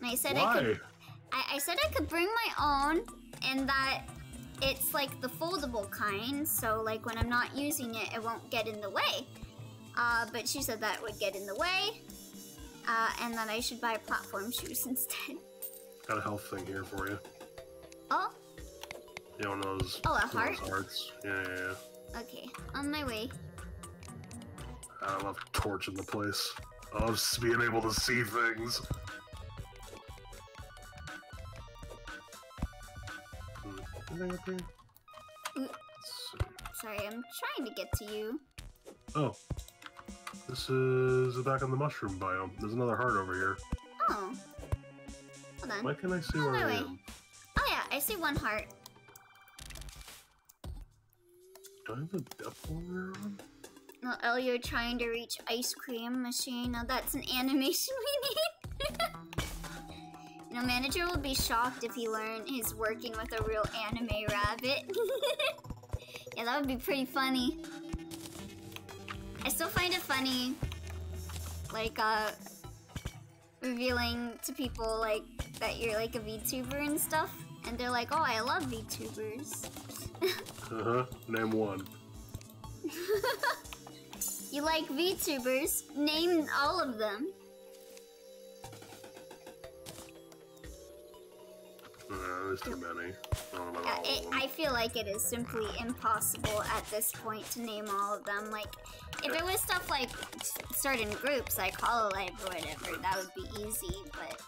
And I said I could Why? I, I said I could bring my own and that it's like the foldable kind, so like when I'm not using it, it won't get in the way. Uh, but she said that would get in the way, uh, and that I should buy platform shoes instead. Got a health thing here for you. Oh, You know, one of those, Oh, a heart? hearts. Yeah, yeah, yeah. okay. On my way. I love torching the place. I love just being able to see things. Anything up here? Let's see. Sorry, I'm trying to get to you. Oh. This is back on the mushroom biome. There's another heart over here. Oh. Hold on. Why can't I see Oh, where I way. am? Oh yeah, I see one heart. Do I have depth longer on? No, oh, you're trying to reach ice cream machine. Now that's an animation we need. know, manager will be shocked if he learned he's working with a real anime rabbit. yeah, that would be pretty funny. I still find it funny, like, uh, revealing to people, like, that you're, like, a VTuber and stuff. And they're like, oh, I love VTubers. Uh huh. Name one. You like VTubers? Name all of them. Uh, there's too many. I don't know about all it. I feel like it is simply impossible at this point to name all of them. Like, if it was stuff like certain groups, like Hololive or whatever, that would be easy, but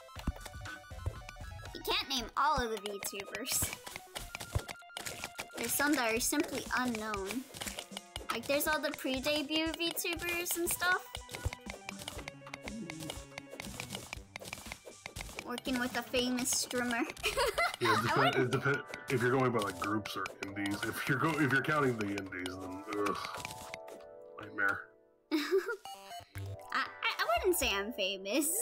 you can't name all of the VTubers. There's some that are simply unknown. Like, there's all the pre-debut VTubers and stuff. Working with a famous streamer. Yeah, it depend, it depend, if you're going by like groups or indies. If you're go if you're counting the indies, then ugh, nightmare. I, I, I wouldn't say I'm famous.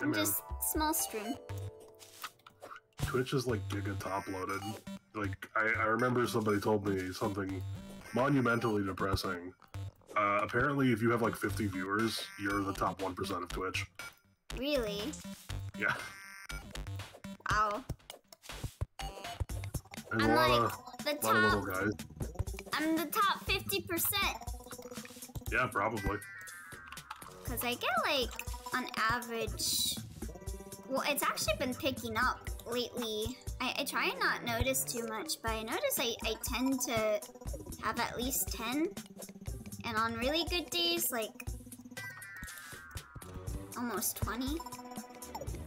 I'm man, just small stream. Twitch is like giga top loaded. Like I, I remember somebody told me something monumentally depressing. Uh, apparently, if you have like 50 viewers, you're the top one percent of Twitch. Really? Yeah, Wow. there's I'm like of the lot of little top. guys. I'm the top 50%. Yeah, probably. Because I get like on average. Well, it's actually been picking up lately. I, I try and not notice too much, but I notice I, I tend to have at least 10. And on really good days, like almost 20.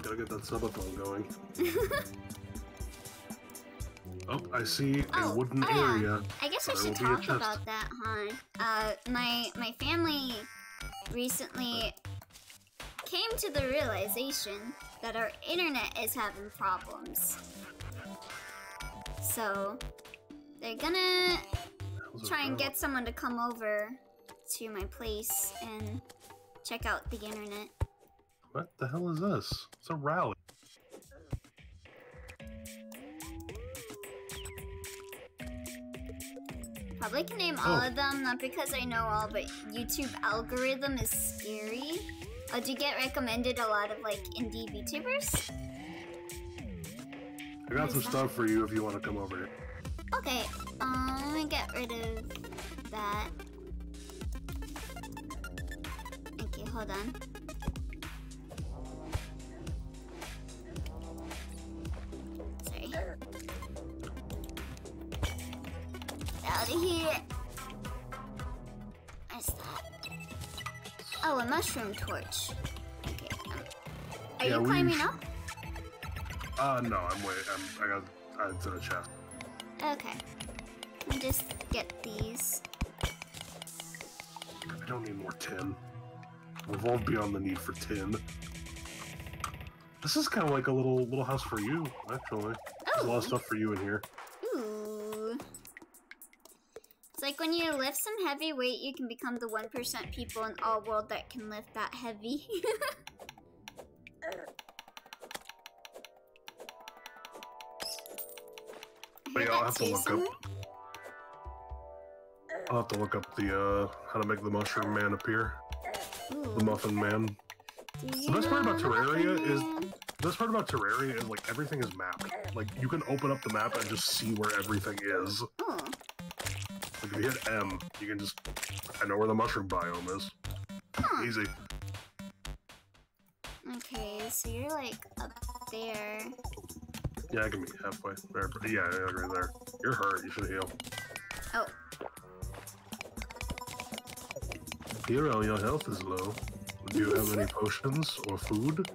Gotta get that subathon going. oh, I see a Oh, wooden oh, yeah. I guess I should a talk about that, huh? Uh, my my family recently came to the realization that our internet is having problems. So they're gonna try and get someone to come over to my place and check out the internet. What the hell is this? It's a rally. Probably can name all Oh. of them, not because I know all, but YouTube algorithm is scary. Oh, do you get recommended a lot of like indie VTubers? I got some stuff for you if you want to come over here. Okay, um, let me get rid of that. Okay, hold on. Sorry. Out of here. Oh, a mushroom torch. Okay. Um, are Yeah, you climbing up? Uh, no, I'm wait. I'm, I got. Uh, it's in a chest. Okay. Let me just get these. I don't need more tin. We've evolved beyond the need for tin. This is kind of like a little little house for you, actually. There's a lot of Oh. stuff for you in here. Like when you lift some heavy weight, you can become the 1% people in all world that can lift that heavy. I'll have to look up. I'll have to look up the uh how to make the mushroom man appear. The muffin man. The best part about Terraria is- The best part about Terraria is like everything is mapped. Like you can open up the map and just see where everything is. Oh, Like if you hit M, you can just I know where the mushroom biome is. huh. Easy. Okay, so you're like up there. Yeah, I can you halfway. There, yeah, yeah, right there. You're hurt. You should heal. Oh, Hero, your health is low. Do you have any potions or food?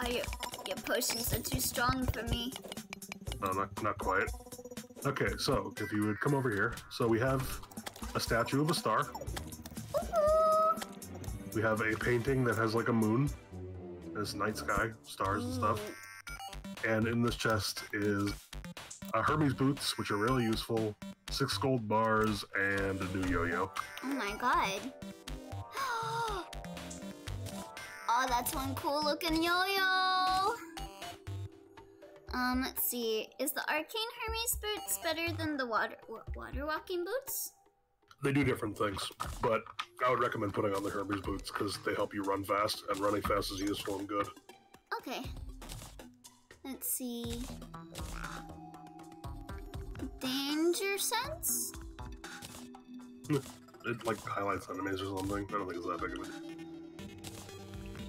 oh, your, your potions are too strong for me. No, not, not quite. Okay, so if you would come over here. So we have a statue of a star. We have a painting that has like a moon. There's night sky, stars and stuff. And in this chest is uh, Hermes boots, which are really useful, six gold bars, and a new yo-yo. Oh my god. oh, that's one cool looking yo-yo. Um, let's see. Is the arcane Hermes boots better than the water water walking boots? They do different things, but I would recommend putting on the Hermes boots because they help you run fast, and running fast is useful and good. Okay. Let's see. Danger sense? It like highlights enemies or something. I don't think it's that big of a deal.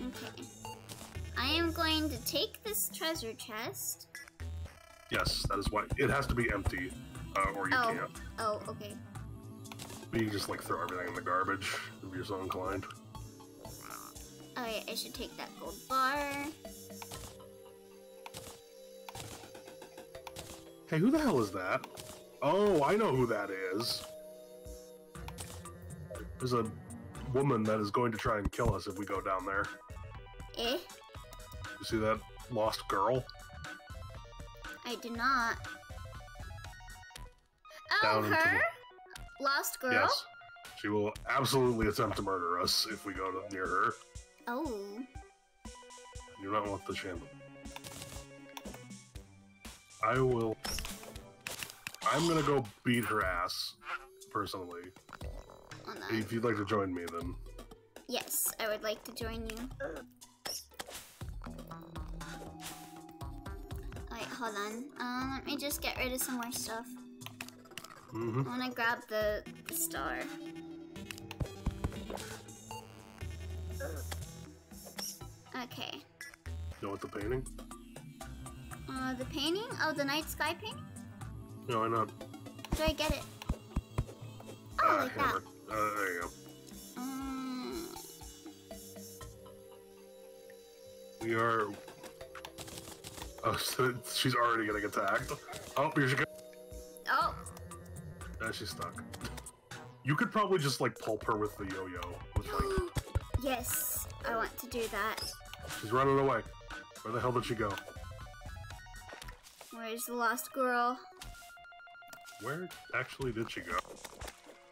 Okay. I am going to take this treasure chest. Yes, that is why it has to be empty, uh, or you Oh. can't. Oh, okay. But you can just like throw everything in the garbage if you're so inclined. Alright, I should take that gold bar. Hey, who the hell is that? Oh, I know who that is. There's a woman that is going to try and kill us if we go down there. Eh? You see that lost girl? I do not. Oh, Down her? Lost girl? Yes. She will absolutely attempt to murder us if we go to, near her. Oh. You do not want the channel. I will. I'm gonna go beat her ass, personally. If you'd like to join me, then. Yes, I would like to join you. Hold on. Um, let me just get rid of some more stuff. Mm-hmm. I wanna grab the, the star. Okay. You want the painting? Uh, the painting? Oh, the night sky painting? No, why not? Do I get it? Oh, Uh, like that. Uh, there you go. Um, We are. Oh, so she's already getting attacked. Oh, here she goes. oh, Ah, she's stuck. You could probably just like pulp her with the yo-yo. Like, yes, I want to do that. she's running away. Where the hell did she go? Where's the lost girl? Where actually did she go?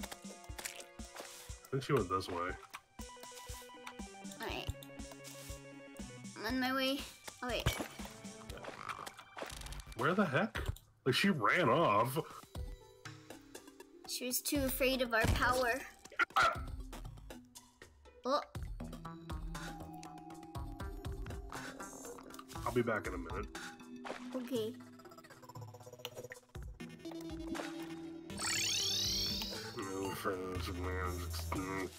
I think she went this way. Alright. I'm on my way. Oh, wait. Where the heck? Like she ran off. She was too afraid of our power. Oh, I'll be back in a minute. okay. No friends, man.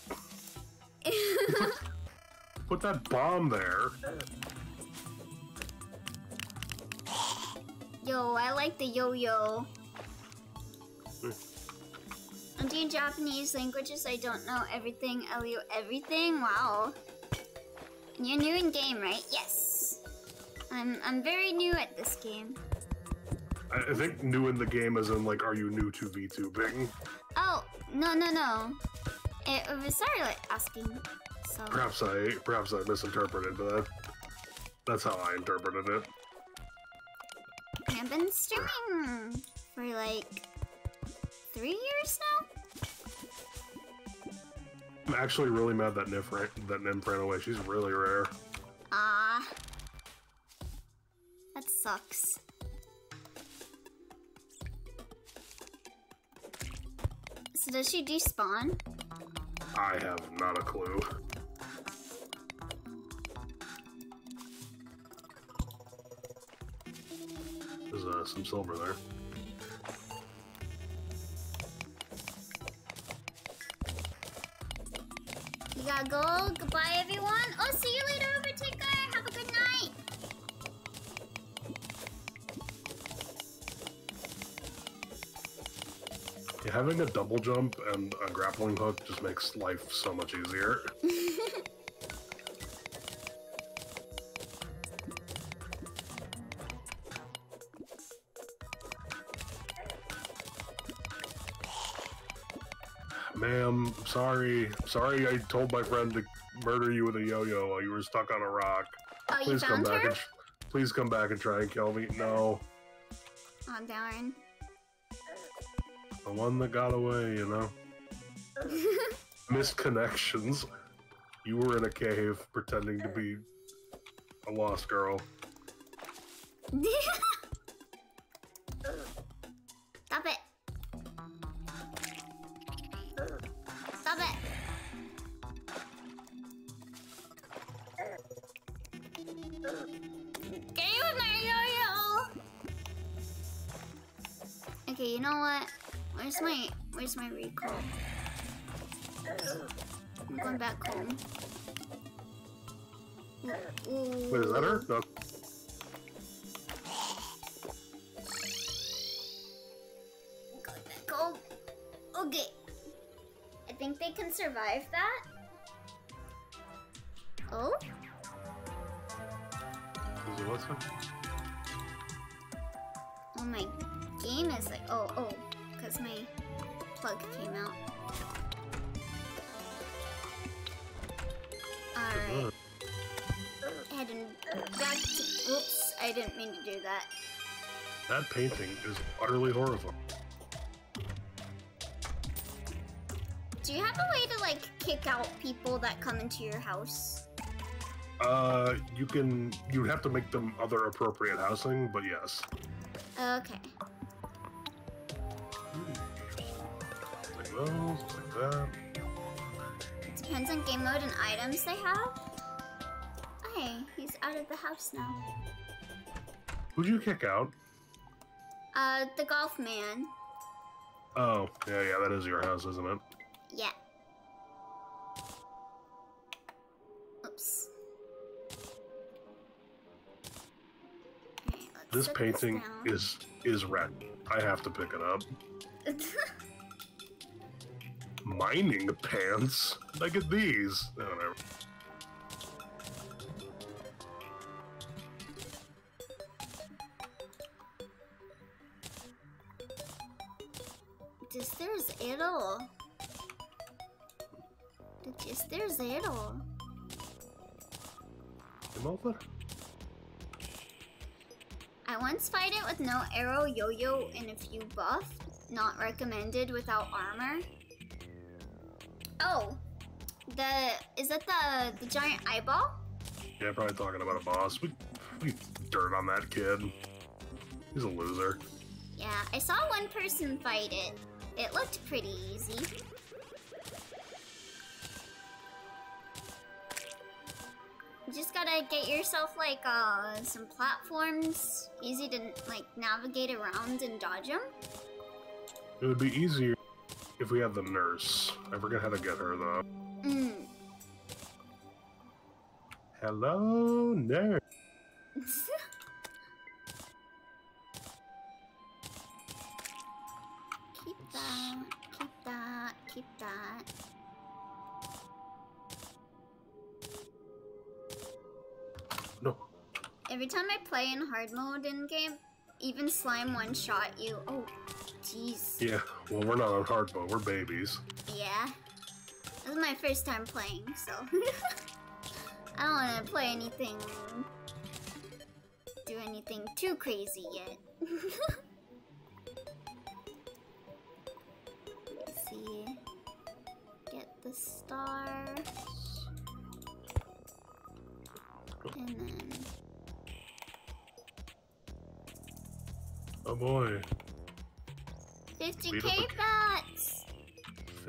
Put that bomb there. Yo, I like the yo-yo. Hmm. I'm doing Japanese languages. I don't know everything. Elio, everything? Wow. And you're new in game, right? Yes. I'm I'm very new at this game. I, I think new in the game as in like, are you new to VTubing? Oh, no, no, no. It, it was Starlight asking. So, Perhaps I perhaps I misinterpreted that. That's how I interpreted it. I've been streaming for like three years now. I'm actually really mad that Nif ran, that Nymph ran away. She's really rare. Ah. That sucks. So does she despawn? I have not a clue. There's uh, some silver there. You got Gaggle. Goodbye, everyone. Oh, see you later, Overtaker. Have a good night. Yeah, having a double jump and a grappling hook just makes life so much easier. sorry. Sorry I told my friend to murder you with a yo-yo while you were stuck on a rock. Oh, Please come back her? and please come back and try and kill me. No. Oh, darn. The one that got away, you know? Misconnections. You were in a cave pretending to be a lost girl. Get you my yo-yo. Okay, you know what? Where's my where's my recall? I'm going back home. Ooh, ooh. Wait, is that her? No. Go. Okay. I think they can survive that. Oh? What's? Oh, my game is like. Oh, oh. Because my plug came out. Alright. Heading back to. Oops. I didn't mean to do that. That painting is utterly horrifying. Do you have a way to, like, kick out people that come into your house? Uh, you can. You'd have to make them other appropriate housing, but yes. Okay. Like those, like that. Depends on game mode and items they have. Hey, he's out of the house now. Who'd you kick out? Uh, the golf man. Oh, yeah, yeah, that is your house, isn't it? This painting down. is is red. I have to pick it up. Mining pants. Look at these. No, yo-yo, and a few buff. Not recommended without armor. Oh, the is that the the giant eyeball? Yeah, probably talking about a boss. We, we dirt on that kid. He's a loser. Yeah, I saw one person fight it. It looked pretty easy. Gotta get yourself like uh some platforms, easy to like navigate around and dodge them. It would be easier if we had the nurse. I forget how to get her though. Mm. Hello, nurse. Every time I play in hard mode in game, even slime one shot you. Oh, jeez. Yeah, well, we're not on hard mode. We're babies. Yeah. This is my first time playing, so I don't want to play anything, do anything too crazy yet. Let's see. Get the star. And then Oh boy. 50 k-bats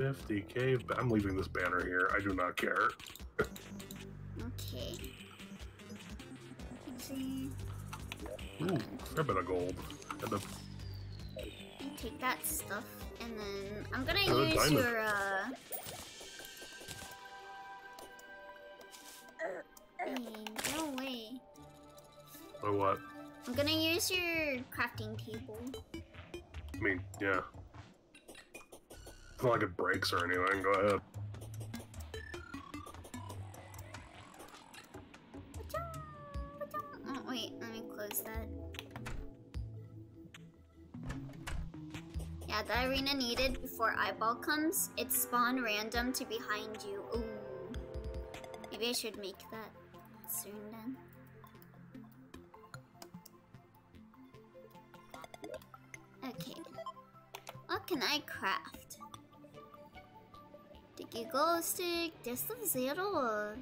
50k. I'm leaving this banner here. I do not care. okay. Ooh, a bit of gold. And the... You take that stuff, and then I'm gonna and use your, uh... uh, uh. No way. Or what? I'm gonna use your crafting table. I mean, yeah. It's not like it breaks or anything. Go ahead. Oh, wait, let me close that. Yeah, the arena needed before eyeball comes. It spawn random to behind you. Ooh. Maybe I should make that soon then. What can I craft? Sticky glow stick, disc of zero.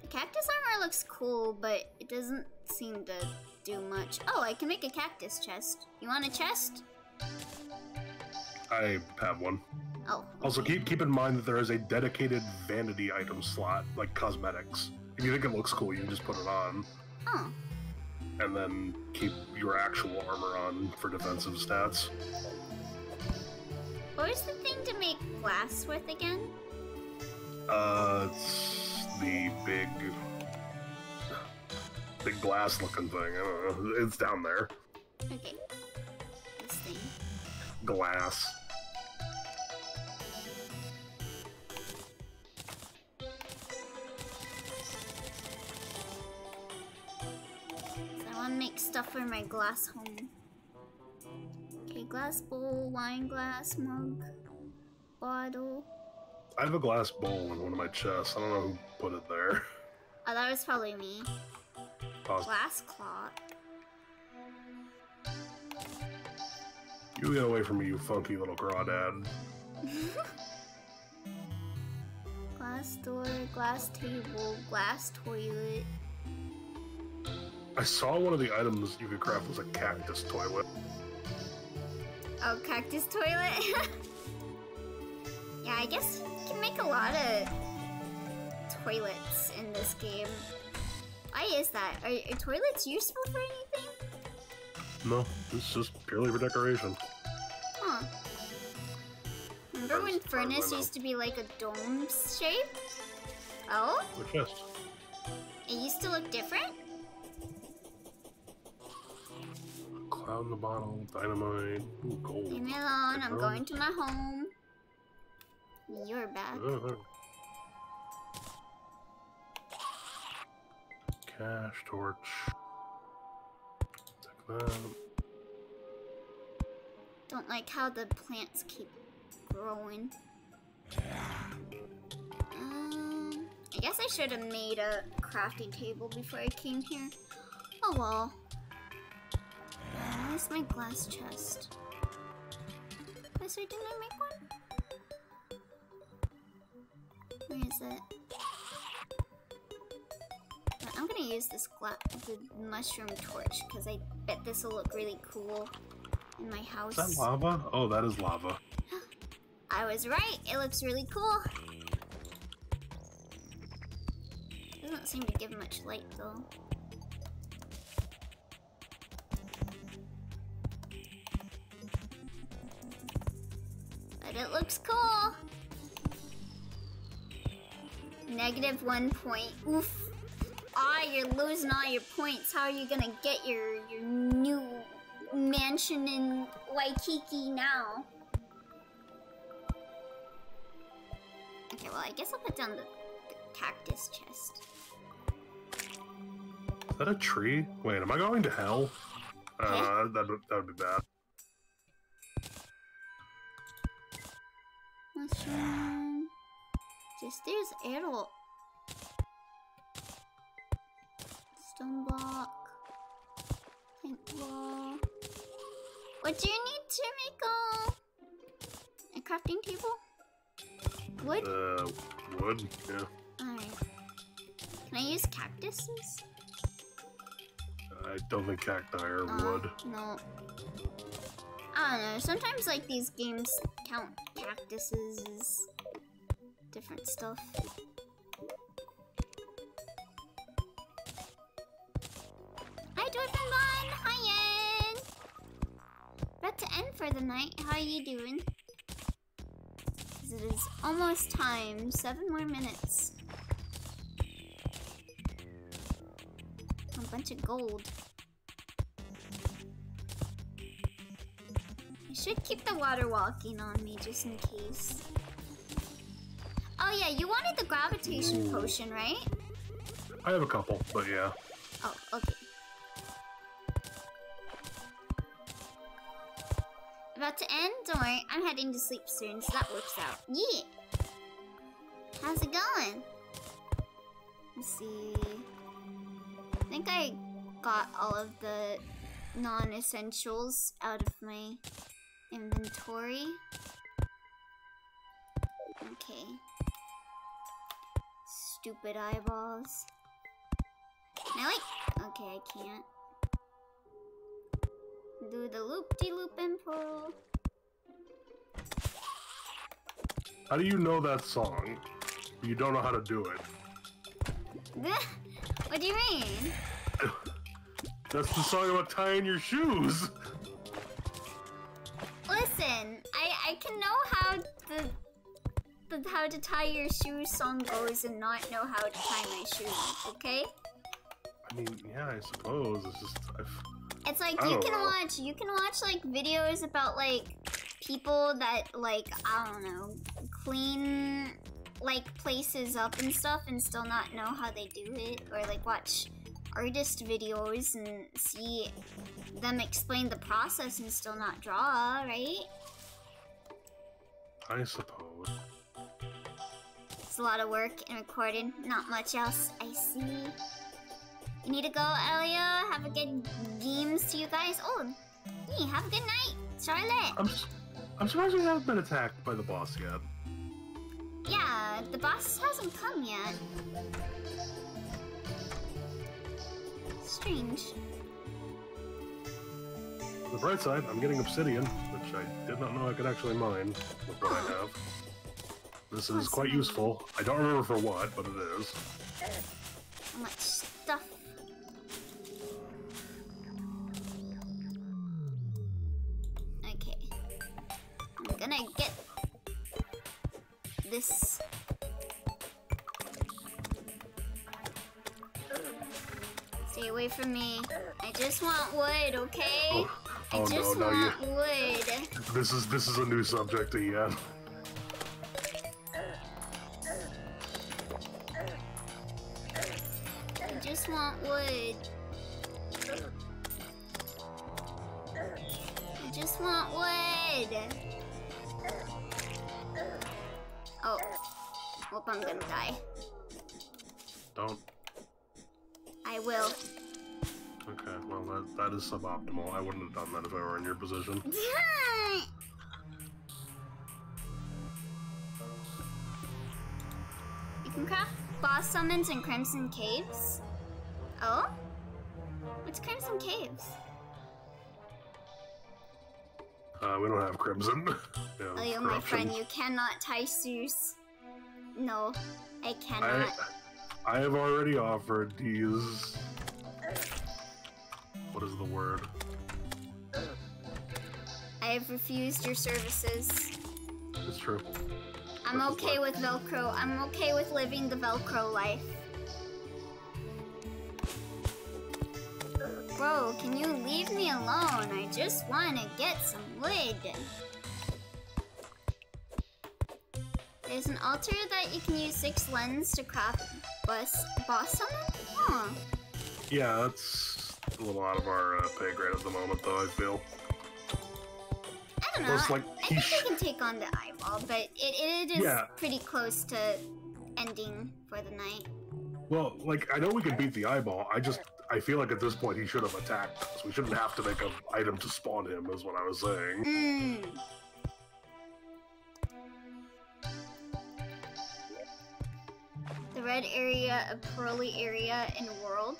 The cactus armor looks cool, but it doesn't seem to do much. Oh, I can make a cactus chest. You want a chest? I have one. Oh. Also, keep keep in mind that there is a dedicated vanity item slot, like cosmetics. If you think it looks cool, you can just put it on, Oh. And then keep your actual armor on for defensive stats. What was the thing to make glass with again? Uh, it's the big, big glass-looking thing. I don't know. It's down there. Okay. This thing. Glass. Want to make stuff for my glass home. Okay, glass bowl, wine glass, mug, bottle. I have a glass bowl in one of my chests. I don't know who put it there. Oh, that was probably me. Pos- Glass clock. You get away from me, you funky little crawdad. glass door, glass table, glass toilet. I saw one of the items you could craft was a cactus toilet. Oh, cactus toilet. yeah, I guess you can make a lot of toilets in this game. Why is that? Are, are toilets useful for anything? No, it's just purely for decoration. Huh. Remember when As far as I furnace used to be like a dome shape? Oh? oh the chest. It used to look different? Cloud in the bottle, dynamite, ooh, gold. Leave me alone, I'm going to my home. You're back. Uh, Cash torch. Take that. Don't like how the plants keep growing. Um, I guess I should have made a crafting table before I came here. Oh well. Where's my glass chest? Yes, I didn't I make one? Where is it? I'm gonna use this the mushroom torch because I bet this will look really cool in my house. Is that lava? Oh, that is lava. I was right. It looks really cool. Doesn't seem to give much light though. Looks cool. Negative one point. Oof. Ah, you're losing all your points. How are you gonna get your your new mansion in Waikiki now? Okay, well, I guess I'll put down the, the cactus chest. Is that a tree? Wait, am I going to hell? Uh, that would, that would be bad. Mushroom. Just there's arrow. Stone block. Plant wall. What do you need to make a a crafting table? Wood. Uh, wood? Yeah. Alright. Can I use cactuses? I don't think cacti are Uh, wood. No. Don't know. Sometimes like these games count cactuses as different stuff. Hi Dorfenbon! Hi Yen! About to end for the night. How are you doing? It is almost time. Seven more minutes. A bunch of gold. Should keep the water walking on me just in case. Oh yeah, you wanted the gravitation Ooh. potion, right? I have a couple, but yeah. Oh, okay. About to end? Don't worry, I'm heading to sleep soon, so that works out. Yeah! How's it going? Let's see. I think I got all of the non-essentials out of my inventory. Okay. Stupid eyeballs. Can I like? Okay, I can't. Do the loop-de-loop and pull. How do you know that song? You don't know how to do it. what do you mean? That's the song about tying your shoes. Listen, I I can know how the the how to tie your shoes song goes and not know how to tie my shoes. Okay? I mean, yeah, I suppose. It's just I've, It's like you can know. watch you can watch like videos about like people that like I don't know clean like places up and stuff and still not know how they do it or like watch artist videos and see them explain the process and still not draw, right? I suppose. It's a lot of work and recording, not much else. I see. You need to go, Elia. Have a good games to you guys. Oh, hey, have a good night, Charlotte. I'm I'm surprised we haven't been attacked by the boss yet. Yeah, the boss hasn't come yet. Strange. On the bright side, I'm getting obsidian, which I did not know I could actually mine with what I have. This is quite useful. I don't remember for what, but it is. How much stuff. Okay. I'm gonna get this. Stay away from me. I just want wood, okay? Oh, oh I just no, no, you. want wood. This is this is a new subject Ian. I just want wood. I just want wood. Oh. Hope I'm gonna die. Don't. I will. Okay, well that that is suboptimal. I wouldn't have done that if I were in your position. you can craft boss summons in Crimson Caves. Oh? What's Crimson Caves? Uh, we don't have crimson. yeah, Oh, my friend, you cannot tie shoes. No, I I cannot. I have already offered these. What is the word? I have refused your services. It's true. I'm is okay with Velcro. I'm okay with living the Velcro life. Bro, can you leave me alone? I just want to get some wood. There's an altar that you can use six lens to craft boss, boss summon? Huh. Yeah, that's a little out of our uh, pay grade at the moment, though. I feel. I don't know. Plus, like, I think I can take on the eyeball, but it, it is Yeah. pretty close to ending for the night. Well, like I know we can beat the eyeball. I just I feel like at this point he should have attacked us. We shouldn't have to make an item to spawn him. Is what I was saying. Mm. The red area, a pearly area in world.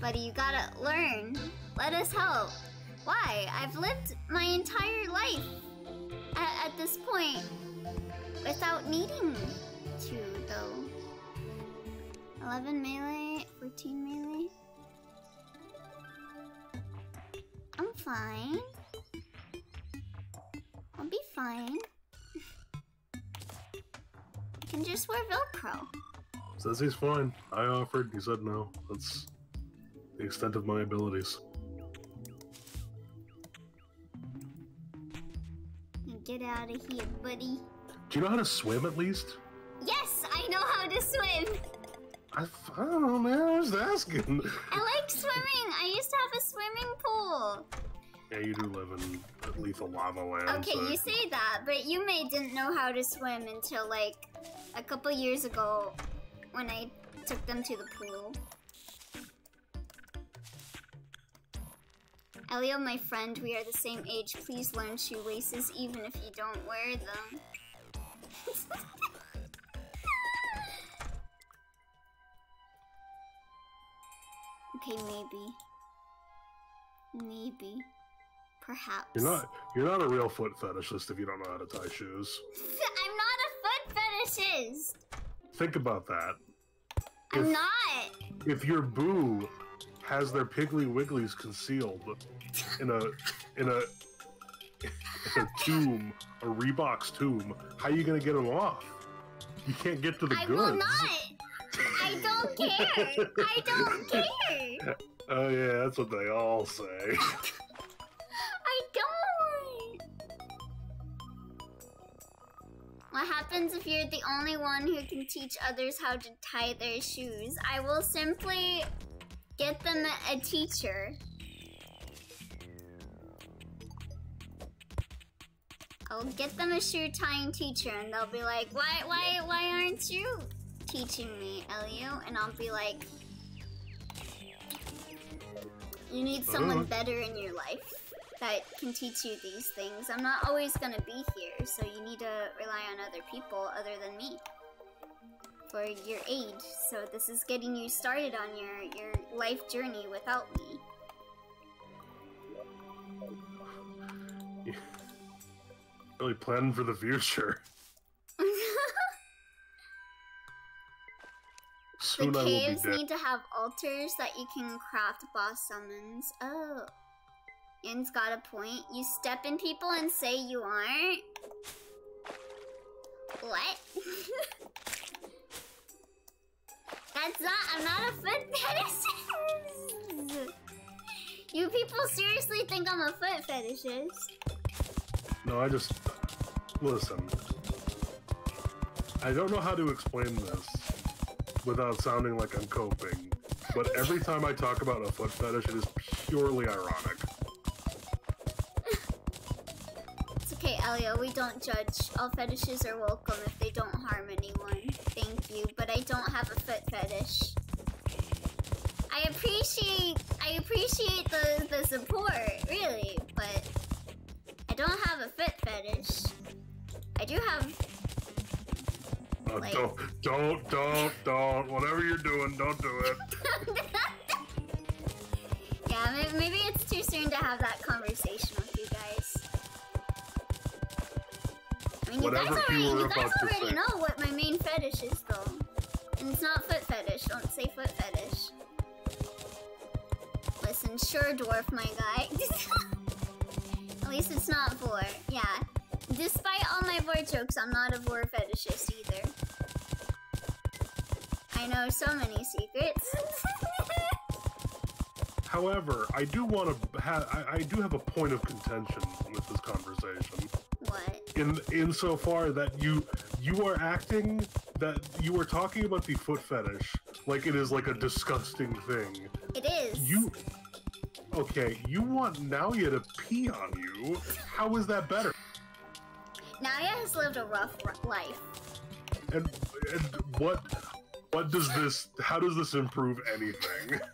Buddy, you gotta learn. Let us help. Why? I've lived my entire life at, at this point without needing to, though. 11 melee, 14 melee. I'm fine. I'll be fine. I can just wear Velcro. Says he's fine. I offered. He said no. That's the extent of my abilities. Get out of here, buddy. Do you know how to swim at least? Yes, I know how to swim. I, I don't know, man. I was asking. I like swimming. I used to have a swimming pool. Yeah, you do live in lethal lava land. Okay, so- you say that, but you may didn't know how to swim until like a couple years ago when I took them to the pool. Elio, my friend, we are the same age. Please learn shoelaces even if you don't wear them. okay, maybe. Maybe. Perhaps. You're not you're not a real foot fetishist if you don't know how to tie shoes. I'm not a foot fetishist. Think about that. I'm If- not. If your boo has their piggly wigglies concealed in a in a a tomb, a Reebok's tomb, how are you gonna get them off? You can't get to the I goods. will not. I don't care. I don't care. Oh yeah, that's what they all say. What happens if you're the only one who can teach others how to tie their shoes? I will simply get them a teacher. I'll get them a shoe tying teacher and they'll be like, why, why, why aren't you teaching me, Elio? And I'll be like, you need someone better in your life that can teach you these things. I'm not always gonna be here, so you need to rely on other people other than me for your aid. So this is getting you started on your your life journey without me. really planning for the future. the Soon I will be caves need to have altars that you can craft boss summons. Oh. In's got a point. You step in people and say you aren't? What? That's not- I'm not a foot fetishist! You people seriously think I'm a foot fetishist? No, I just listen. I don't know how to explain this without sounding like I'm coping, but every time I talk about a foot fetish, it is purely ironic. Elio, we don't judge. All fetishes are welcome if they don't harm anyone. Thank you, but I don't have a foot fetish. I appreciate I appreciate the, the support, really, but I don't have a foot fetish. I do have Uh, Like- don't, don't, don't, don't. Whatever you're doing, don't do it. Yeah, maybe it's too soon to have that conversation I mean, you guys already, you guys already know what my main fetish is, though. And it's not foot fetish. Don't say foot fetish. Listen, sure, dwarf, my guy. At least it's not vore. Yeah. Despite all my vore jokes, I'm not a vore fetishist either. I know so many secrets. However, I do want to have. I, I do have a point of contention with this conversation. what? In insofar that you you are acting that you are talking about the foot fetish like it is like a disgusting thing. It is. You okay? You want Naoya to pee on you? How is that better? Naya has lived a rough r- life. And and what what does this? How does this improve anything?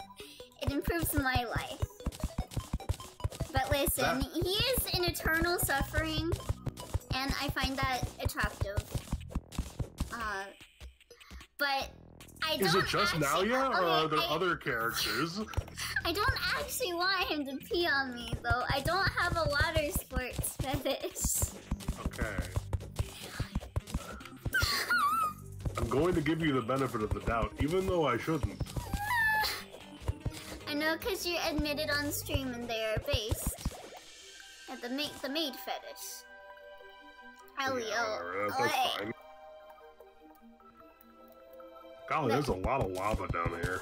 It improves my life. But listen, That- he is in eternal suffering, and I find that attractive. Uh, but I don't Is it just actually, Naoya, or are there I, other characters? I don't actually want him to pee on me, though. I don't have a water sports fetish. Okay. I'm going to give you the benefit of the doubt, even though I shouldn't. I know, cause you admitted on stream, and they are based at the maid, the maid fetish. Elio, Yeah, alright, that's fine. Golly, there's a lot of lava down here.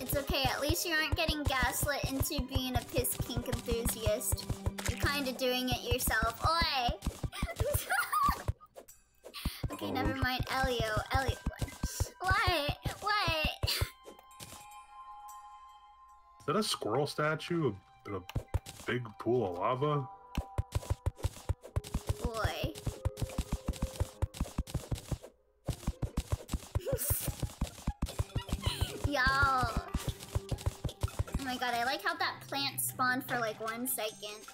It's It's okay, at least you aren't getting gaslit into being a piss kink enthusiast. You're kinda doing it yourself. Oi! okay, oh, never mind. Elio. Elio. What? What? Is that a squirrel statue in a big pool of lava? Boy. Y'all. Oh my god, I like how that plant spawned for like one second.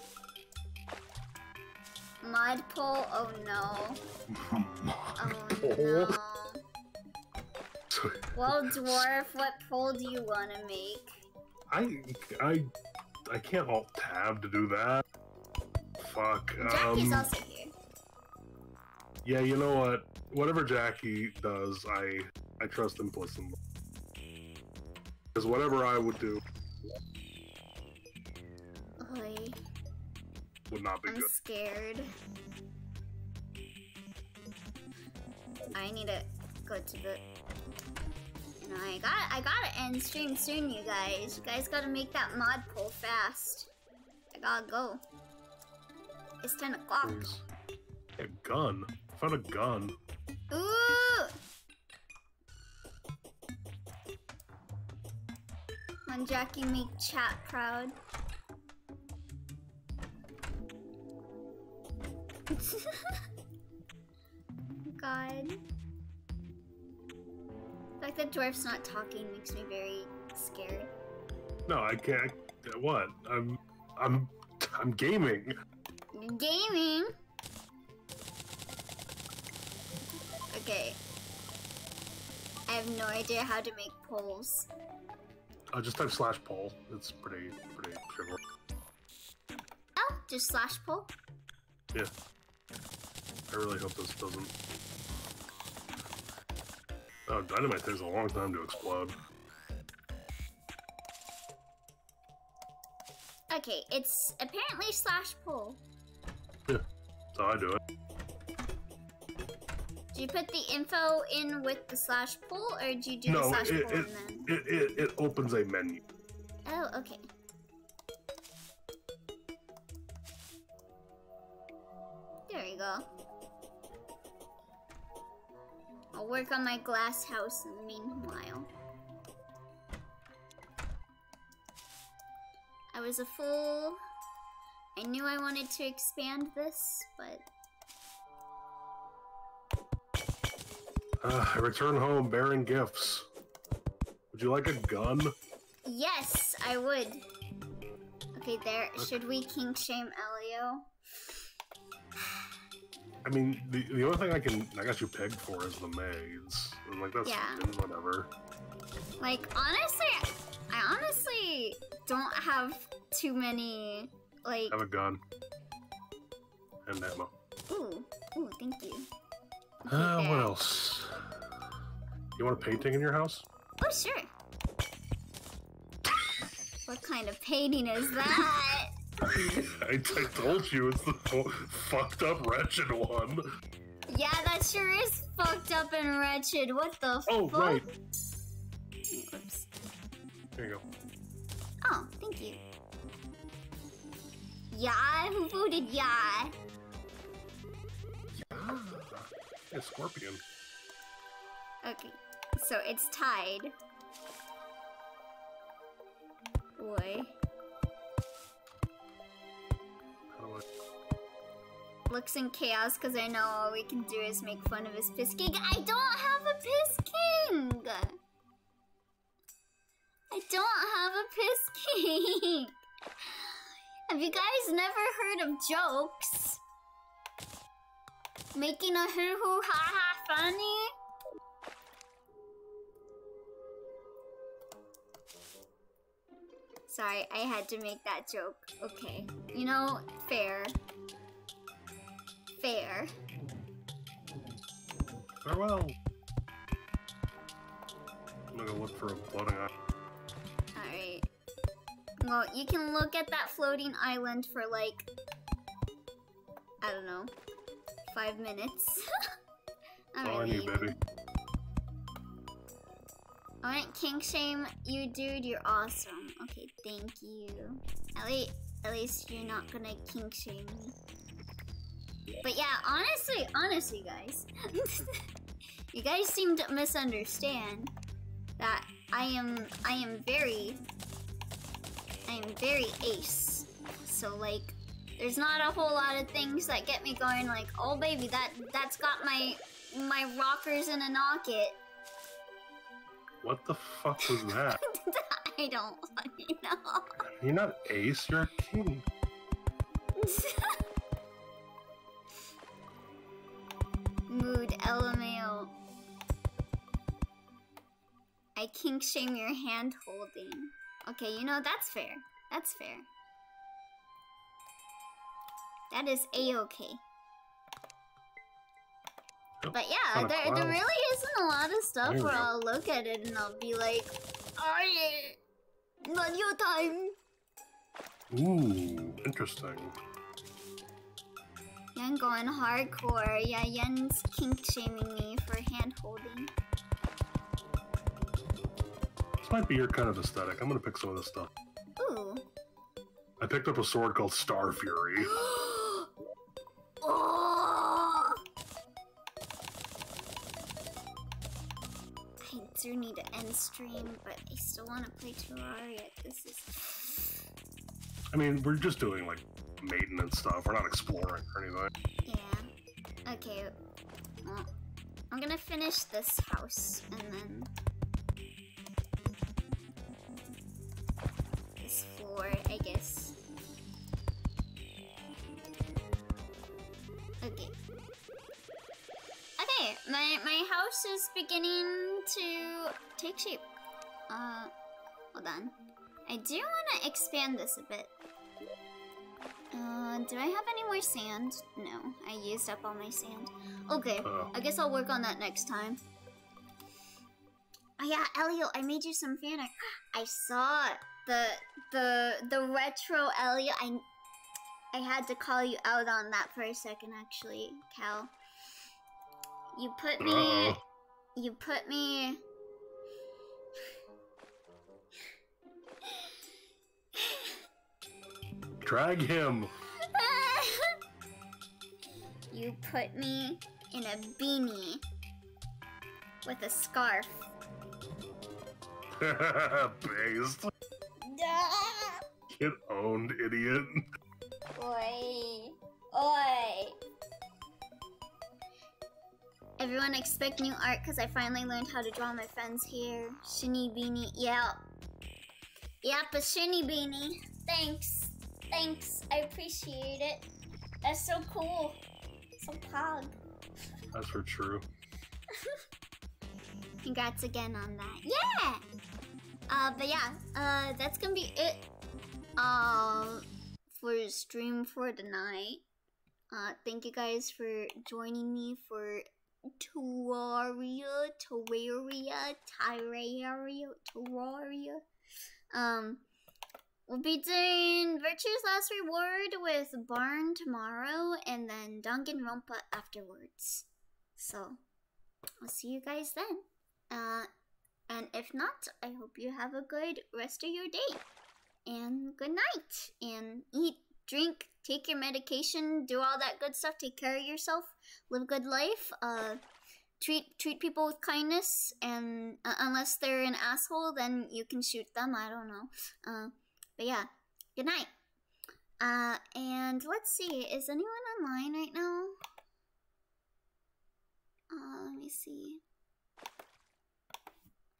Mud pole? Oh no. Oh no. Well, dwarf, what pole do you want to make? I I I can't alt tab to do that. Fuck. Jackie's um, also here. Yeah, you know what? Whatever Jackie does, I I trust implicitly. Because whatever I would do Oi, would not be I'm good. scared. I need to go to the. Know, I got I gotta end stream soon, you guys. You guys gotta make that mod pull fast. I gotta go. It's ten o'clock. A gun. I found a gun. Ooh! When Jackie make chat proud. God. The fact that Dwarf's not talking makes me very scared. No, I can't. What? I'm I'm I'm gaming. Gaming! Okay. I have no idea how to make polls. I'll just type slash poll. It's pretty pretty trivial. Oh, just slash poll? Yeah. I really hope this doesn't. Oh, dynamite takes a long time to explode. Okay, it's apparently slash poll. Yeah, so I do it. Do you put the info in with the slash poll, or do you do the slash it, poll it, and then? it, it, it opens a menu. Oh, okay. There we go. I'll work on my glass house in the meanwhile. I was a fool. I knew I wanted to expand this, but Uh, I return home bearing gifts. Would you like a gun? yes, I would. Okay, there. Should we king shame Elio? I mean, the, the only thing I can I got you pegged for is the maids. And like that's Yeah. whatever. Like, honestly, I honestly don't have too many, like, I Have a gun. And ammo. ooh, ooh, thank you. Uh, what else? You want a painting in your house? Oh, sure. What kind of painting is that? I, I told you it's the fu- fucked up wretched one. yeah, that sure is fucked up and wretched. What the Oh fuck? right. Oops. Here you go. Oh, thank you. Yeah, who voted yeah? Yeah, scorpion. Okay, so it's tied. Boy. Looks in chaos because I know all we can do is make fun of his piss king. I don't have a piss king! I don't have a piss king! Have you guys never heard of jokes? Making a hoo hoo ha ha funny? Sorry, I had to make that joke. Okay. You know, fair. Fair. Farewell. I'm gonna look for a floating eye. Alright. Well, you can look at that floating island for like, I don't know, five minutes. That's all I need, baby. Wouldn't kink shame you, dude. You're awesome. Okay, thank you. At least, at least you're not gonna kink shame me. But yeah, honestly, honestly, guys, you guys seem to misunderstand that I am, I am very, I am very ace. So like, there's not a whole lot of things that get me going. Like, oh baby, that that's got my my rockers in a knocket. What the fuck was that? I don't fucking know. You're not ace, you're a king. Mood LMAO. I kink shame your hand holding. Okay, you know, that's fair. That's fair. That is a-okay. But yeah, there, there really isn't a lot of stuff where. I'll look at it and I'll be like, Aye, not your time. Ooh, interesting. Yan going hardcore. Yeah, Yen's kink shaming me for hand holding. This might be your kind of aesthetic. I'm gonna pick some of this stuff. Ooh. I picked up a sword called Starfury. oh! Do need to end stream, but I still want to play Terraria. This is. I mean, we're just doing like maintenance stuff. We're not exploring or anything. Yeah. Okay. Well, I'm gonna finish this house and then. This floor, I guess. My, my house is beginning to take shape. Uh, hold on. I do want to expand this a bit. Uh, do I have any more sand? No, I used up all my sand. Okay, I guess I'll work on that next time. Oh yeah, Elio, I made you some fan art. I saw the the the retro Elio. I I had to call you out on that for a second, actually, Cal. You put me. uh-oh. You put me. Drag him. you put me in a beanie with a scarf. Based. Get owned, idiot. Oi. Oi. Everyone expect new art because I finally learned how to draw my friend's hair. Shinny beanie. Yeah. Yep, a shinny beanie. Thanks. Thanks. I appreciate it. That's so cool. So pog. That's for true. Congrats again on that. Yeah! Uh, but yeah, uh, that's gonna be it. Uh, for stream for tonight. Uh, thank you guys for joining me for Terraria, Terraria, Terraria, Terraria. Um, we'll be doing Virtue's Last Reward with Barn tomorrow, and then Danganronpa afterwards. So, I'll see you guys then. Uh, and if not, I hope you have a good rest of your day. And good night. And eat, drink, take your medication, do all that good stuff. Take care of yourself. Live a good life. Uh, treat treat people with kindness. And uh, unless they're an asshole, then you can shoot them. I don't know. Uh, but yeah, good night. Uh, and let's see. Is anyone online right now? Uh, let me see.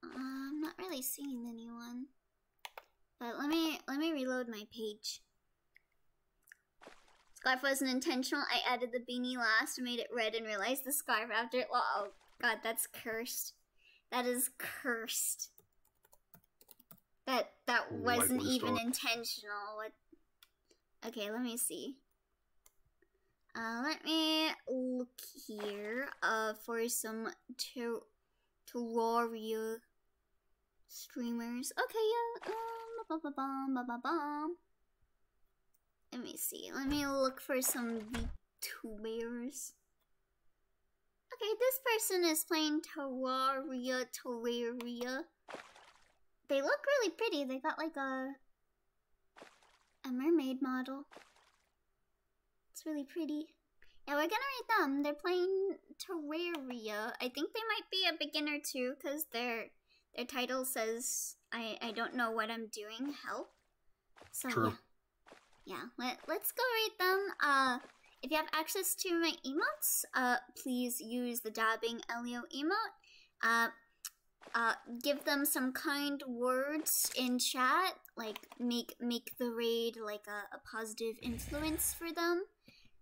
Uh, I'm not really seeing anyone. But let me let me reload my page. Scarf wasn't intentional. I added the beanie last, made it red, and realized the scarf after it. Well, oh god, that's cursed. That is cursed. That that wasn't even intentional. What? Okay, let me see. Uh, let me look here. Uh, for some ter Terraria streamers. Okay, yeah. Um, ba ba ba. Let me see. Let me look for some VTubers. Okay, this person is playing Terraria, Terraria. They look really pretty. They got like a a mermaid model. It's really pretty. Yeah, we're gonna raid them. They're playing Terraria. I think they might be a beginner too, cause their their title says I I don't know what I'm doing. Help. So True. yeah, yeah. Let let's go raid them. Uh, if you have access to my emotes, uh, please use the dabbing Elio emote. Uh, uh, give them some kind words in chat, like make make the raid like a, a positive influence for them.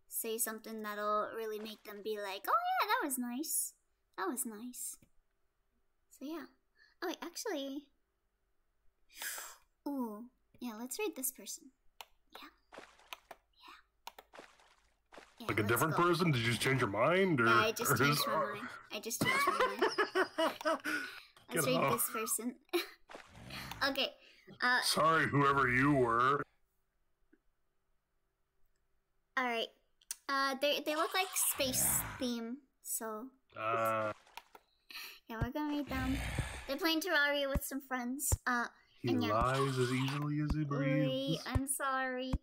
Say something that'll really make them be like, "Oh yeah, that was nice. That was nice." So yeah. Oh wait, actually. Ooh, yeah. Let's read this person. Yeah. Yeah. Yeah, Like a different go. person? Did you just change your mind? Or, Yeah, I just changed my mind. I just changed my mind. Let's read off. this person. okay. Uh, Sorry, whoever you were. all right. Uh, they they look like space theme. So Uh, yeah, we're gonna read them. They're playing Terraria with some friends. Uh, he lies as easily as he breathes. I'm sorry.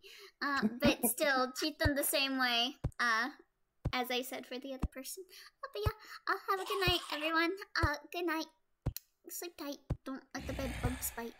Uh, but still, treat them the same way. Uh, as I said for the other person. Uh, but yeah, uh, have a good night, everyone. Uh, good night. Sleep tight. Don't let the bed bugs bite.